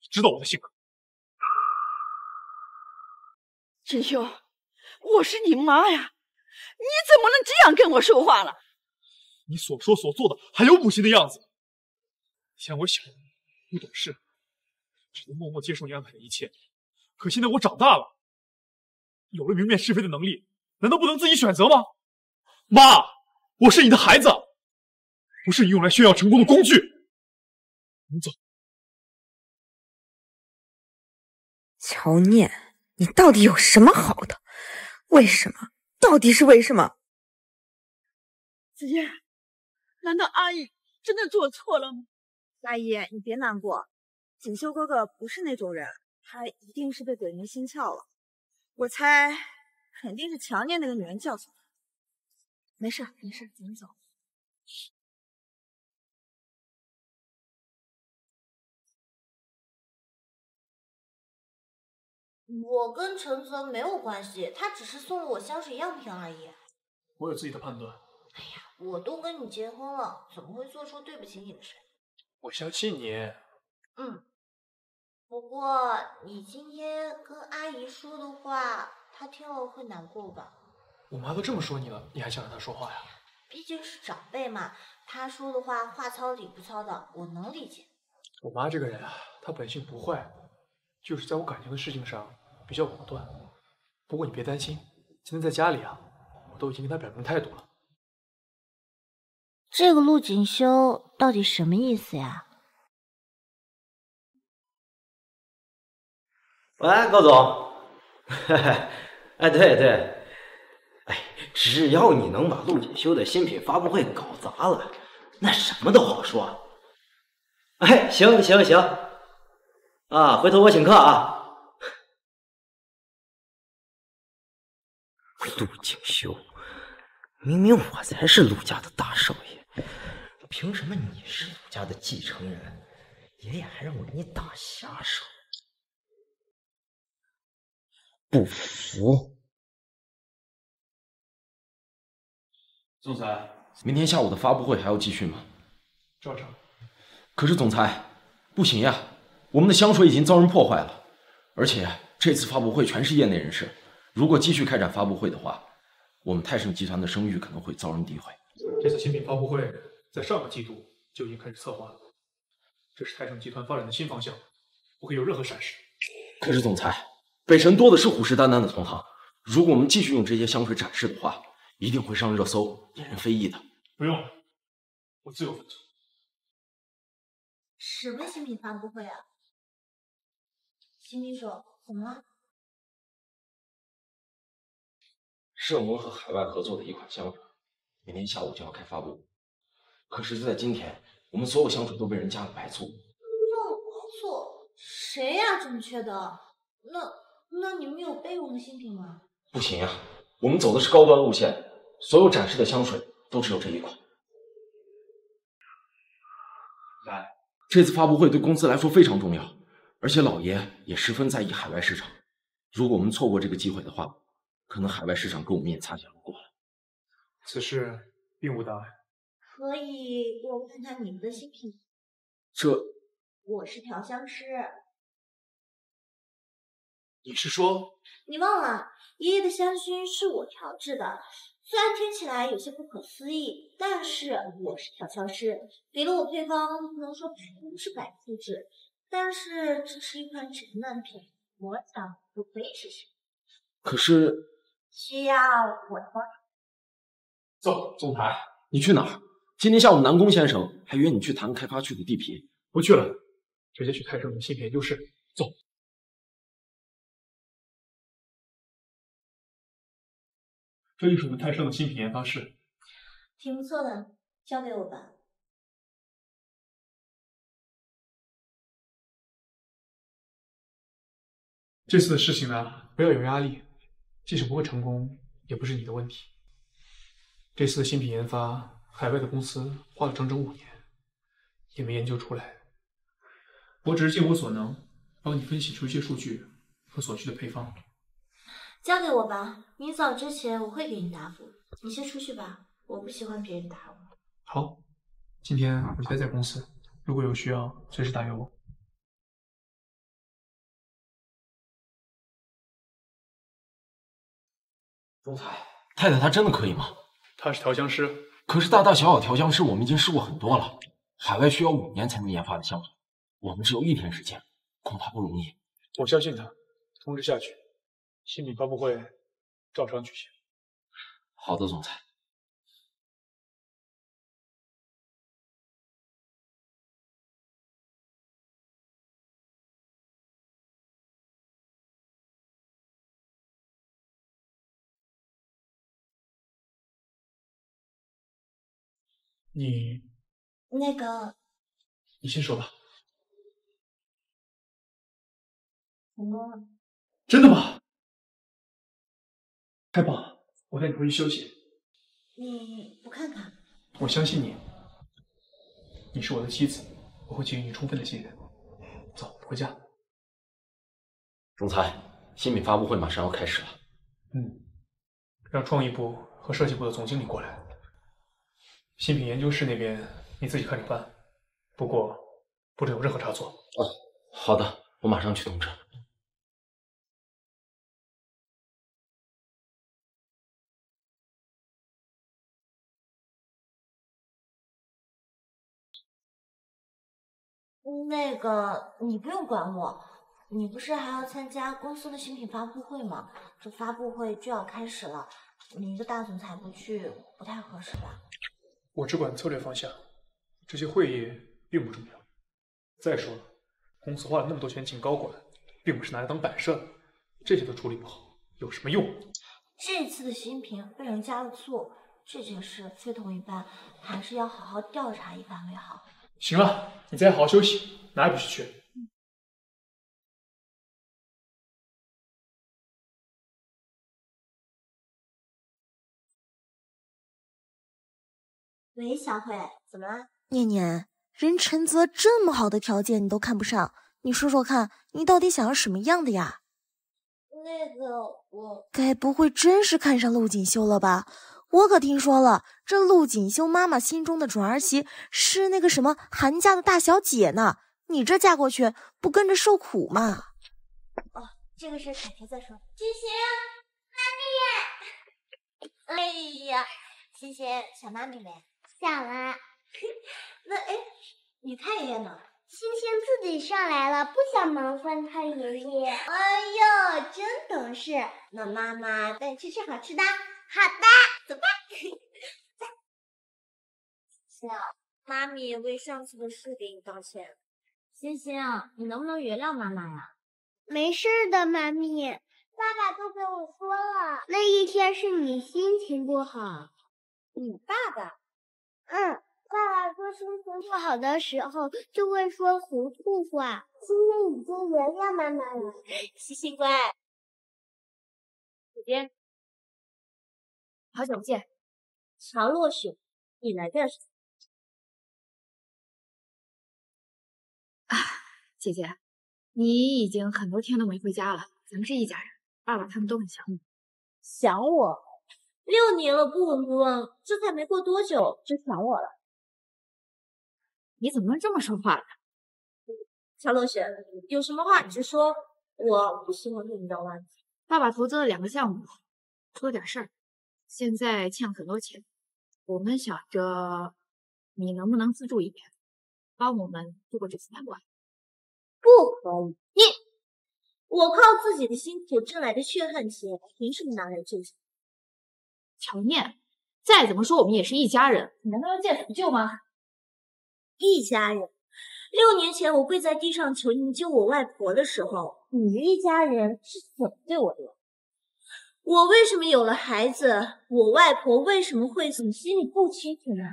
你知道我的性格。锦绣，我是你妈呀，你怎么能这样跟我说话了？你所说所做的还有母亲的样子。嫌我小，不懂事。只能默默接受你安排的一切。可现在我长大了，有了明辨是非的能力，难道不能自己选择吗？妈，我是你的孩子，不是你用来炫耀成功的工具。你走。乔念，你到底有什么好的？为什么？到底是为什么？子夜，难道阿姨真的做错了吗？阿姨，你别难过。锦绣哥哥不是那种人，他一定是被鬼迷心窍了。我猜，肯定是强念那个女人教唆他。没事，没事，咱们走。我跟陈泽没有关系，他只是送了我香水样品而已。我有自己的判断。哎呀，我都跟你结婚了，怎么会做出对不起你的事？我相信你。嗯。不过你今天跟阿姨说的话，她听了会难过吧？我妈都这么说你了，你还想让她说话呀？毕竟是长辈嘛，她说的话话糙理不糙的，我能理解。我妈这个人啊，她本性不坏，就是在我感情的事情上比较果断。不过你别担心，今天在家里啊，我都已经跟他表明态度了。这个陆锦修到底什么意思呀？喂，高总，哎，对对，哎，只要你能把陆锦修的新品发布会搞砸了，那什么都好说。哎，行行行，啊，回头我请客啊。陆景修，明明我才是陆家的大少爷，凭什么你是陆家的继承人，爷爷还让我给你打下手？不服！总裁，明天下午的发布会还要继续吗？照常。可是总裁，不行呀，我们的香水已经遭人破坏了，而且这次发布会全是业内人士，如果继续开展发布会的话，我们泰盛集团的声誉可能会遭人诋毁。这次新品发布会在上个季度就已经开始策划了，这是泰盛集团发展的新方向，不会有任何闪失。可是总裁。北辰多的是虎视眈眈的同行，如果我们继续用这些香水展示的话，一定会上热搜，引人非议的。不用，我自有分寸。什么新品发布会啊？秦秘书，怎么了？是我们和海外合作的一款香水，明天下午就要开发布。可是就在今天，我们所有香水都被人加了白醋。加了白醋？谁呀？这么缺德？那？那你们有备用的新品吗？不行呀，我们走的是高端路线，所有展示的香水都只有这一款。来，这次发布会对公司来说非常重要，而且老爷也十分在意海外市场。如果我们错过这个机会的话，可能海外市场跟我们也擦肩而过了。此事并无大碍。可以给我看看你们的新品？这……我是调香师。你是说，你忘了爷爷的香薰是我调制的？虽然听起来有些不可思议，但是我是调香师，给了我配方，不能说百分之百复制，但是这是一款指南品，我想都可以试试。可是需要我的帮助。走，总裁，你去哪儿？今天下午南宫先生还约你去谈开发区的地皮，不去了，直接去泰盛的新品研究室走。这就是我们泰盛的新品研发室，挺不错的，交给我吧。这次的事情呢，不要有压力，即使不会成功，也不是你的问题。这次的新品研发，海外的公司花了整整五年，也没研究出来。我只是尽我所能，帮你分析出一些数据和所需的配方。交给我吧，明早之前我会给你答复。你先出去吧，我不喜欢别人打我。好，今天我就待在公司，如果有需要，随时打给我。总裁，太太她真的可以吗？她是调香师，可是大大小小调香师我们已经试过很多了，海外需要五年才能研发的香水，我们只有一天时间，恐怕不容易。我相信她，通知下去，新品发布会照常举行。好的，总裁。你那个，你先说吧。成功了？真的吗？太棒了！我带你回去休息。你不看看？我相信你，你是我的妻子，我会给予你充分的信任。走，回家。总裁，新品发布会马上要开始了。嗯，让创意部和设计部的总经理过来。新品研究室那边你自己看着办，不过不准有任何差错。哦，好的，我马上去通知。那个，你不用管我，你不是还要参加公司的新品发布会吗？这发布会就要开始了，你一个大总裁不去不太合适吧？我只管策略方向，这些会议并不重要。再说了，公司花了那么多钱请高管，并不是拿来当摆设的，这些都处理不好，有什么用？这次的新品被人加了醋，这件事非同一般，还是要好好调查一番为好。行了，你再好好休息，哪也不许去。喂，小慧，怎么了？念念，人陈泽这么好的条件你都看不上，你说说看，你到底想要什么样的呀？那个，我该不会真是看上陆锦绣了吧？我可听说了，这陆锦绣妈妈心中的准儿媳是那个什么韩家的大小姐呢。你这嫁过去，不跟着受苦吗？哦，这个事改天再说。星星，妈咪，哎呀，星星想妈咪没？想了。那哎，你太爷爷呢？星星自己上来了，不想麻烦他爷爷。哎呦，真懂事。那妈妈带你去吃好吃的。好的，走吧。星星，妈咪为上次的事给你道歉。星星，你能不能原谅妈妈呀？没事的，妈咪。爸爸都跟我说了，那一天是你心情不好。你爸爸？嗯，爸爸说心情不好的时候就会说糊涂话。今天已经原谅妈妈了。星星乖。姐姐，好久不见。乔落雪，你来干什么？啊，姐姐，你已经很多天都没回家了。咱们是一家人，爸爸他们都很想你。想我？六年了不闻不问，这才没过多久就想我了。你怎么能这么说话呢？乔洛雪，有什么话你就说，我不希望对你绕弯子。爸爸投资了两个项目，出了点事儿，现在欠了很多钱。我们想着，你能不能资助一点，帮我们度过这次难关？不可以！你，我靠自己的辛苦挣来的血汗钱，凭什么拿来救？乔念，再怎么说我们也是一家人，你难道要见死不救吗？一家人，六年前我跪在地上求你救我外婆的时候，你一家人是怎么对我的？我为什么有了孩子，我外婆为什么会死，你心里不清楚呢？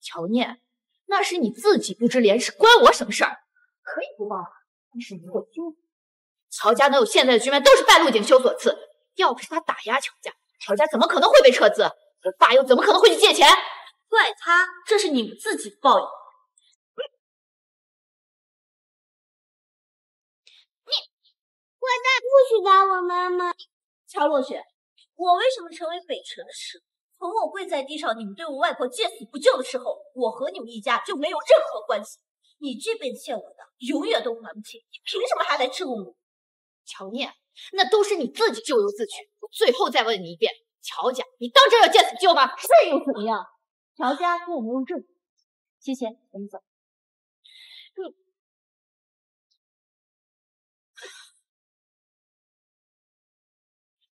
乔念，那是你自己不知廉耻，关我什么事儿？可以不报，但是你给我听着，乔家能有现在的局面，都是拜陆景修所赐。要不是他打压乔家，乔家怎么可能会被撤资？我爸又怎么可能会去借钱？怪他，这是你们自己的报应。你，坏蛋，不许打我妈妈！乔若雪，我为什么成为北辰的时候，从我跪在地上，你们对我外婆见死不救的时候，我和你们一家就没有任何关系。你这辈子欠我的，永远都还不清，你凭什么还来质问我？乔念，那都是你自己咎由自取。我最后再问你一遍，乔家，你当真要见死不救吗？是又怎么样？乔家跟我们用证据，谢谢，我们走。你，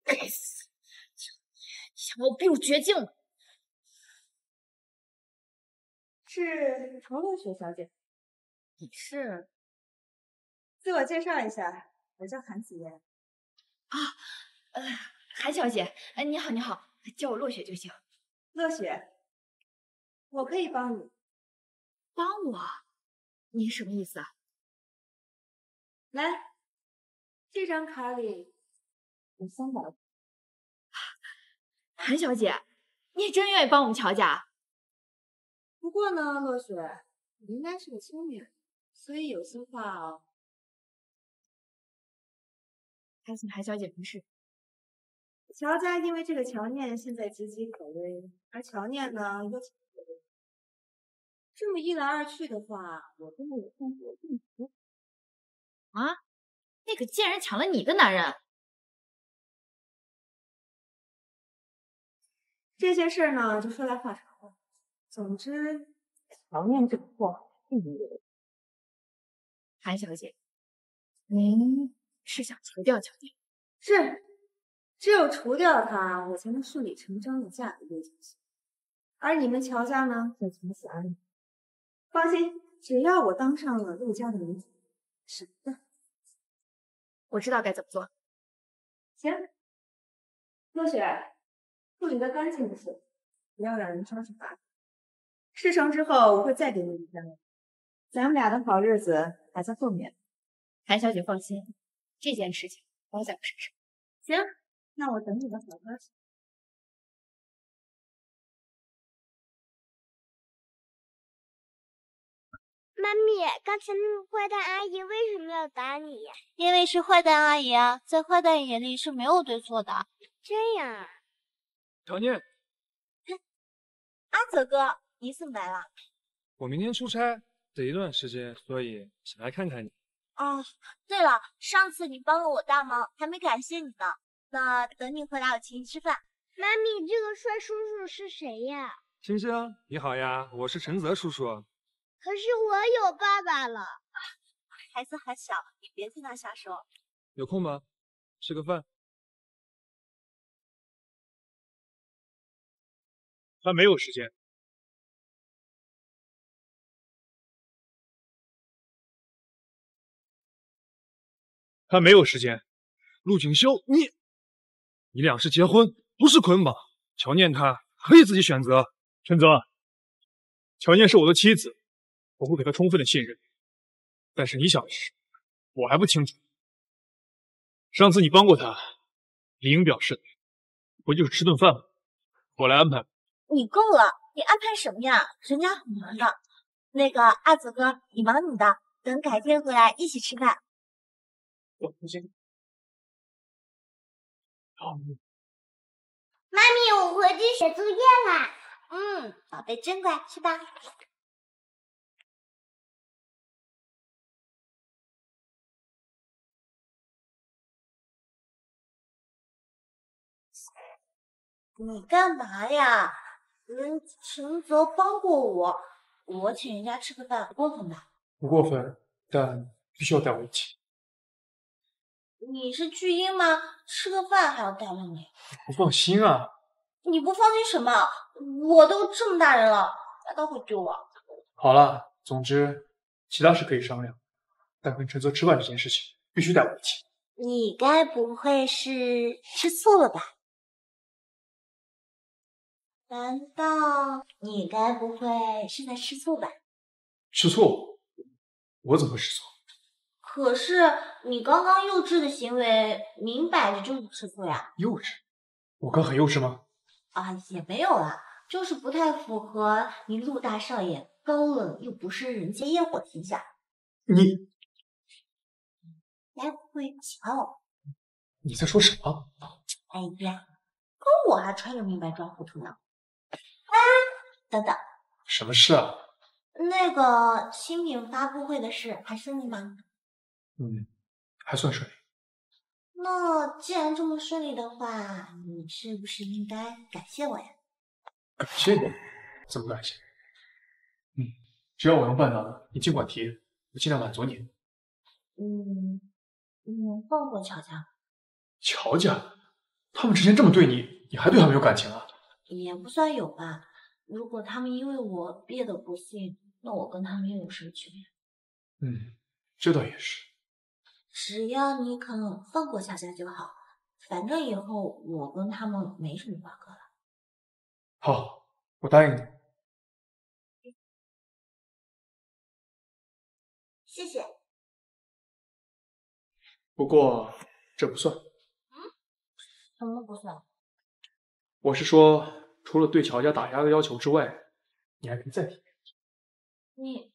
该死！你想把我逼入绝境吗？是程若雪小姐，你是？自我介绍一下，我叫韩子妍。啊，呃，韩小姐，哎，你好，你好，叫我落雪就行。落雪。我可以帮你，帮我？你什么意思啊？来，这张卡里有三百。韩小姐，你真愿意帮我们乔家？不过呢，落雪，你应该是个聪明人，所以有些话……还请韩小姐不是。乔家因为这个乔念现在岌岌可危，而乔念呢又……这么一来二去的话，我跟我丈夫更服。啊！那个贱人抢了你的男人！这些事儿呢，就说来话长了。总之，乔念这个货。韩小姐，您是想除掉乔念？是，只有除掉他，我才能顺理成章的嫁给陆景熙。而你们乔家呢，就从此安宁。放心，只要我当上了陆家的女主，什么的，我知道该怎么做。行，落雪，处理的干净就行，不要让人抓住把柄。事成之后，我会再给你一单。咱们俩的好日子还在后面。韩小姐放心，这件事情包在我身上。行，那我等你的好消息。妈咪，刚才那个坏蛋阿姨为什么要打你？因为是坏蛋阿姨啊，在坏蛋眼里是没有对错的。这样啊。唐念，阿泽哥，你怎么来了？我明天出差，得一段时间，所以想来看看你。哦，对了，上次你帮了我大忙，还没感谢你呢。那等你回来，我请你吃饭。妈咪，这个帅叔叔是谁呀？星星，你好呀，我是陈泽叔叔。可是我有爸爸了，孩子还小，你别听他瞎说。有空吗？吃个饭。他没有时间。他没有时间。陆景修，你，你俩是结婚，不是捆绑。乔念他可以自己选择。陈泽，乔念是我的妻子。我会给他充分的信任，但是你想的是，我还不清楚。上次你帮过他，理应表示的，不就是吃顿饭吗？我来安排。你够了，你安排什么呀？人家很忙的。那个阿泽哥，你忙你的，等改天回来一起吃饭。我不行。妈咪，我回去写作业啦。嗯，宝贝真乖，去吧。你干嘛呀？人陈泽帮过我，我请人家吃个饭不，过分吧？不过分，但必须要带我一起。你是巨婴吗？吃个饭还要带着你？不放心啊！你不放心什么？我都这么大人了，难道会丢我？好了，总之，其他事可以商量，但跟陈泽吃饭这件事情必须带我一起。你该不会是吃醋了吧？难道你该不会是在吃醋吧？吃醋？我怎么会吃醋？可是你刚刚幼稚的行为，明摆着就是吃醋呀！幼稚？我刚很幼稚吗？啊，也没有啦，就是不太符合你陆大少爷高冷又不食人间烟火形象。你该不会喜欢我？你在说什么？哎呀，跟我还穿着明白装糊涂呢！哎，等等，什么事啊？那个新品发布会的事还顺利吗？嗯，还算顺利。那既然这么顺利的话，你是不是应该感谢我呀？感谢你？怎么感谢？嗯，只要我能办到的，你尽管提，我尽量满足你。嗯，你能放过乔家？乔家？他们之前这么对你，你还对他们有感情啊？也不算有吧。如果他们因为我变得不幸，那我跟他们又有什么区别？嗯，这倒也是。只要你肯放过夏家就好，反正以后我跟他们没什么瓜葛了。好，我答应你。谢谢。不过这不算。嗯？什么不算？我是说，除了对乔家打压的要求之外，你还可以再提。你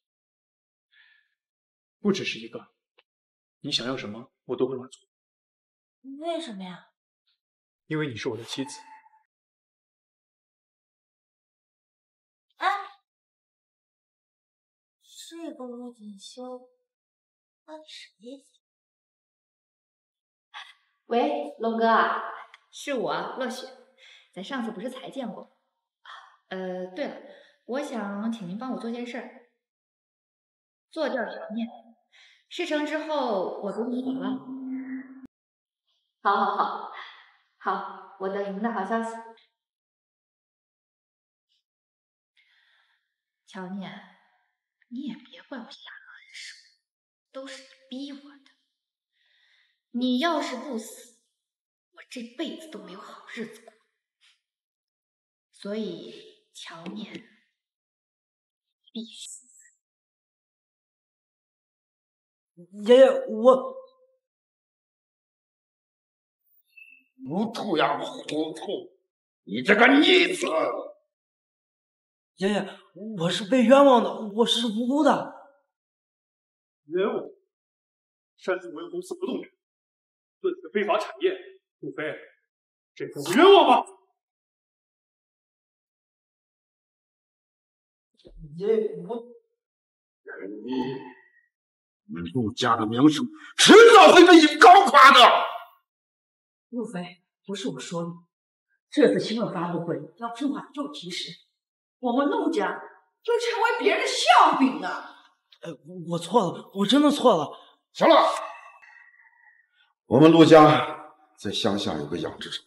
不只是一个。你想要什么，我都会满足。为什么呀？因为你是我的妻子。哎，这个陆锦修，到底什么意思？喂，龙哥啊，是我乐雪，咱上次不是才见过？呃，对了，我想请您帮我做件事儿，做掉小念。事成之后，我跟你好了。好，好，好，好，我等你们的好消息。乔念，你也别怪我下狠手，都是你逼我的。你要是不死，我这辈子都没有好日子过。所以，乔念必须。爷爷，我糊涂呀，糊涂！你这个逆子！爷爷，我是被冤枉的，我是无辜的。冤枉？擅自挪用公司不动产，赚取非法产业，杜飞，这不冤枉吗？爷爷，我你。我们陆家的名声迟早会被你搞垮的。陆飞，不是我说你，这次新闻发布会要听话就提示，我们陆家就成为别人的笑柄了。呃，我错了，我真的错了。行了，我们陆家在乡下有个养殖场，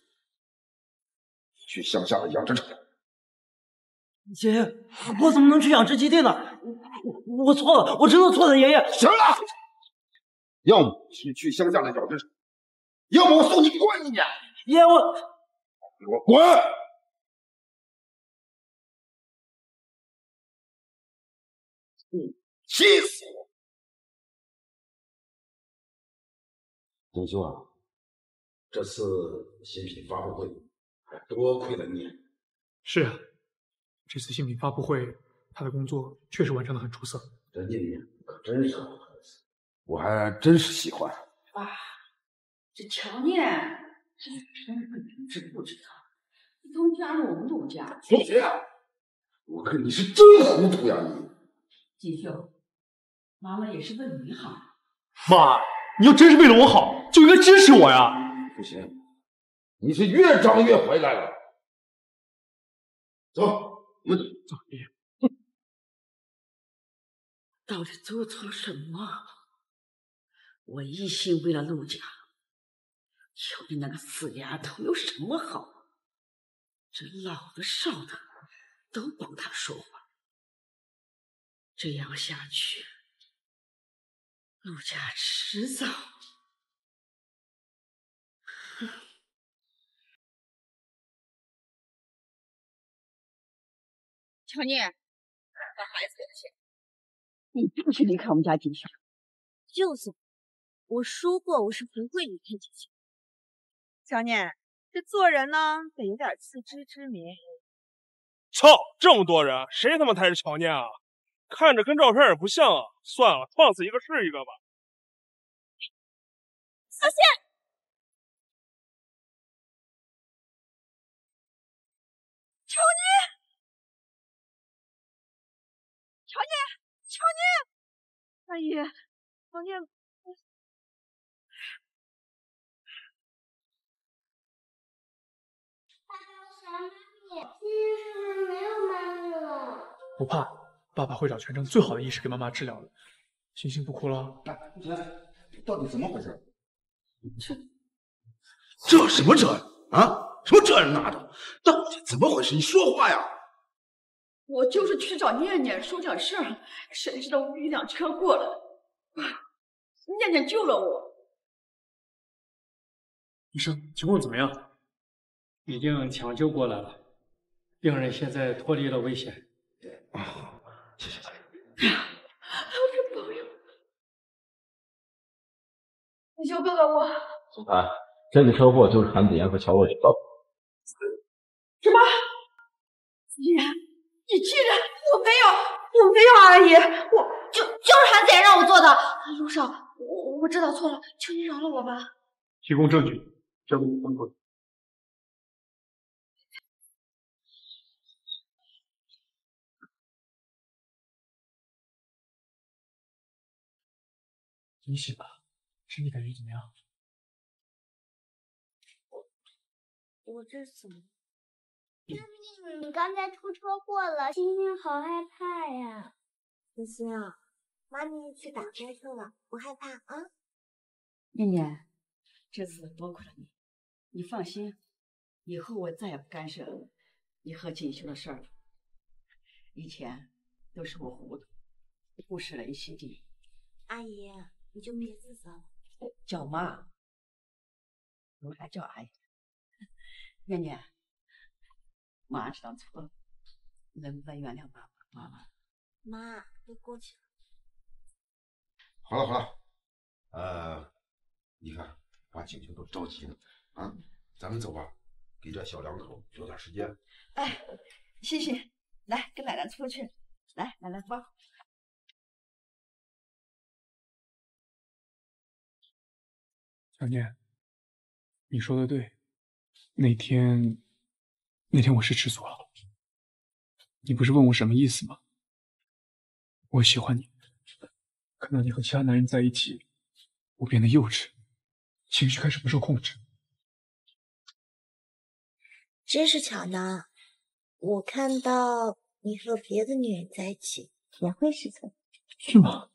你去乡下的养殖场。爷爷，我怎么能去养殖基地呢？我我错了，我真的错了，爷爷。行了，要么你去乡下的养殖场，要么我送你关一年。爷爷，我给我滚！你气死我！锦绣啊，这次新品发布会多亏了你。是啊。这次新品发布会，他的工作确实完成的很出色。这念念可真是好孩子，我还真是喜欢。哇，这乔念真是真是明知不知道，你都加入我们陆家。小姐，我看你是真糊涂呀你！锦绣，妈妈也是为你好。妈，你要真是为了我好，就应该支持我呀。不行，你是越长越回来了。走。到底做错了什么？我一心为了陆家，瞧你那个死丫头有什么好？这老的少的都帮他说话，这样下去，陆家迟早……乔念，把孩子给我钱，你不许离开我们家锦绣。就是，我说过我是不会离开锦绣。乔念，这做人呢得有点自知之明。操，这么多人，谁他妈才是乔念啊？看着跟照片也不像啊！算了，撞死一个是一个吧。小心！念，乔念，阿姨，乔念，爸爸想妈咪，今天是不是没有妈咪了？不怕。爸爸会找全城最好的医师给妈妈治疗的。星星不哭了。来，到底怎么回事？这这什么这啊？什么这人那的？到底怎么回事？你说话呀！我就是去找念念说点事儿，谁知道一辆车过来，念念救了我。医生，情况怎么样？已经抢救过来了，病人现在脱离了危险。啊。谢谢谢谢。我的朋友，锦绣哥哥，我苏檀，这个车祸就是韩子言和乔洛雪造成的。什么？子言，你居然……我没有，我没有，阿姨，我就就是韩子言让我做的。陆少，我我知道错了，求你饶了我吧。提供证据，交给我管。你醒了，身体感觉怎么样？我这是怎么？妈咪，你刚才出车祸了，星星好害怕呀。星星，妈咪去打针去了，不害怕啊。念念，这次多亏了你，你放心，以后我再也不干涉你和锦绣的事儿了。以前都是我糊涂，不识雷惜地。阿姨。你就别自责了，叫妈，我还叫阿姨。念念，妈知道错了，能不能原谅爸爸？妈妈，妈，都过去了。好了好了，呃，你看，把景秋都着急了啊，咱们走吧，给这小两口留点时间。哎，欣欣，来跟奶奶出去，来，奶奶抱。小念，你说的对，那天，那天我是吃醋了。你不是问我什么意思吗？我喜欢你，看到你和其他男人在一起，我变得幼稚，情绪开始不受控制。真是巧呢，我看到你和别的女人在一起也会失策。是吗？